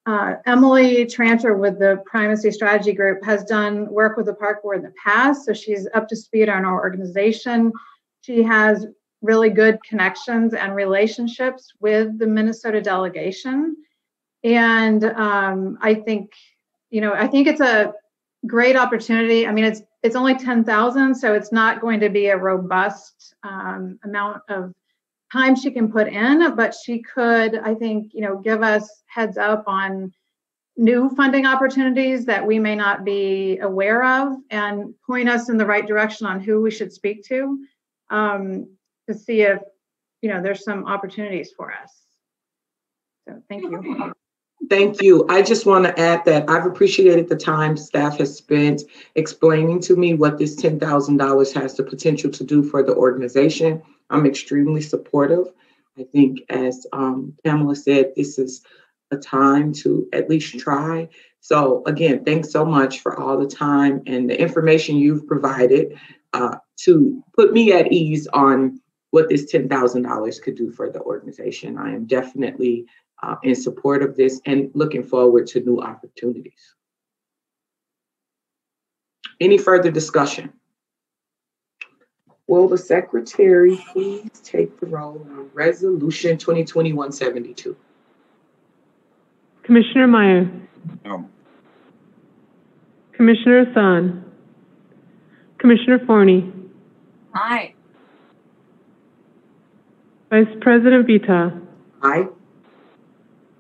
uh, Emily Tranter with the Primacy Strategy Group has done work with the Park Board in the past, so she's up to speed on our organization. She has really good connections and relationships with the Minnesota delegation. And um, I think, you know, I think it's a great opportunity. I mean, it's it's only 10,000, so it's not going to be a robust um, amount of time she can put in, but she could, I think, you know, give us heads up on new funding opportunities that we may not be aware of and point us in the right direction on who we should speak to um, to see if, you know, there's some opportunities for us. So thank you. Thank you. I just want to add that I've appreciated the time staff has spent explaining to me what this $10,000 has the potential to do for the organization. I'm extremely supportive. I think, as um, Pamela said, this is a time to at least try. So, again, thanks so much for all the time and the information you've provided uh, to put me at ease on what this $10,000 could do for the organization. I am definitely uh, in support of this and looking forward to new opportunities. Any further discussion? Will the secretary please take the roll on resolution 2021-72? Commissioner Meyer, No. Commissioner Hassan, Commissioner Forney, Aye. Vice President Vetaw. Aye.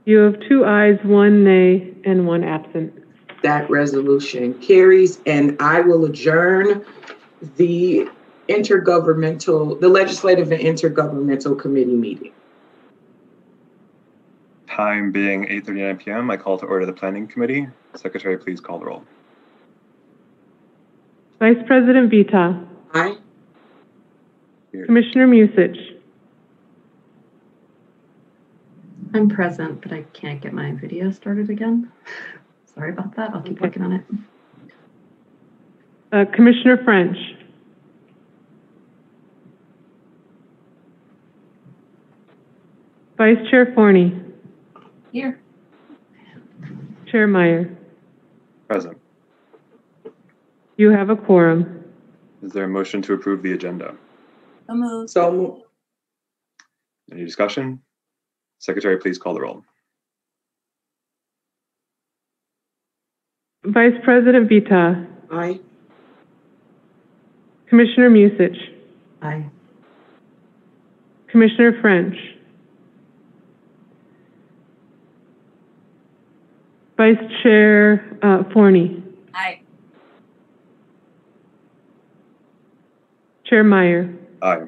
You have two ayes, one nay, and one absent. That resolution carries, and I will adjourn the intergovernmental, the legislative and intergovernmental committee meeting. Time being 8:39 PM, I call to order the planning committee. Secretary, please call the roll. Vice President Vetaw. Aye. Commissioner Musich. I'm present, but I can't get my video started again. [laughs] Sorry about that. I'll keep working on it. Uh, Commissioner French. Vice Chair Forney. Here. Chair Meyer. Present. You have a quorum. Is there a motion to approve the agenda? So moved. So moved. Any discussion? Secretary, please call the roll. Vice President Vetaw. Aye. Commissioner Musich. Aye. Commissioner French. Vice Chair uh, Forney, Aye. Chair Meyer. Aye.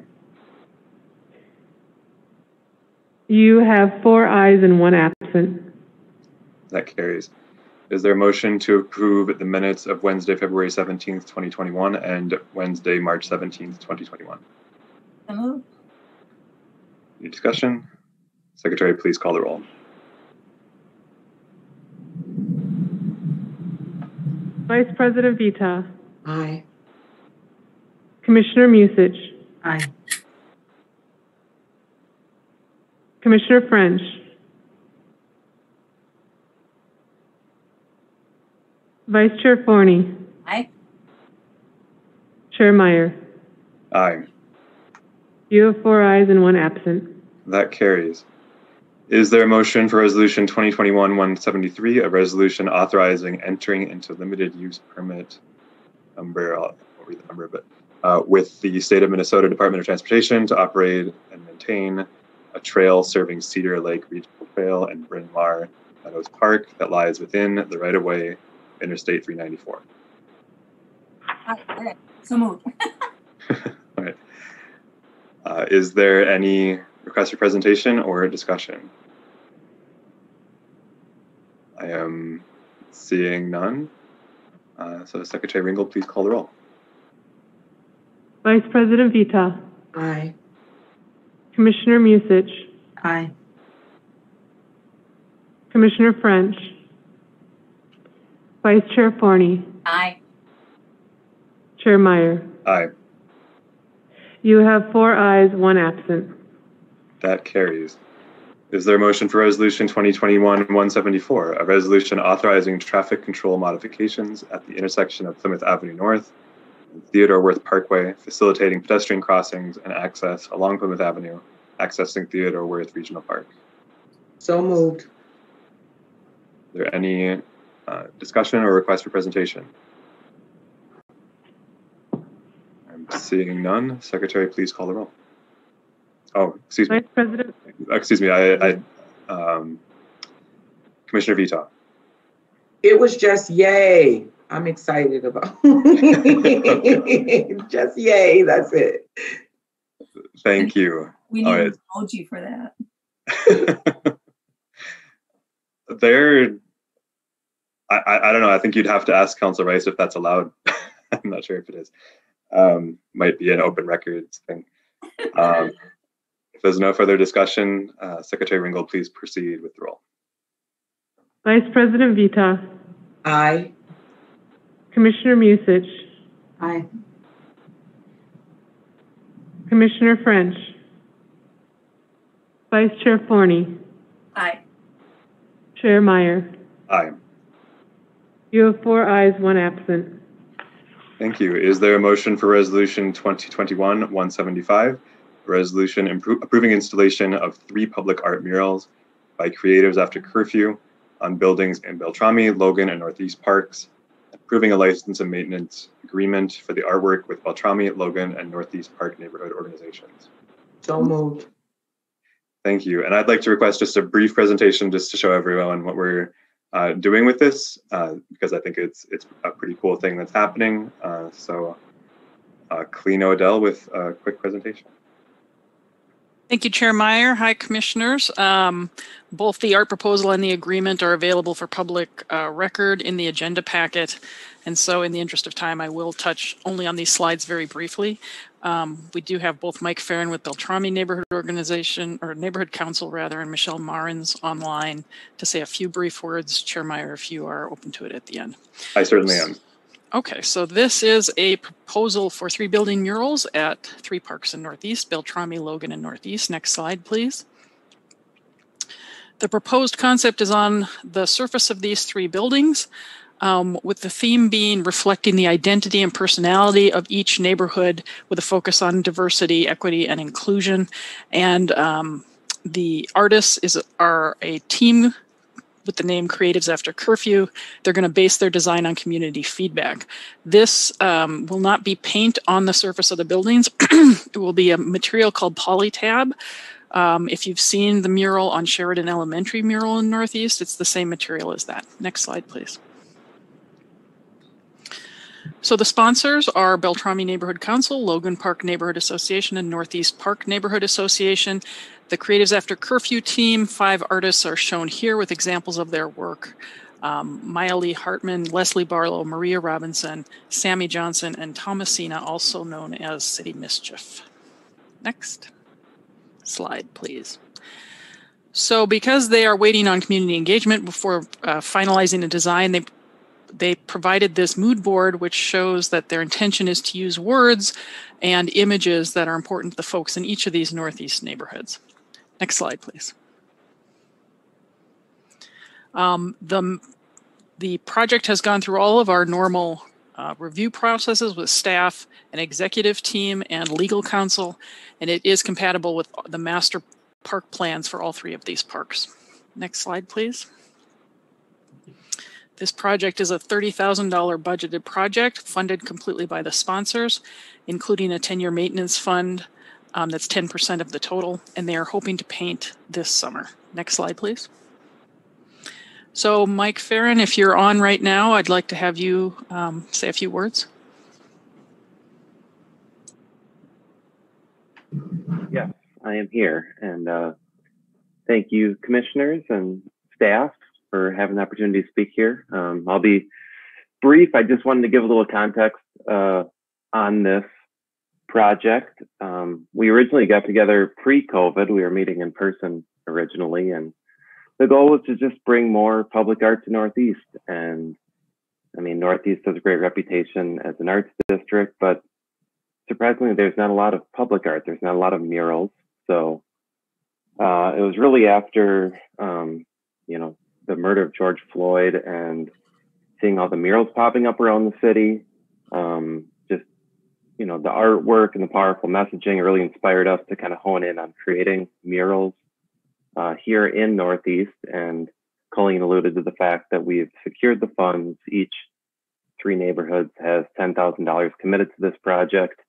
You have four ayes and one absent. That carries. Is there a motion to approve the minutes of Wednesday, February 17th, 2021 and Wednesday, March 17th, 2021? So moved. Any discussion? Secretary, please call the roll. Vice President Vetaw, Aye. Commissioner Musich. Aye. Commissioner French, Vice Chair Forney, Aye. Chair Meyer. Aye. You have four ayes and one absent. That carries. Is there a motion for Resolution 2021-173, a resolution authorizing entering into limited use permit number, I'll I'll read the number, but uh, with the State of Minnesota Department of Transportation to operate and maintain a trail serving Cedar Lake Regional Trail and Bryn Mawr Meadows Park that lies within the right-of-way Interstate 394. Aye. Aye. So moved. [laughs] All right. Uh, is there any request for presentation or discussion? I am seeing none. Uh, so Secretary Ringgold, please call the roll. Vice President Vetaw, Aye. Commissioner Musich, Aye. Commissioner French, Vice Chair Forney, Aye. Chair Meyer. Aye, You have four ayes, one absent. that carries. Is there a motion for Resolution 2021-174, a resolution authorizing traffic control modifications at the intersection of Plymouth Avenue North and Theodore Wirth Parkway, facilitating pedestrian crossings and access along Plymouth Avenue, accessing Theodore Wirth Regional Park? So moved. Is there any uh, discussion or request for presentation? I'm seeing none. Secretary, please call the roll. Oh, excuse me. Vice President, Excuse me. I, I um, Commissioner Vetaw. It was just yay. I'm excited about. [laughs] just yay. That's it. Thank you. We All need right. an emoji for that. [laughs] There, I, I, I don't know. I think you'd have to ask Counsel Rice if that's allowed. [laughs] I'm not sure if it is. Um, might be an open records thing. Um, if there's no further discussion, uh, Secretary Ringgold, please proceed with the roll. Vice President Vetaw, Aye. Commissioner Musich, Aye. Commissioner French, Vice Chair Forney, Aye. Chair Meyer. Aye. You have four ayes, one absent. Thank you. Is there a motion for Resolution 2021-175, a resolution impro- approving installation of three public art murals by creatives after curfew on buildings in Beltrami, Logan, and Northeast Parks, approving a license and maintenance agreement for the artwork with Beltrami, Logan, and Northeast Park neighborhood organizations? So moved. Thank you. And I'd like to request just a brief presentation just to show everyone what we're uh, doing with this, uh, because I think it's it's a pretty cool thing that's happening. Uh, so, uh, Colleen Odell with a quick presentation. Thank you, Chair Meyer. Hi, Commissioners. Um, both the art proposal and the agreement are available for public uh, record in the agenda packet. And so in the interest of time, I will touch only on these slides very briefly. Um, we do have both Mike Farron with Beltrami Neighborhood Organization, or Neighborhood Council rather, and Michelle Marins online to say a few brief words. Chair Meyer, if you are open to it at the end. I certainly am. Okay, so this is a proposal for three building murals at three parks in Northeast, Beltrami, Logan, and Northeast. Next slide, please. The proposed concept is on the surface of these three buildings, um, with the theme being reflecting the identity and personality of each neighborhood with a focus on diversity, equity, and inclusion. And um, the artists is are a team with the name Creatives After Curfew. They're going to base their design on community feedback. This um, will not be paint on the surface of the buildings. [clears throat] it will be a material called Polytab, Um, if you've seen the mural on Sheridan Elementary mural in Northeast, it's the same material as that. Next slide, please. So the sponsors are Beltrami Neighborhood Council, Logan Park Neighborhood Association, and Northeast Park Neighborhood Association. The Creatives After Curfew team, five artists are shown here with examples of their work. Um, Maya Lee Hartman, Leslie Barlow, Maria Robinson, Sammy Johnson, and Thomasina, also known as City Mischief. Next slide, please. So because they are waiting on community engagement before uh, finalizing a design, they they provided this mood board which shows that their intention is to use words and images that are important to the folks in each of these northeast neighborhoods. Next slide, please. Um, the, the project has gone through all of our normal uh, review processes with staff, an executive team, and legal counsel, and it is compatible with the master park plans for all three of these parks. Next slide, please. This project is a $30,000 budgeted project funded completely by the sponsors, including a 10 year maintenance fund um, that's 10% of the total, and they are hoping to paint this summer. Next slide, please. So, Mike Farron, if you're on right now, I'd like to have you um, say a few words. Yes, I am here. And uh, thank you, commissioners and staff, for having the opportunity to speak here. Um, I'll be brief. I just wanted to give a little context uh, on this project. Um, we originally got together pre COVID. We were meeting in person originally, and the goal was to just bring more public art to Northeast. And I mean, Northeast has a great reputation as an arts district, but surprisingly, there's not a lot of public art. There's not a lot of murals. So uh, it was really after, um, you know, the murder of George Floyd and seeing all the murals popping up around the city. Um, you know, the artwork and the powerful messaging really inspired us to kind of hone in on creating murals uh, here in Northeast. And Colleen alluded to the fact that we've secured the funds. Each three neighborhoods has $10,000 committed to this project.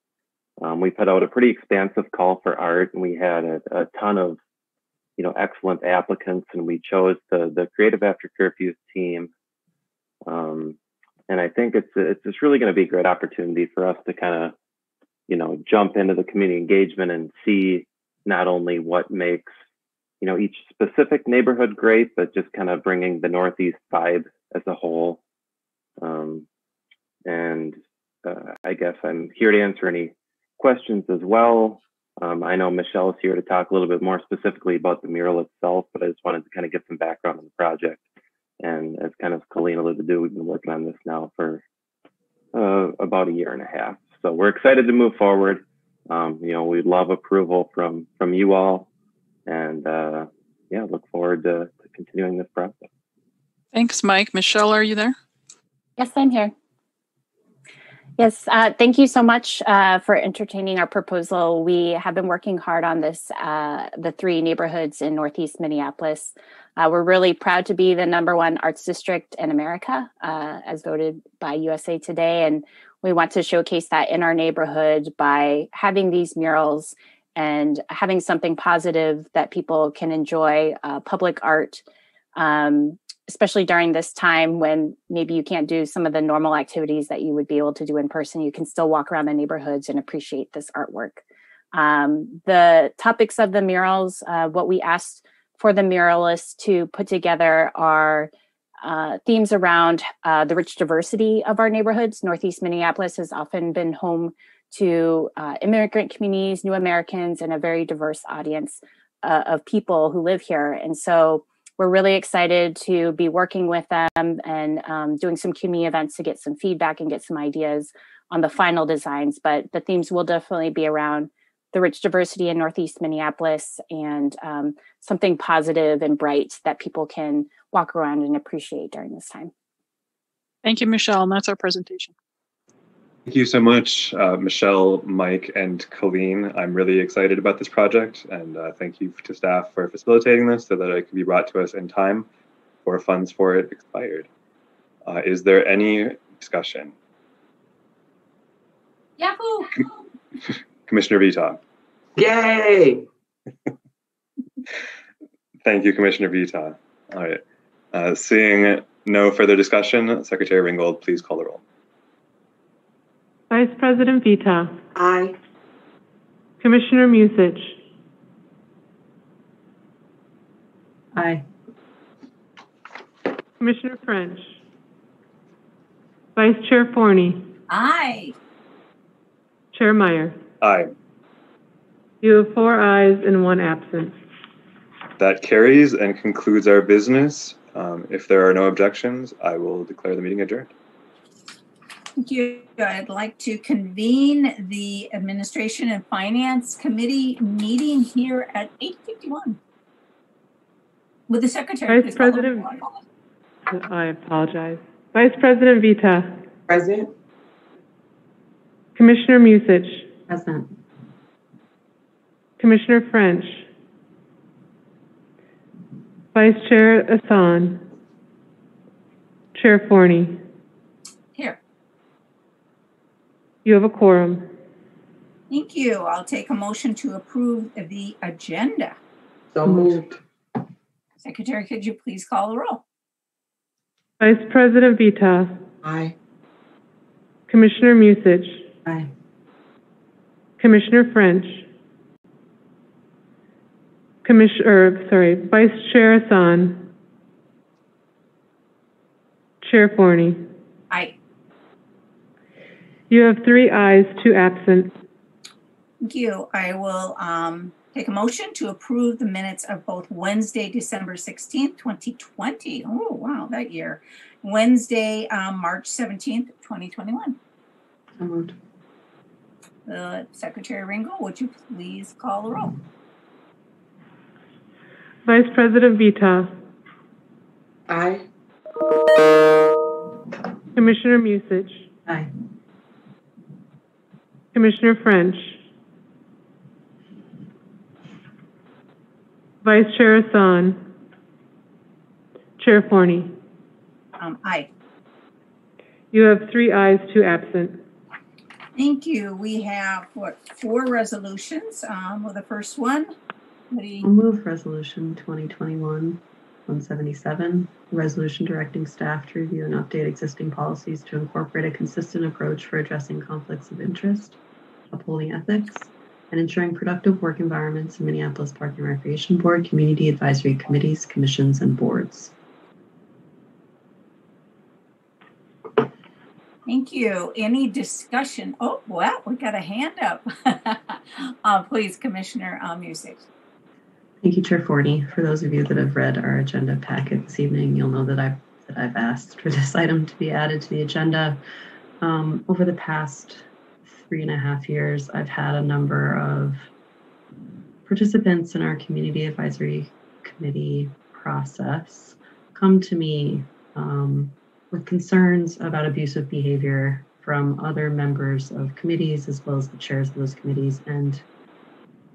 Um, we put out a pretty expansive call for art, and we had a, a ton of, you know, excellent applicants, and we chose the the Creative After Curfew team. Um, and I think it's it's just really going to be a great opportunity for us to kind of, you know, jump into the community engagement and see not only what makes you know each specific neighborhood great, but just kind of bringing the Northeast vibe as a whole. Um, and uh, I guess I'm here to answer any questions as well. Um, I know Michelle is here to talk a little bit more specifically about the mural itself, but I just wanted to kind of get some background on the project. And as kind of Colleen alluded to, we've been working on this now for uh, about a year and a half. So we're excited to move forward. Um, you know, we'd love approval from from you all, and uh, yeah, look forward to, to continuing this process. Thanks, Mike. Michelle, are you there? Yes, I'm here. Yes, uh, thank you so much uh, for entertaining our proposal. We have been working hard on this, uh, the three neighborhoods in Northeast Minneapolis. Uh, we're really proud to be the number one arts district in America, uh, as voted by USA Today. And we want to showcase that in our neighborhood by having these murals and having something positive that people can enjoy, uh, public art. Um, especially during this time when maybe you can't do some of the normal activities that you would be able to do in person, you can still walk around the neighborhoods and appreciate this artwork. Um, the topics of the murals, uh, what we asked for the muralists to put together are uh, themes around uh, the rich diversity of our neighborhoods. Northeast Minneapolis has often been home to uh, immigrant communities, new Americans, and a very diverse audience uh, of people who live here. And so we're really excited to be working with them and um, doing some community events to get some feedback and get some ideas on the final designs. But the themes will definitely be around the rich diversity in Northeast Minneapolis and um, something positive and bright that people can walk around and appreciate during this time. Thank you, Michelle. And that's our presentation. Thank you so much, uh, Michelle, Mike, and Colleen. I'm really excited about this project, and uh, thank you to staff for facilitating this so that it can be brought to us in time before funds for it expired. Uh, is there any discussion? Yahoo! [laughs] Commissioner Vetaw. Yay! [laughs] Thank you, Commissioner Vetaw. All right. Uh, seeing no further discussion, Secretary Ringgold, please call the roll. Vice President Vetaw. Aye. Commissioner Musich. Aye. Commissioner French. Vice Chair Forney. Aye. Chair Meyer. Aye. You have four ayes and one absent. That carries and concludes our business. Um, if there are no objections, I will declare the meeting adjourned. Thank you. I'd like to convene the Administration and Finance Committee meeting here at 8:51. With the Secretary. Vice please call the President. I apologize. Vice President Vetaw. Present. Commissioner Musich. Present. Commissioner French. Vice Chair Hassan. Chair Forney. Here. You have a quorum. Thank you. I'll take a motion to approve the agenda. So moved. Secretary, could you please call the roll? Vice President Vetaw. Aye. Commissioner Musich. Aye. Commissioner French. Commissioner, sorry, Vice Chair Hassan. Chair Forney. Aye. You have three ayes, two absent. Thank you. I will um, take a motion to approve the minutes of both Wednesday, December 16th, 2020. Oh, wow, that year. Wednesday, um, March 17th, 2021. So moved. Uh, Secretary Ringgold, would you please call the roll? Vice President Vetaw. Aye. Commissioner Musich. Aye. Commissioner French. Vice Chair Hassan. Chair Forney. Um, aye. You have three ayes, two absent. Thank you. We have, what, four resolutions. Um, well, the first one, the I'll move resolution 2021-177, resolution directing staff to review and update existing policies to incorporate a consistent approach for addressing conflicts of interest, upholding ethics, and ensuring productive work environments in Minneapolis Park and Recreation Board, community advisory committees, commissions, and boards. Thank you. Any discussion? Oh, well, we got a hand up. [laughs] uh, please, Commissioner uh, Musich. Thank you, Chair Forney. For those of you that have read our agenda packet this evening, you'll know that I've that I've asked for this [laughs] item to be added to the agenda. Um, over the past three and a half years, I've had a number of participants in our community advisory committee process come to me um, with concerns about abusive behavior from other members of committees as well as the chairs of those committees. And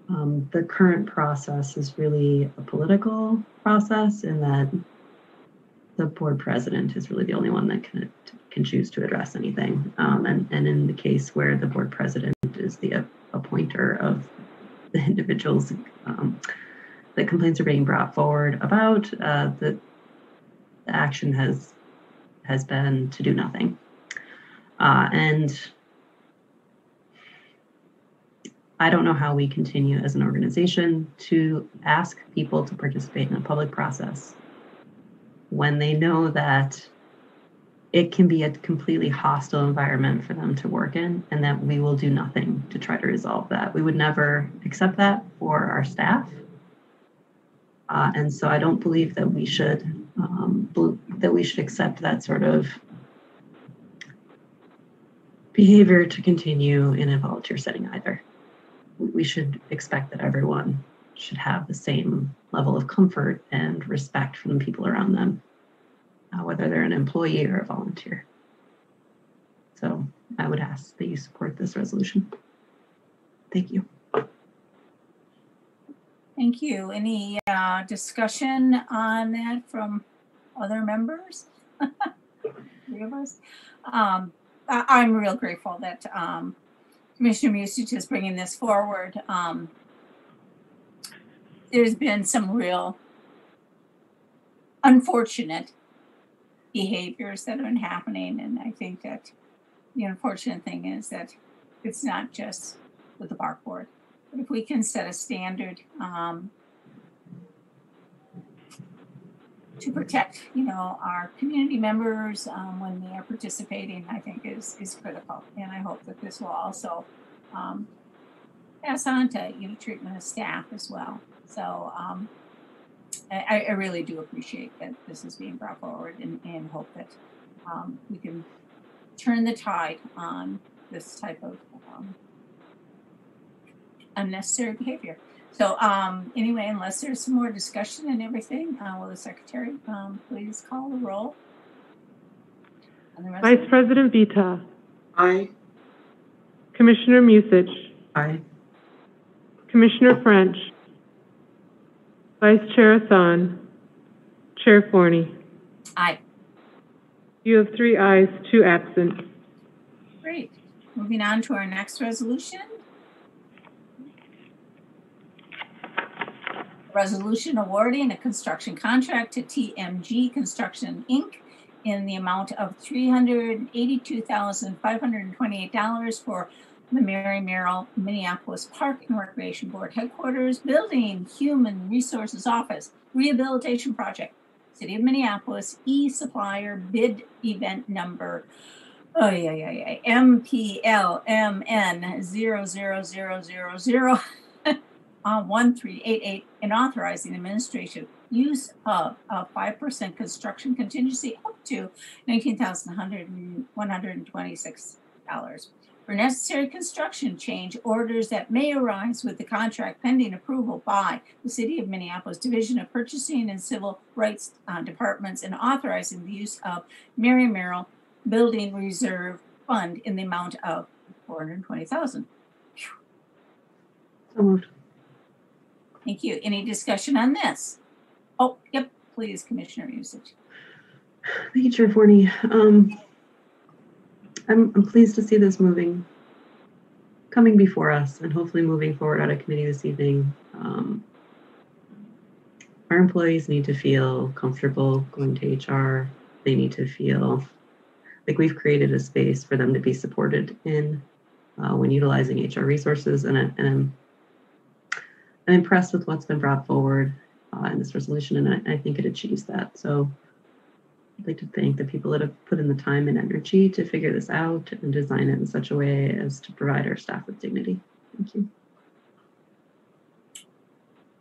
um, the current process is really a political process in that the board president is really the only one that can can choose to address anything. Um, and, and in the case where the board president is the appointer of the individuals um, that complaints are being brought forward about, uh, the, the action has has been to do nothing. Uh, and I don't know how we continue as an organization to ask people to participate in a public process when they know that it can be a completely hostile environment for them to work in and that we will do nothing to try to resolve that. We would never accept that for our staff. Uh, and so I don't believe that we should um, that we should accept that sort of behavior to continue in a volunteer setting either. We should expect that everyone should have the same level of comfort and respect from the people around them, uh, whether they're an employee or a volunteer. So I would ask that you support this resolution. Thank you. Thank you. Any uh, discussion on that from other members? [laughs] Three of us. Um, I- I'm real grateful that um, Commissioner Musich is bringing this forward. Um, there's been some real unfortunate behaviors that have been happening. And I think that the unfortunate thing is that it's not just with the park board. But if we can set a standard um, to protect, you know, our community members um, when they are participating, I think is is critical. And I hope that this will also um, pass on to you know treatment of staff as well. So um, I, I really do appreciate that this is being brought forward and, and hope that um, we can turn the tide on this type of um, unnecessary behavior. So um, anyway, unless there's some more discussion and everything, uh, will the secretary um, please call the roll? the Vice? President Vetaw. Aye. Commissioner Musich. Aye. Commissioner French. Vice Chair Hassan. Chair Forney. Aye. You have three ayes, two absent. Great. Moving on to our next resolution. Resolution awarding a construction contract to TMG Construction, Inc. in the amount of three hundred eighty-two thousand, five hundred and twenty-eight dollars for the Mary Merrill Minneapolis Park and Recreation Board headquarters building, Human Resources Office, Rehabilitation Project, City of Minneapolis e supplier bid event number. Oh yeah, yeah, yeah. MPLMN 00000 [laughs] uh, 1388 in authorizing administration use of a 5% construction contingency up to $19,126 for necessary construction change orders that may arise with the contract pending approval by the City of Minneapolis Division of Purchasing and Civil Rights uh, Departments and authorizing the use of Mary Merrill Building Reserve Fund in the amount of four hundred and twenty thousand. So moved. Thank you. Any discussion on this? Oh, yep, please, Commissioner Musich. Thank you, Chair Forney. Um, I'm, I'm pleased to see this moving, coming before us and hopefully moving forward out of committee this evening. Um, our employees need to feel comfortable going to HR. They need to feel like we've created a space for them to be supported in uh, when utilizing HR resources. And, I, and I'm, I'm impressed with what's been brought forward uh, in this resolution, and I, I think it achieves that. So I'd like to thank the people that have put in the time and energy to figure this out and design it in such a way as to provide our staff with dignity. Thank you.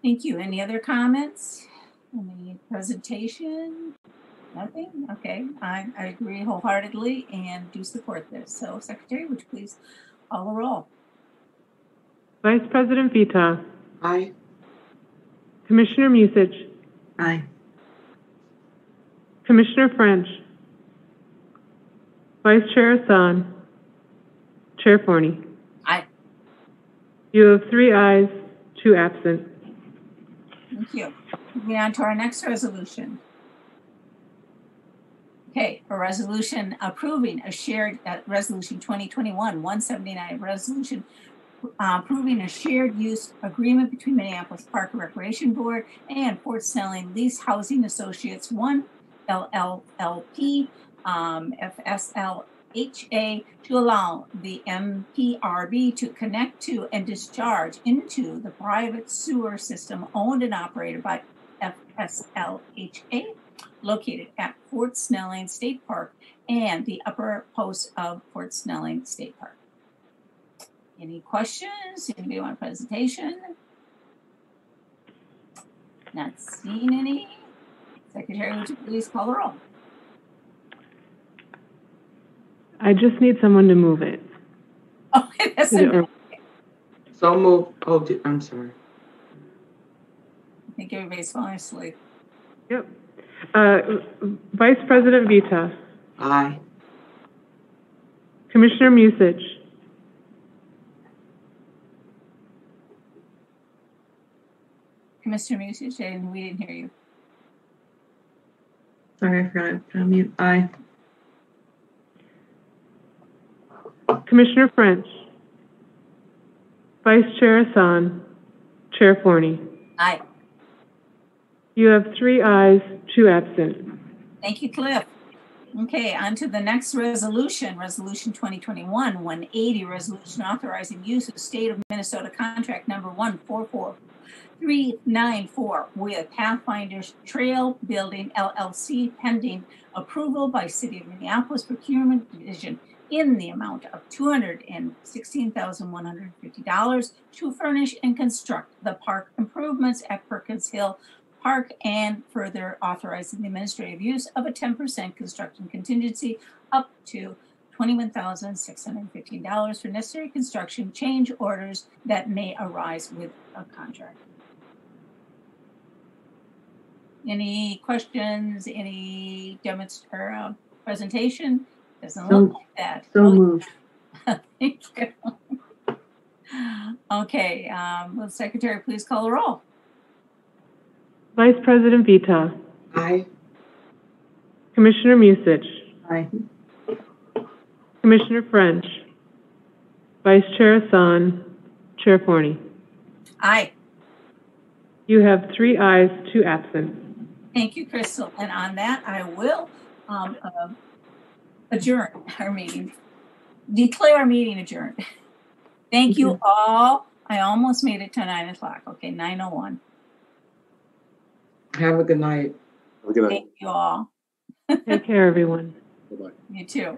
Thank you. Any other comments? Any presentation? Nothing? Okay, I, I agree wholeheartedly and do support this. So Secretary, would you please call the roll? Vice President Vetaw. Aye. Commissioner Musich. Aye. Commissioner French. Vice Chair Hassan. Chair Forney. Aye. You have three ayes, two absent. Thank you. Moving on to our next resolution. Okay, a resolution approving a shared uh, resolution 2021-179 resolution uh, approving a shared use agreement between Minneapolis Park and Recreation Board and Fort Snelling Lease Housing Associates 1 LLLP, um, FSLHA, to allow the MPRB to connect to and discharge into the private sewer system owned and operated by FSLHA, located at Fort Snelling State Park and the upper post of Fort Snelling State Park. Any questions? Anybody want a presentation? Not seeing any. Secretary, would you please call the roll? I just need someone to move it. [laughs] Oh, that's Is it- a- So move, oh, di- I'm sorry. I think everybody's falling asleep. Yep. Uh, Vice President Vetaw. Aye. Commissioner Musich. Commissioner Musich, and we didn't hear you. Sorry, I forgot to unmute. Aye. Commissioner French. Vice Chair Hassan. Chair Forney. Aye. You have three ayes, two absent. Thank you, Cliff. Okay, on to the next resolution, Resolution 2021-180, resolution authorizing use of State of Minnesota contract number 144394 with Pathfinders Trail Building LLC pending approval by City of Minneapolis Procurement Division in the amount of $216,150 to furnish and construct the park improvements at Perkins Hill Park and further authorizing the administrative use of a ten percent construction contingency up to twenty-one thousand six hundred and fifteen dollars for necessary construction change orders that may arise with a contract. Any questions, any demonst, or, uh, presentation? Doesn't So- look like that. So Oh, moved. [laughs] Thank you. Okay, um, will the secretary please call the roll? Vice President Vetaw. Aye. Commissioner Musich. Aye. Commissioner French. Vice Chair Hassan. Chair Forney. Aye. You have three ayes, two absent. Thank you, Crystal. And on that, I will um, uh, adjourn our meeting, declare our meeting adjourned. Thank you all. I almost made it to nine o'clock. Okay, nine oh one. Have a good night. Have a good night. Thank you all. Take care, everyone. Bye-bye. You too.